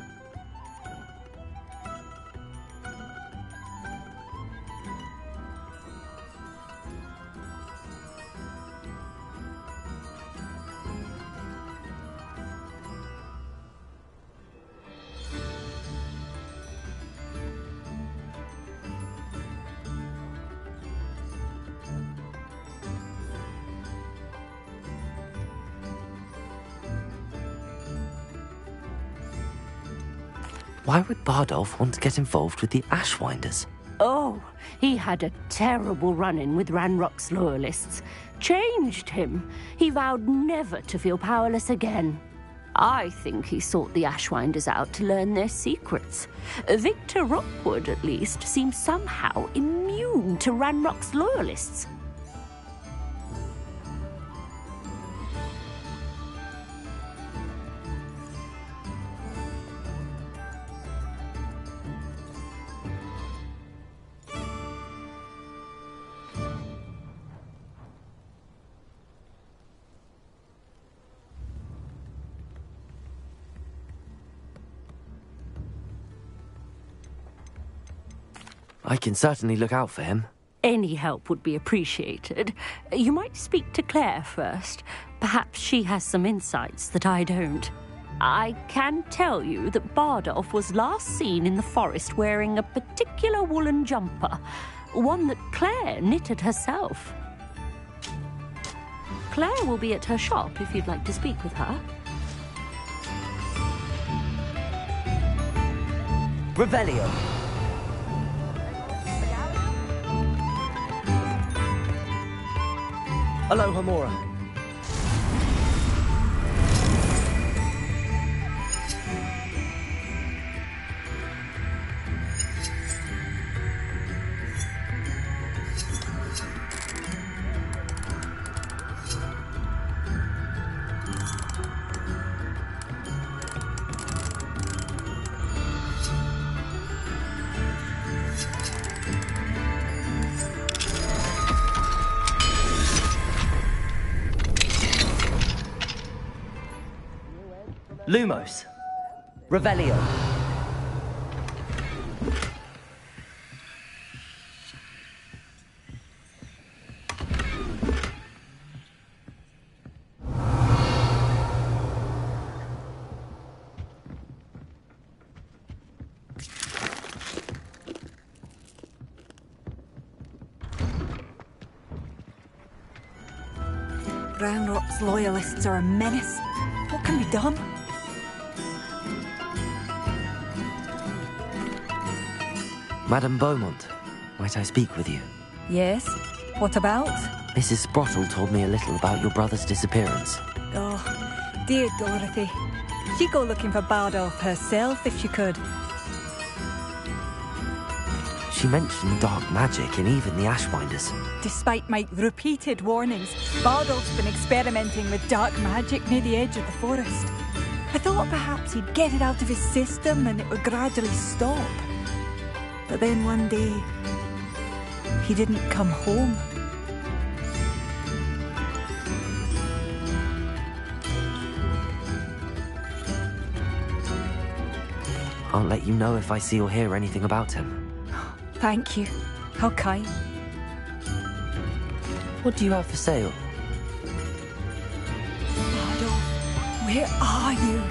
Why would Bardolph want to get involved with the Ashwinders? Oh, he had a terrible run in with Ranrock's loyalists. Changed him. He vowed never to feel powerless again. I think he sought the Ashwinders out to learn their secrets. Victor Rookwood, at least, seems somehow immune to Ranrock's loyalists. I can certainly look out for him. Any help would be appreciated. You might speak to Claire first. Perhaps she has some insights that I don't. I can tell you that Bardolph was last seen in the forest wearing a particular woolen jumper, one that Claire knitted herself. Claire will be at her shop if you'd like to speak with her. Revelio. Alohomora. Lumos. Revelio. Ranrock's loyalists are a menace. What can be done? Madame Beaumont, might I speak with you? Yes? What about? Mrs. Sprottle told me a little about your brother's disappearance. Oh, dear Dorothy. She'd go looking for Bardolph herself if she could. She mentioned dark magic and even the Ashwinders. Despite my repeated warnings, Bardolph's been experimenting with dark magic near the edge of the forest. I thought perhaps he'd get it out of his system and it would gradually stop. But then one day, he didn't come home. I'll let you know if I see or hear anything about him. Thank you. How kind. What do you have for sale? Bardolph, where are you?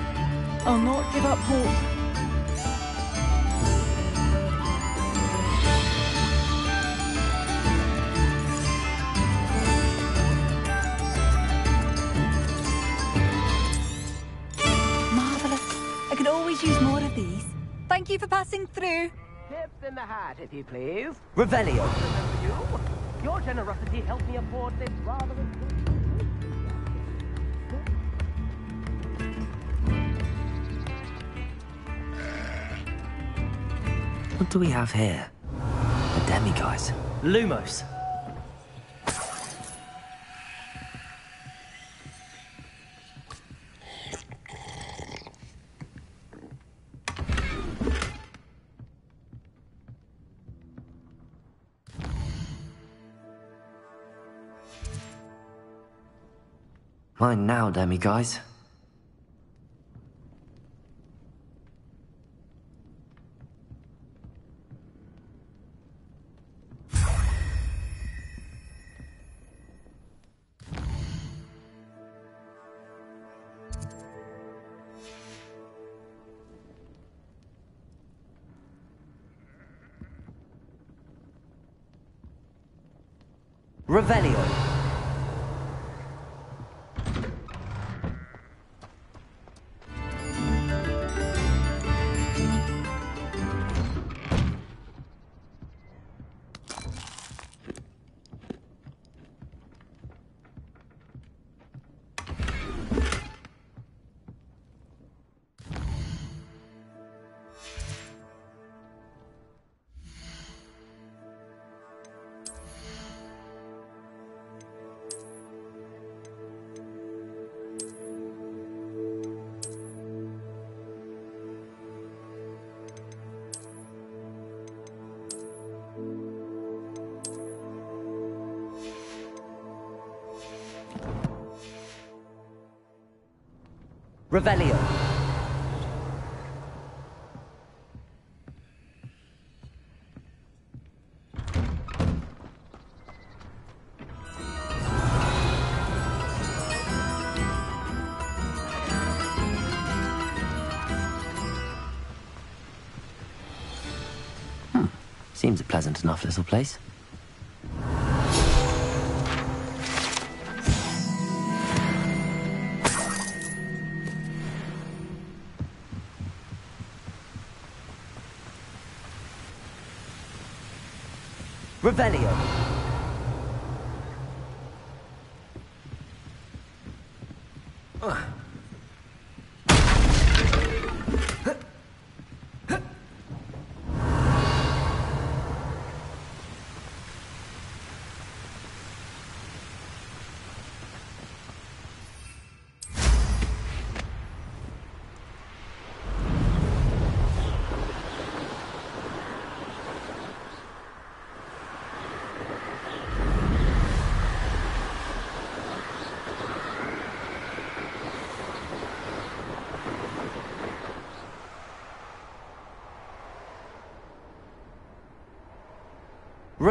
I'll not give up hope. Passing through. Tips in the hat, if you please. Revelio. You? Your generosity helped me afford this rather What do we have here? A demiguise. Lumos. Mine now, demiguise. Revelio. Revelio. Hmm. Seems a pleasant enough little place. Revelio.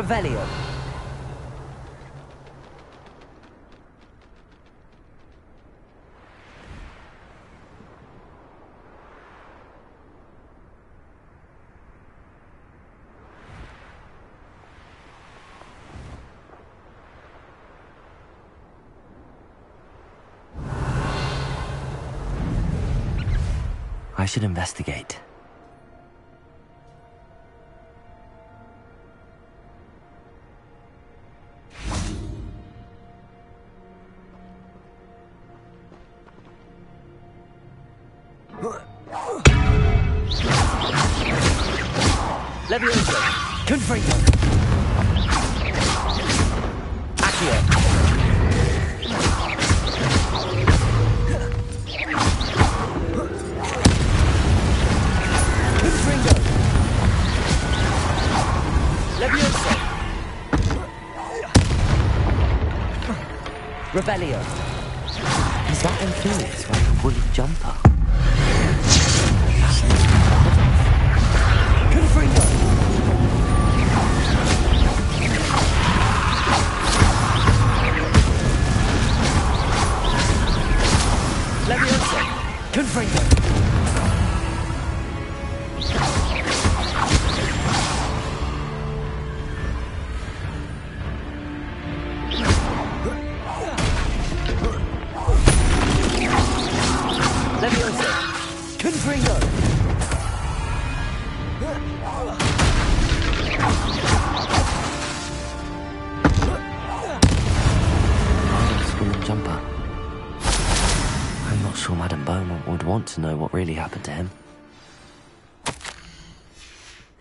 Revelio. I should investigate. Revelio. Is that influence like a woolly jumper? To know what really happened to him.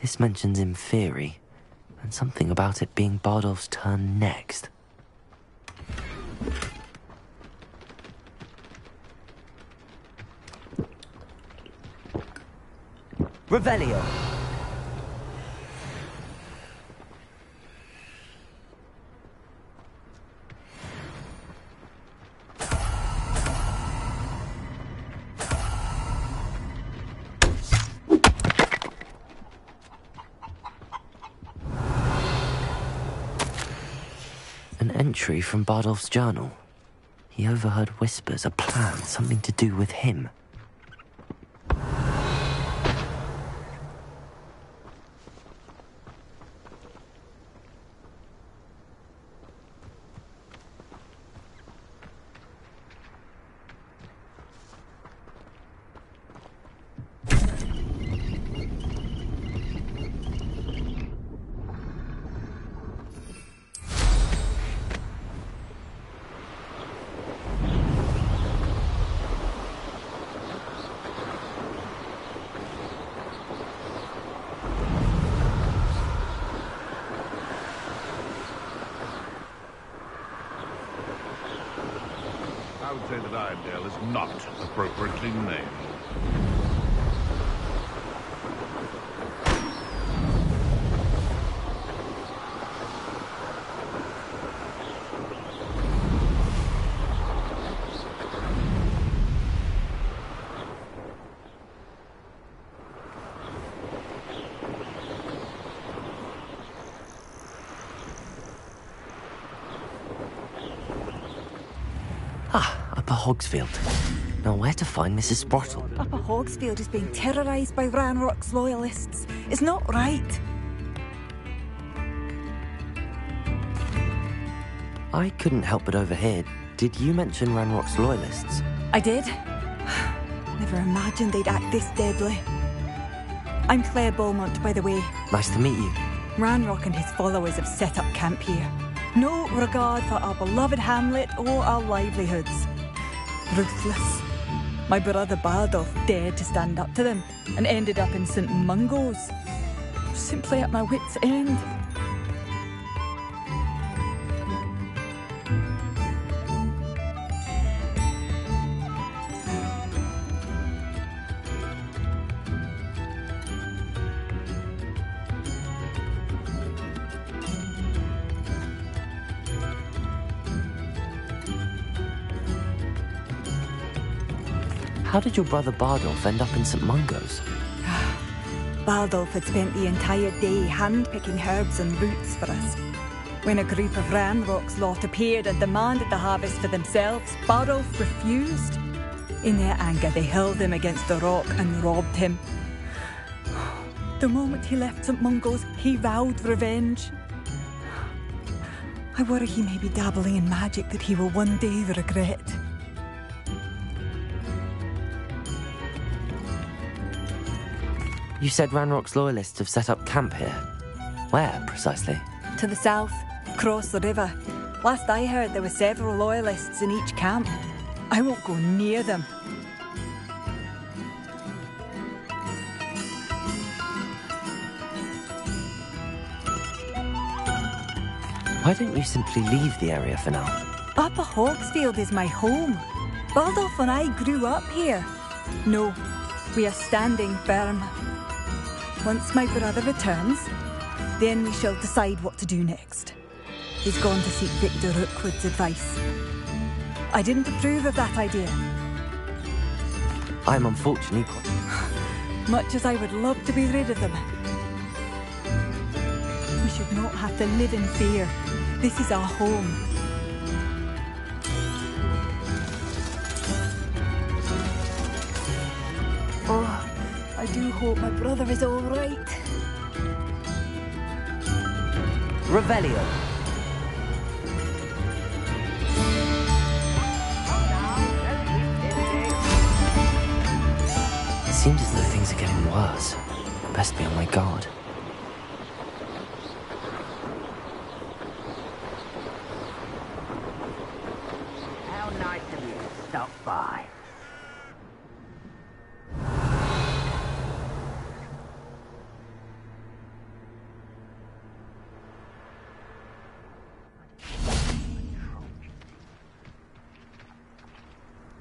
This mentions in theory, and something about it being Bardolph's turn next. Revelio. An entry from Bardolph's journal. He overheard whispers, a plan, something to do with him. I would say that Irondale is not appropriately named. Ah, Upper Hogsfield. Now, where to find Mrs. Sprottle? Upper Hogsfield is being terrorised by Ranrock's loyalists. It's not right. I couldn't help but overhear. Did you mention Ranrock's loyalists? I did. <sighs> Never imagined they'd act this deadly. I'm Claire Beaumont, by the way. Nice to meet you. Ranrock and his followers have set up camp here. No regard for our beloved hamlet or our livelihoods. Ruthless. My brother Bardolph dared to stand up to them and ended up in St. Mungo's. Simply at my wits' end. Did your brother Bardolph end up in St. Mungo's? <sighs> Bardolph had spent the entire day hand-picking herbs and roots for us. When a group of Ranrock's lot appeared and demanded the harvest for themselves, Bardolph refused. In their anger, they hurled him against the rock and robbed him. <sighs> The moment he left St. Mungo's, he vowed revenge. <sighs> I worry he may be dabbling in magic that he will one day regret. You said Ranrock's loyalists have set up camp here. Where, precisely? To the south, across the river. Last I heard, there were several loyalists in each camp. I won't go near them. Why don't you simply leave the area for now? Upper Hogsfield is my home. Bardolph and I grew up here. No, we are standing firm. Once my brother returns, then we shall decide what to do next. He's gone to seek Victor Rookwood's advice. I didn't approve of that idea. I'm unfortunately <laughs> Much as I would love to be rid of them. We should not have to live in fear. This is our home. Do hope my brother is all right. Revelio. Seems as though things are getting worse. Best be on my guard. How nice of you to stop by.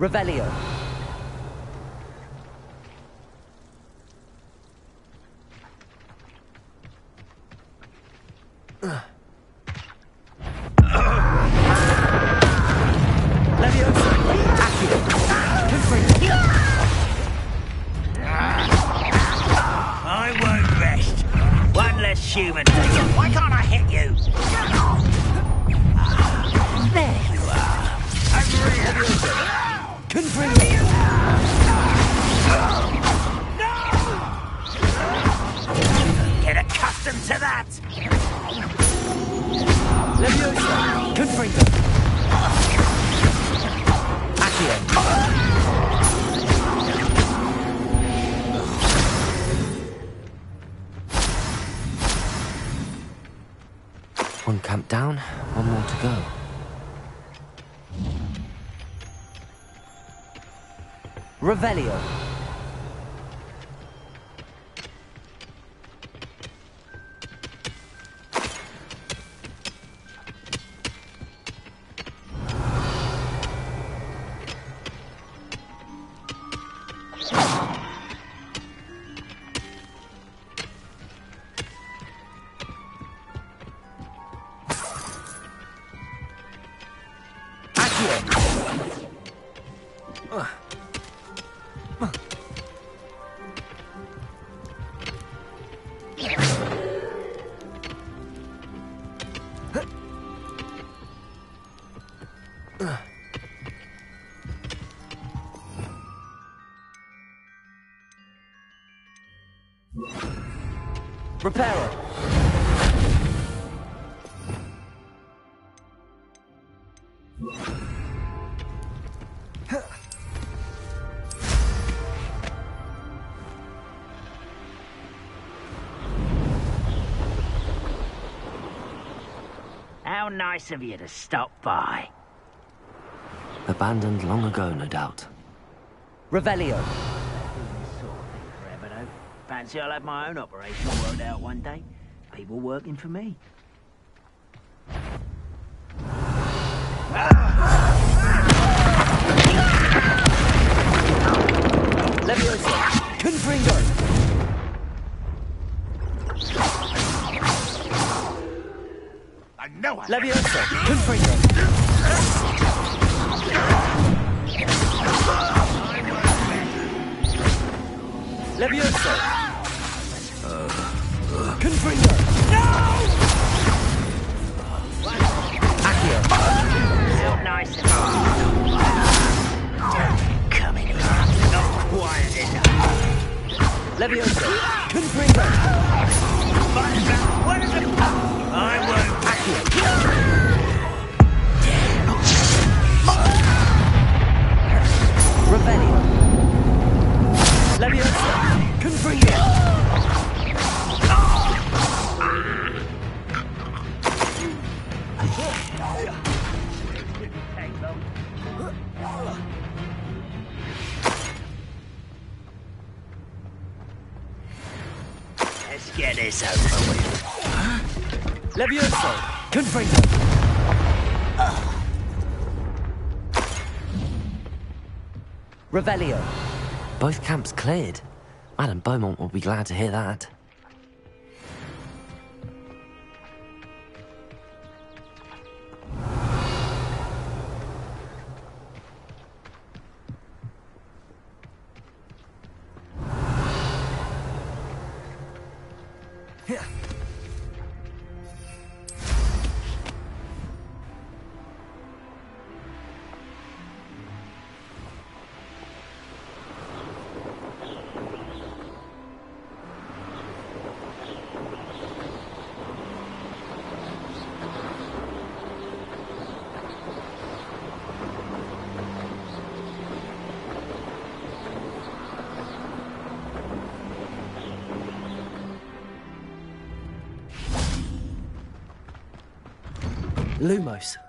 Revelio. Revelio. Reparo. How nice of you to stop by. Abandoned long ago, no doubt. Revelio. Fancy I'll have my own operation worked out one day. People working for me. Leviosa. Confringo. I know I Leviosa. Confringo. Leviosa. Confringo. What is it? I won't. Revelio. Leviosa. Confringo. Revelio. Both camps cleared. Madame Beaumont will be glad to hear that. Lumos.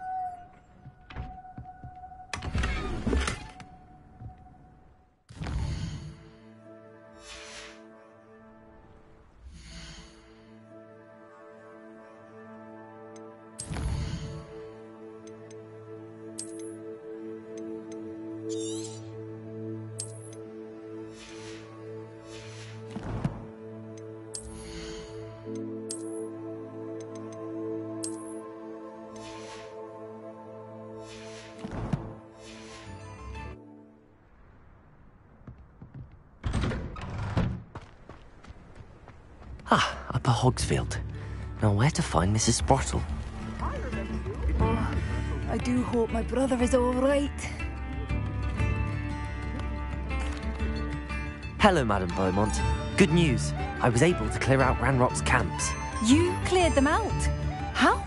Hogsfield. Now, where to find Mrs. Sprottle? Oh, I do hope my brother is all right. Hello, Madam Beaumont. Good news. I was able to clear out Ranrock's camps. You cleared them out? How?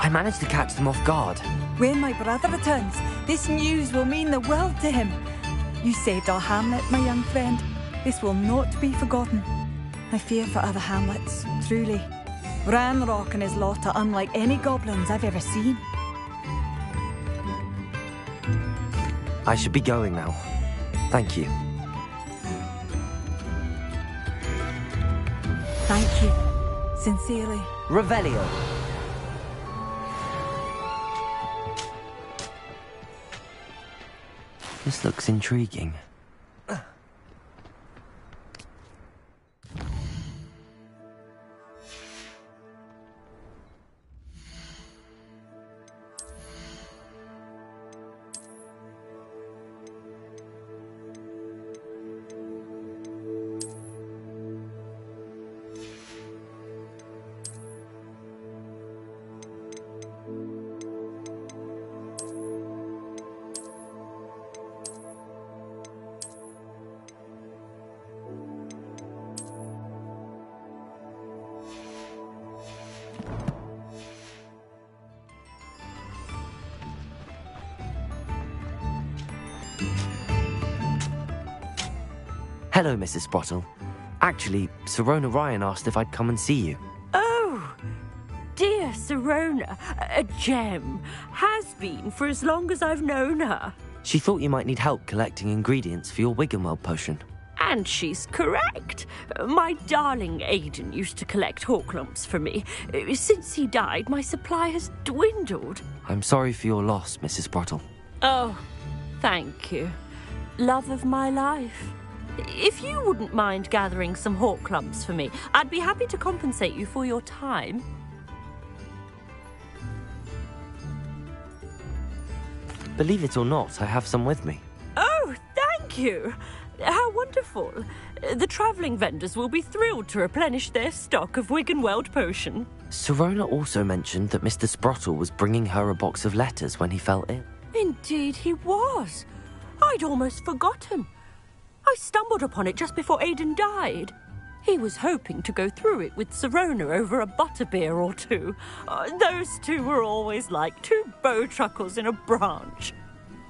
I managed to catch them off guard. When my brother returns, this news will mean the world to him. You saved our hamlet, my young friend. This will not be forgotten. I fear for other hamlets, truly. Ranrock and his lot are unlike any goblins I've ever seen. I should be going now. Thank you. Thank you. Sincerely. Revelio. This looks intriguing. Hello, Mrs. Sprottle. Actually, Sirona Ryan asked if I'd come and see you. Oh, dear Sirona, a gem. Has been for as long as I've known her. She thought you might need help collecting ingredients for your Wiggenweld potion. And she's correct. My darling Aidan used to collect horklumps for me. Since he died, my supply has dwindled. I'm sorry for your loss, Mrs. Sprottle. Oh, thank you. Love of my life. If you wouldn't mind gathering some horklumps for me, I'd be happy to compensate you for your time. Believe it or not, I have some with me. Oh, thank you. How wonderful. The travelling vendors will be thrilled to replenish their stock of Wiggenweld potion. Sirona also mentioned that Mr. Sprottle was bringing her a box of letters when he fell ill. Indeed, he was. I'd almost forgotten. I stumbled upon it just before Aidan died. He was hoping to go through it with Sirona over a butterbeer or two. Uh, those two were always like two bowtruckles in a branch.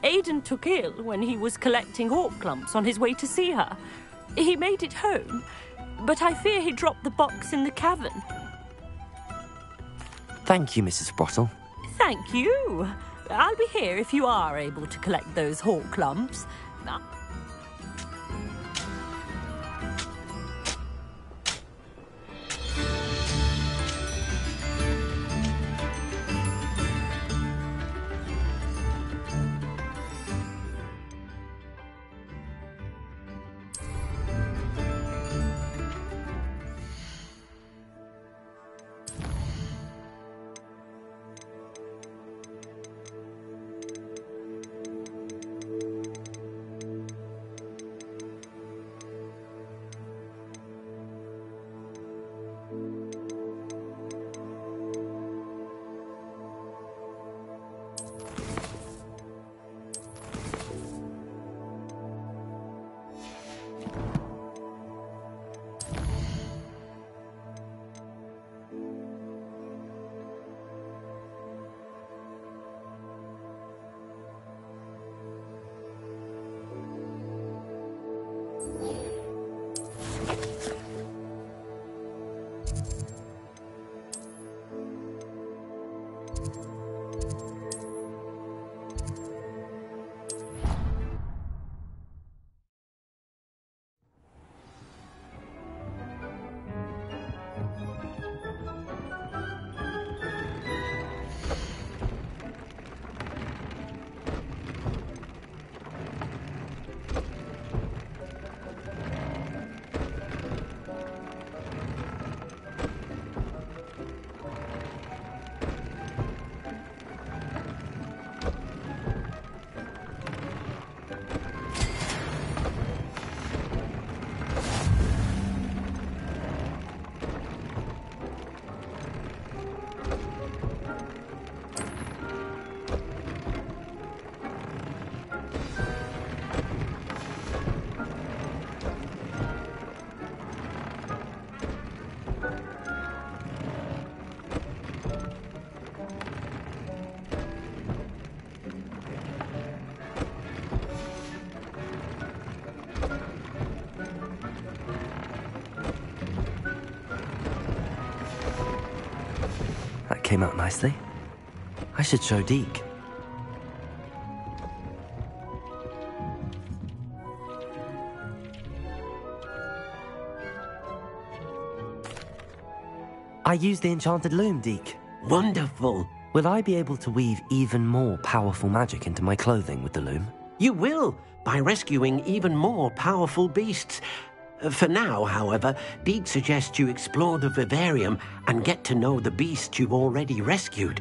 Aidan took ill when he was collecting horklumps on his way to see her. He made it home, but I fear he dropped the box in the cavern. Thank you, Mrs. Sprottle. Thank you. I'll be here if you are able to collect those horklumps. Came out nicely. I should show Deek. I used the enchanted loom, Deek. Wonderful. Will I be able to weave even more powerful magic into my clothing with the loom? You will, by rescuing even more powerful beasts. Uh, For now, however, Deek suggests you explore the vivarium and get to know the beast you've already rescued.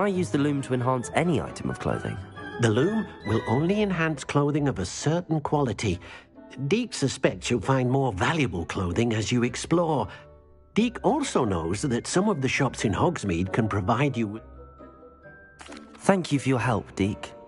I use the loom to enhance any item of clothing? The loom will only enhance clothing of a certain quality. Deek suspects you'll find more valuable clothing as you explore. Deek also knows that some of the shops in Hogsmeade can provide you with. Thank you for your help, Deek. Deek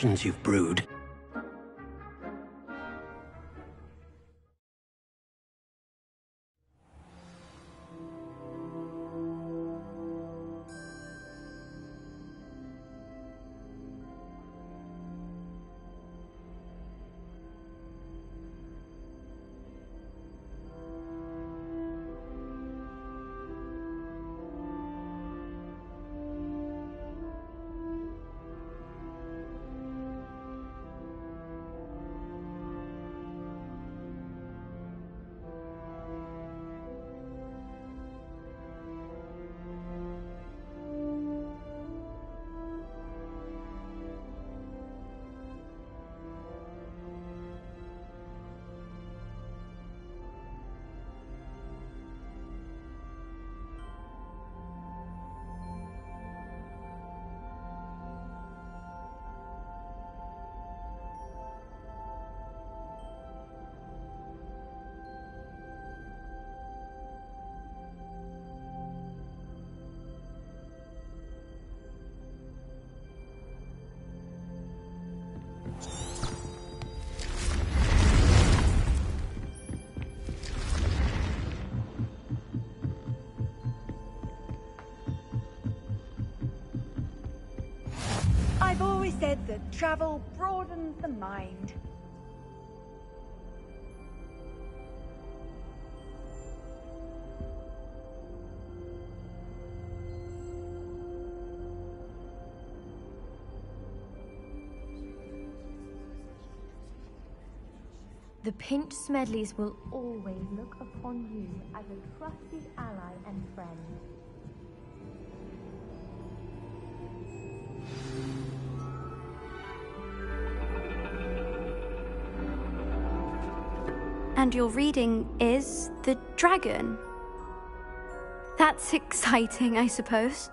potions you've brewed. Travel broadens the mind. The Pinch Smedleys will always look upon you as a trusted ally and friend. And your reading is The Dragon. That's <laughs> exciting, I suppose.